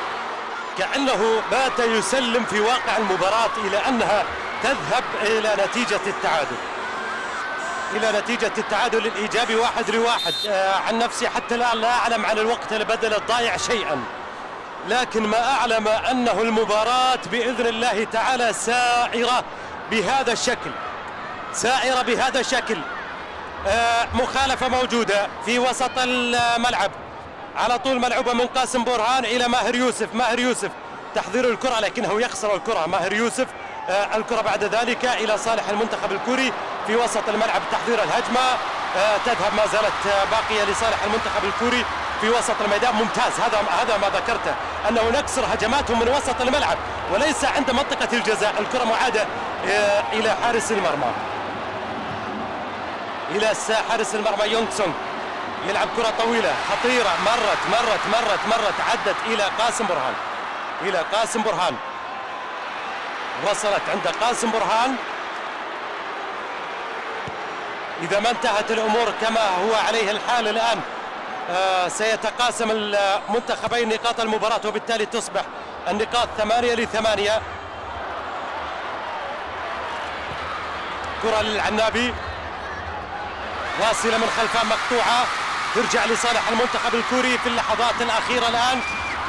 كأنه بات يسلم في واقع المباراة إلى أنها تذهب إلى نتيجة التعادل. إلى نتيجة التعادل الإيجابي واحد لواحد. آه عن نفسي حتى الآن لا أعلم عن الوقت البدل الضايع شيئا. لكن ما أعلم أنه المباراة بإذن الله تعالى سائرة بهذا الشكل. سائرة بهذا الشكل. آه مخالفة موجودة في وسط الملعب. على طول ملعوبة من قاسم برهان إلى ماهر يوسف. ماهر يوسف تحضير الكرة لكنه يخسر الكرة. ماهر يوسف آه الكرة بعد ذلك إلى صالح المنتخب الكوري في وسط الملعب. تحضير الهجمة آه تذهب ما زالت باقية لصالح المنتخب الكوري في وسط الميدان. ممتاز. هذا هذا ما ذكرته أن هناك سر هجماتهم من وسط الملعب وليس عند منطقة الجزاء. الكرة معادة آه، إلى حارس المرمى. سا- حارس المرمى يونغ سونغ. يلعب كرة طويلة خطيرة مرت مرت مرت مرت عدت إلى قاسم برهان. إلى قاسم برهان. وصلت عند قاسم برهان. إذا ما انتهت الأمور كما هو عليه الحال الآن آه سيتقاسم المنتخبين نقاط المباراة وبالتالي تصبح النقاط ثمانية لثمانية. كرة للعنابي. واصلة من خلفها مقطوعة. ترجع لصالح المنتخب الكوري في اللحظات الأخيرة الآن.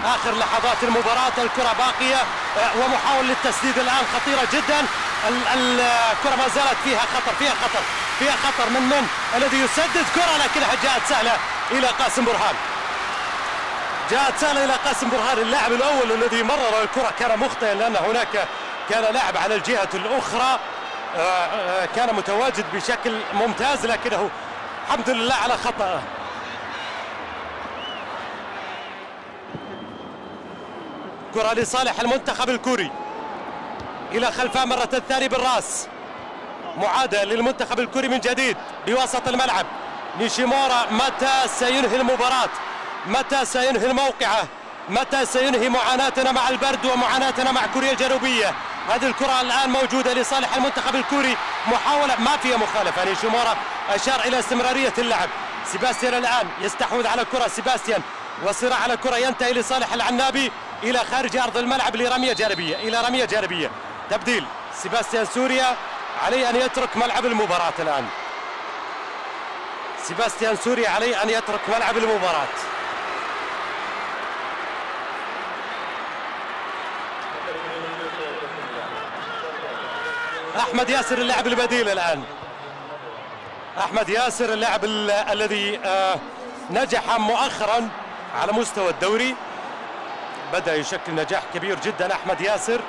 آخر لحظات المباراة الكرة باقية آه، ومحاول للتسديد الآن خطيرة جدا. ال- ال- الكرة ما زالت فيها خطر فيها خطر فيها خطر من من الذي يسدد كرة لكنها جاءت سهلة إلى قاسم برهان. جاءت سهلة إلى قاسم برهان اللاعب الأول الذي مرر الكرة كان مخطئا لأن هناك كان لاعب على الجهة الأخرى آه، آه، كان متواجد بشكل ممتاز لكنه الحمد لله على خطأه. كرة لصالح المنتخب الكوري. إلى خلفها مرة ثانية بالرأس. معادة للمنتخب الكوري من جديد بوسط الملعب. نيشيمورا متى سينهي المباراة؟ متى سينهي الموقعة؟ متى سينهي معاناتنا مع البرد ومعاناتنا مع كوريا الجنوبية؟ هذه الكرة الآن موجودة لصالح المنتخب الكوري. محاولة ما فيها مخالفة. نيشيمورا أشار إلى استمرارية اللعب. سيباستيان الآن يستحوذ على الكرة سيباستيان وصراع على الكرة ينتهي لصالح العنابي. إلى خارج أرض الملعب لرمية جانبية إلى رمية جانبية. تبديل سيباستيان سوريا عليه أن يترك ملعب المباراة الآن. سيباستيان سوريا عليه أن يترك ملعب المباراة. أحمد ياسر اللاعب البديل الآن. أحمد ياسر اللاعب ال- الذي آه، نجح مؤخرا على مستوى الدوري. بدأ يشكل نجاح كبير جدا. أحمد ياسر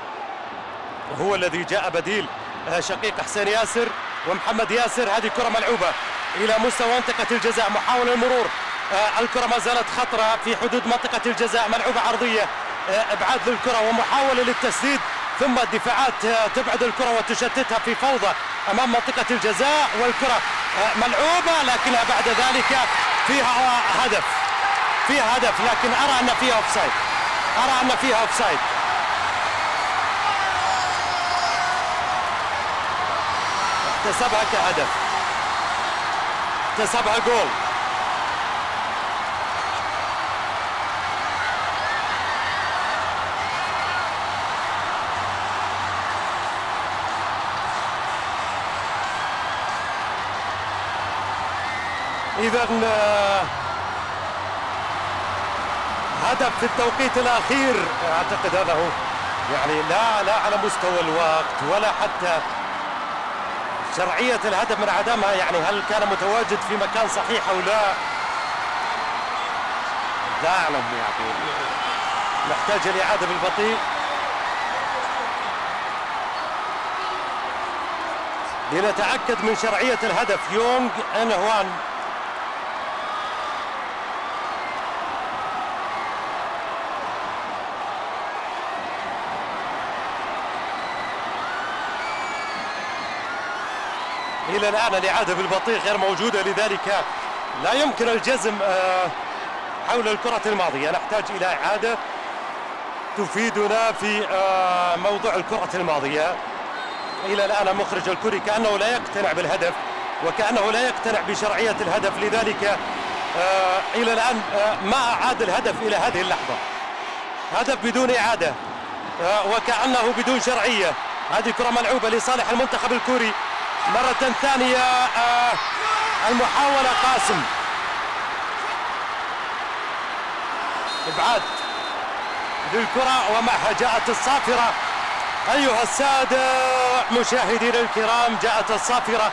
هو الذي جاء بديل آه، شقيق حسين ياسر ومحمد ياسر. هذه كرة ملعوبة إلى مستوى منطقة الجزاء محاولة المرور. آه، الكرة ما زالت خطرة في حدود منطقة الجزاء ملعوبة عرضية آه، إبعاد للكرة ومحاولة للتسديد. ثم الدفاعات تبعد الكرة وتشتتها في فوضى أمام منطقة الجزاء والكرة ملعوبة لكنها بعد ذلك فيها هدف فيها هدف لكن أرى أن فيها أوفسايد أرى أن فيها أوفسايد. احتسبها كهدف. احتسبها جول. اذا آه، هدف في التوقيت الأخير. أعتقد هذا هو. يعني لا لا على مستوى الوقت ولا حتى شرعية الهدف من عدمها. يعني هل كان متواجد في مكان صحيح أو لا؟ لا أعلم يعني نحتاج الإعادة بالبطيء. لنتأكد من شرعية الهدف. يونغ إنهوان. إلى الآن الإعادة بالبطيء غير موجودة لذلك لا يمكن الجزم آه، حول الكرة الماضية. نحتاج إلى إعادة تفيدنا في آه، موضوع الكرة الماضية. إلى الآن المخرج الكوري كأنه لا يقتنع بالهدف وكأنه لا يقتنع بشرعية الهدف. لذلك آه، إلى الآن آه، ما أعاد الهدف إلى هذه اللحظة. هدف بدون إعادة آه، وكأنه بدون شرعية. هذه كرة ملعوبة لصالح المنتخب الكوري. مرة ثانية آه المحاولة قاسم. إبعاد للكرة ومعها جاءت الصافرة. أيها السادة مشاهدينا الكرام جاءت الصافرة.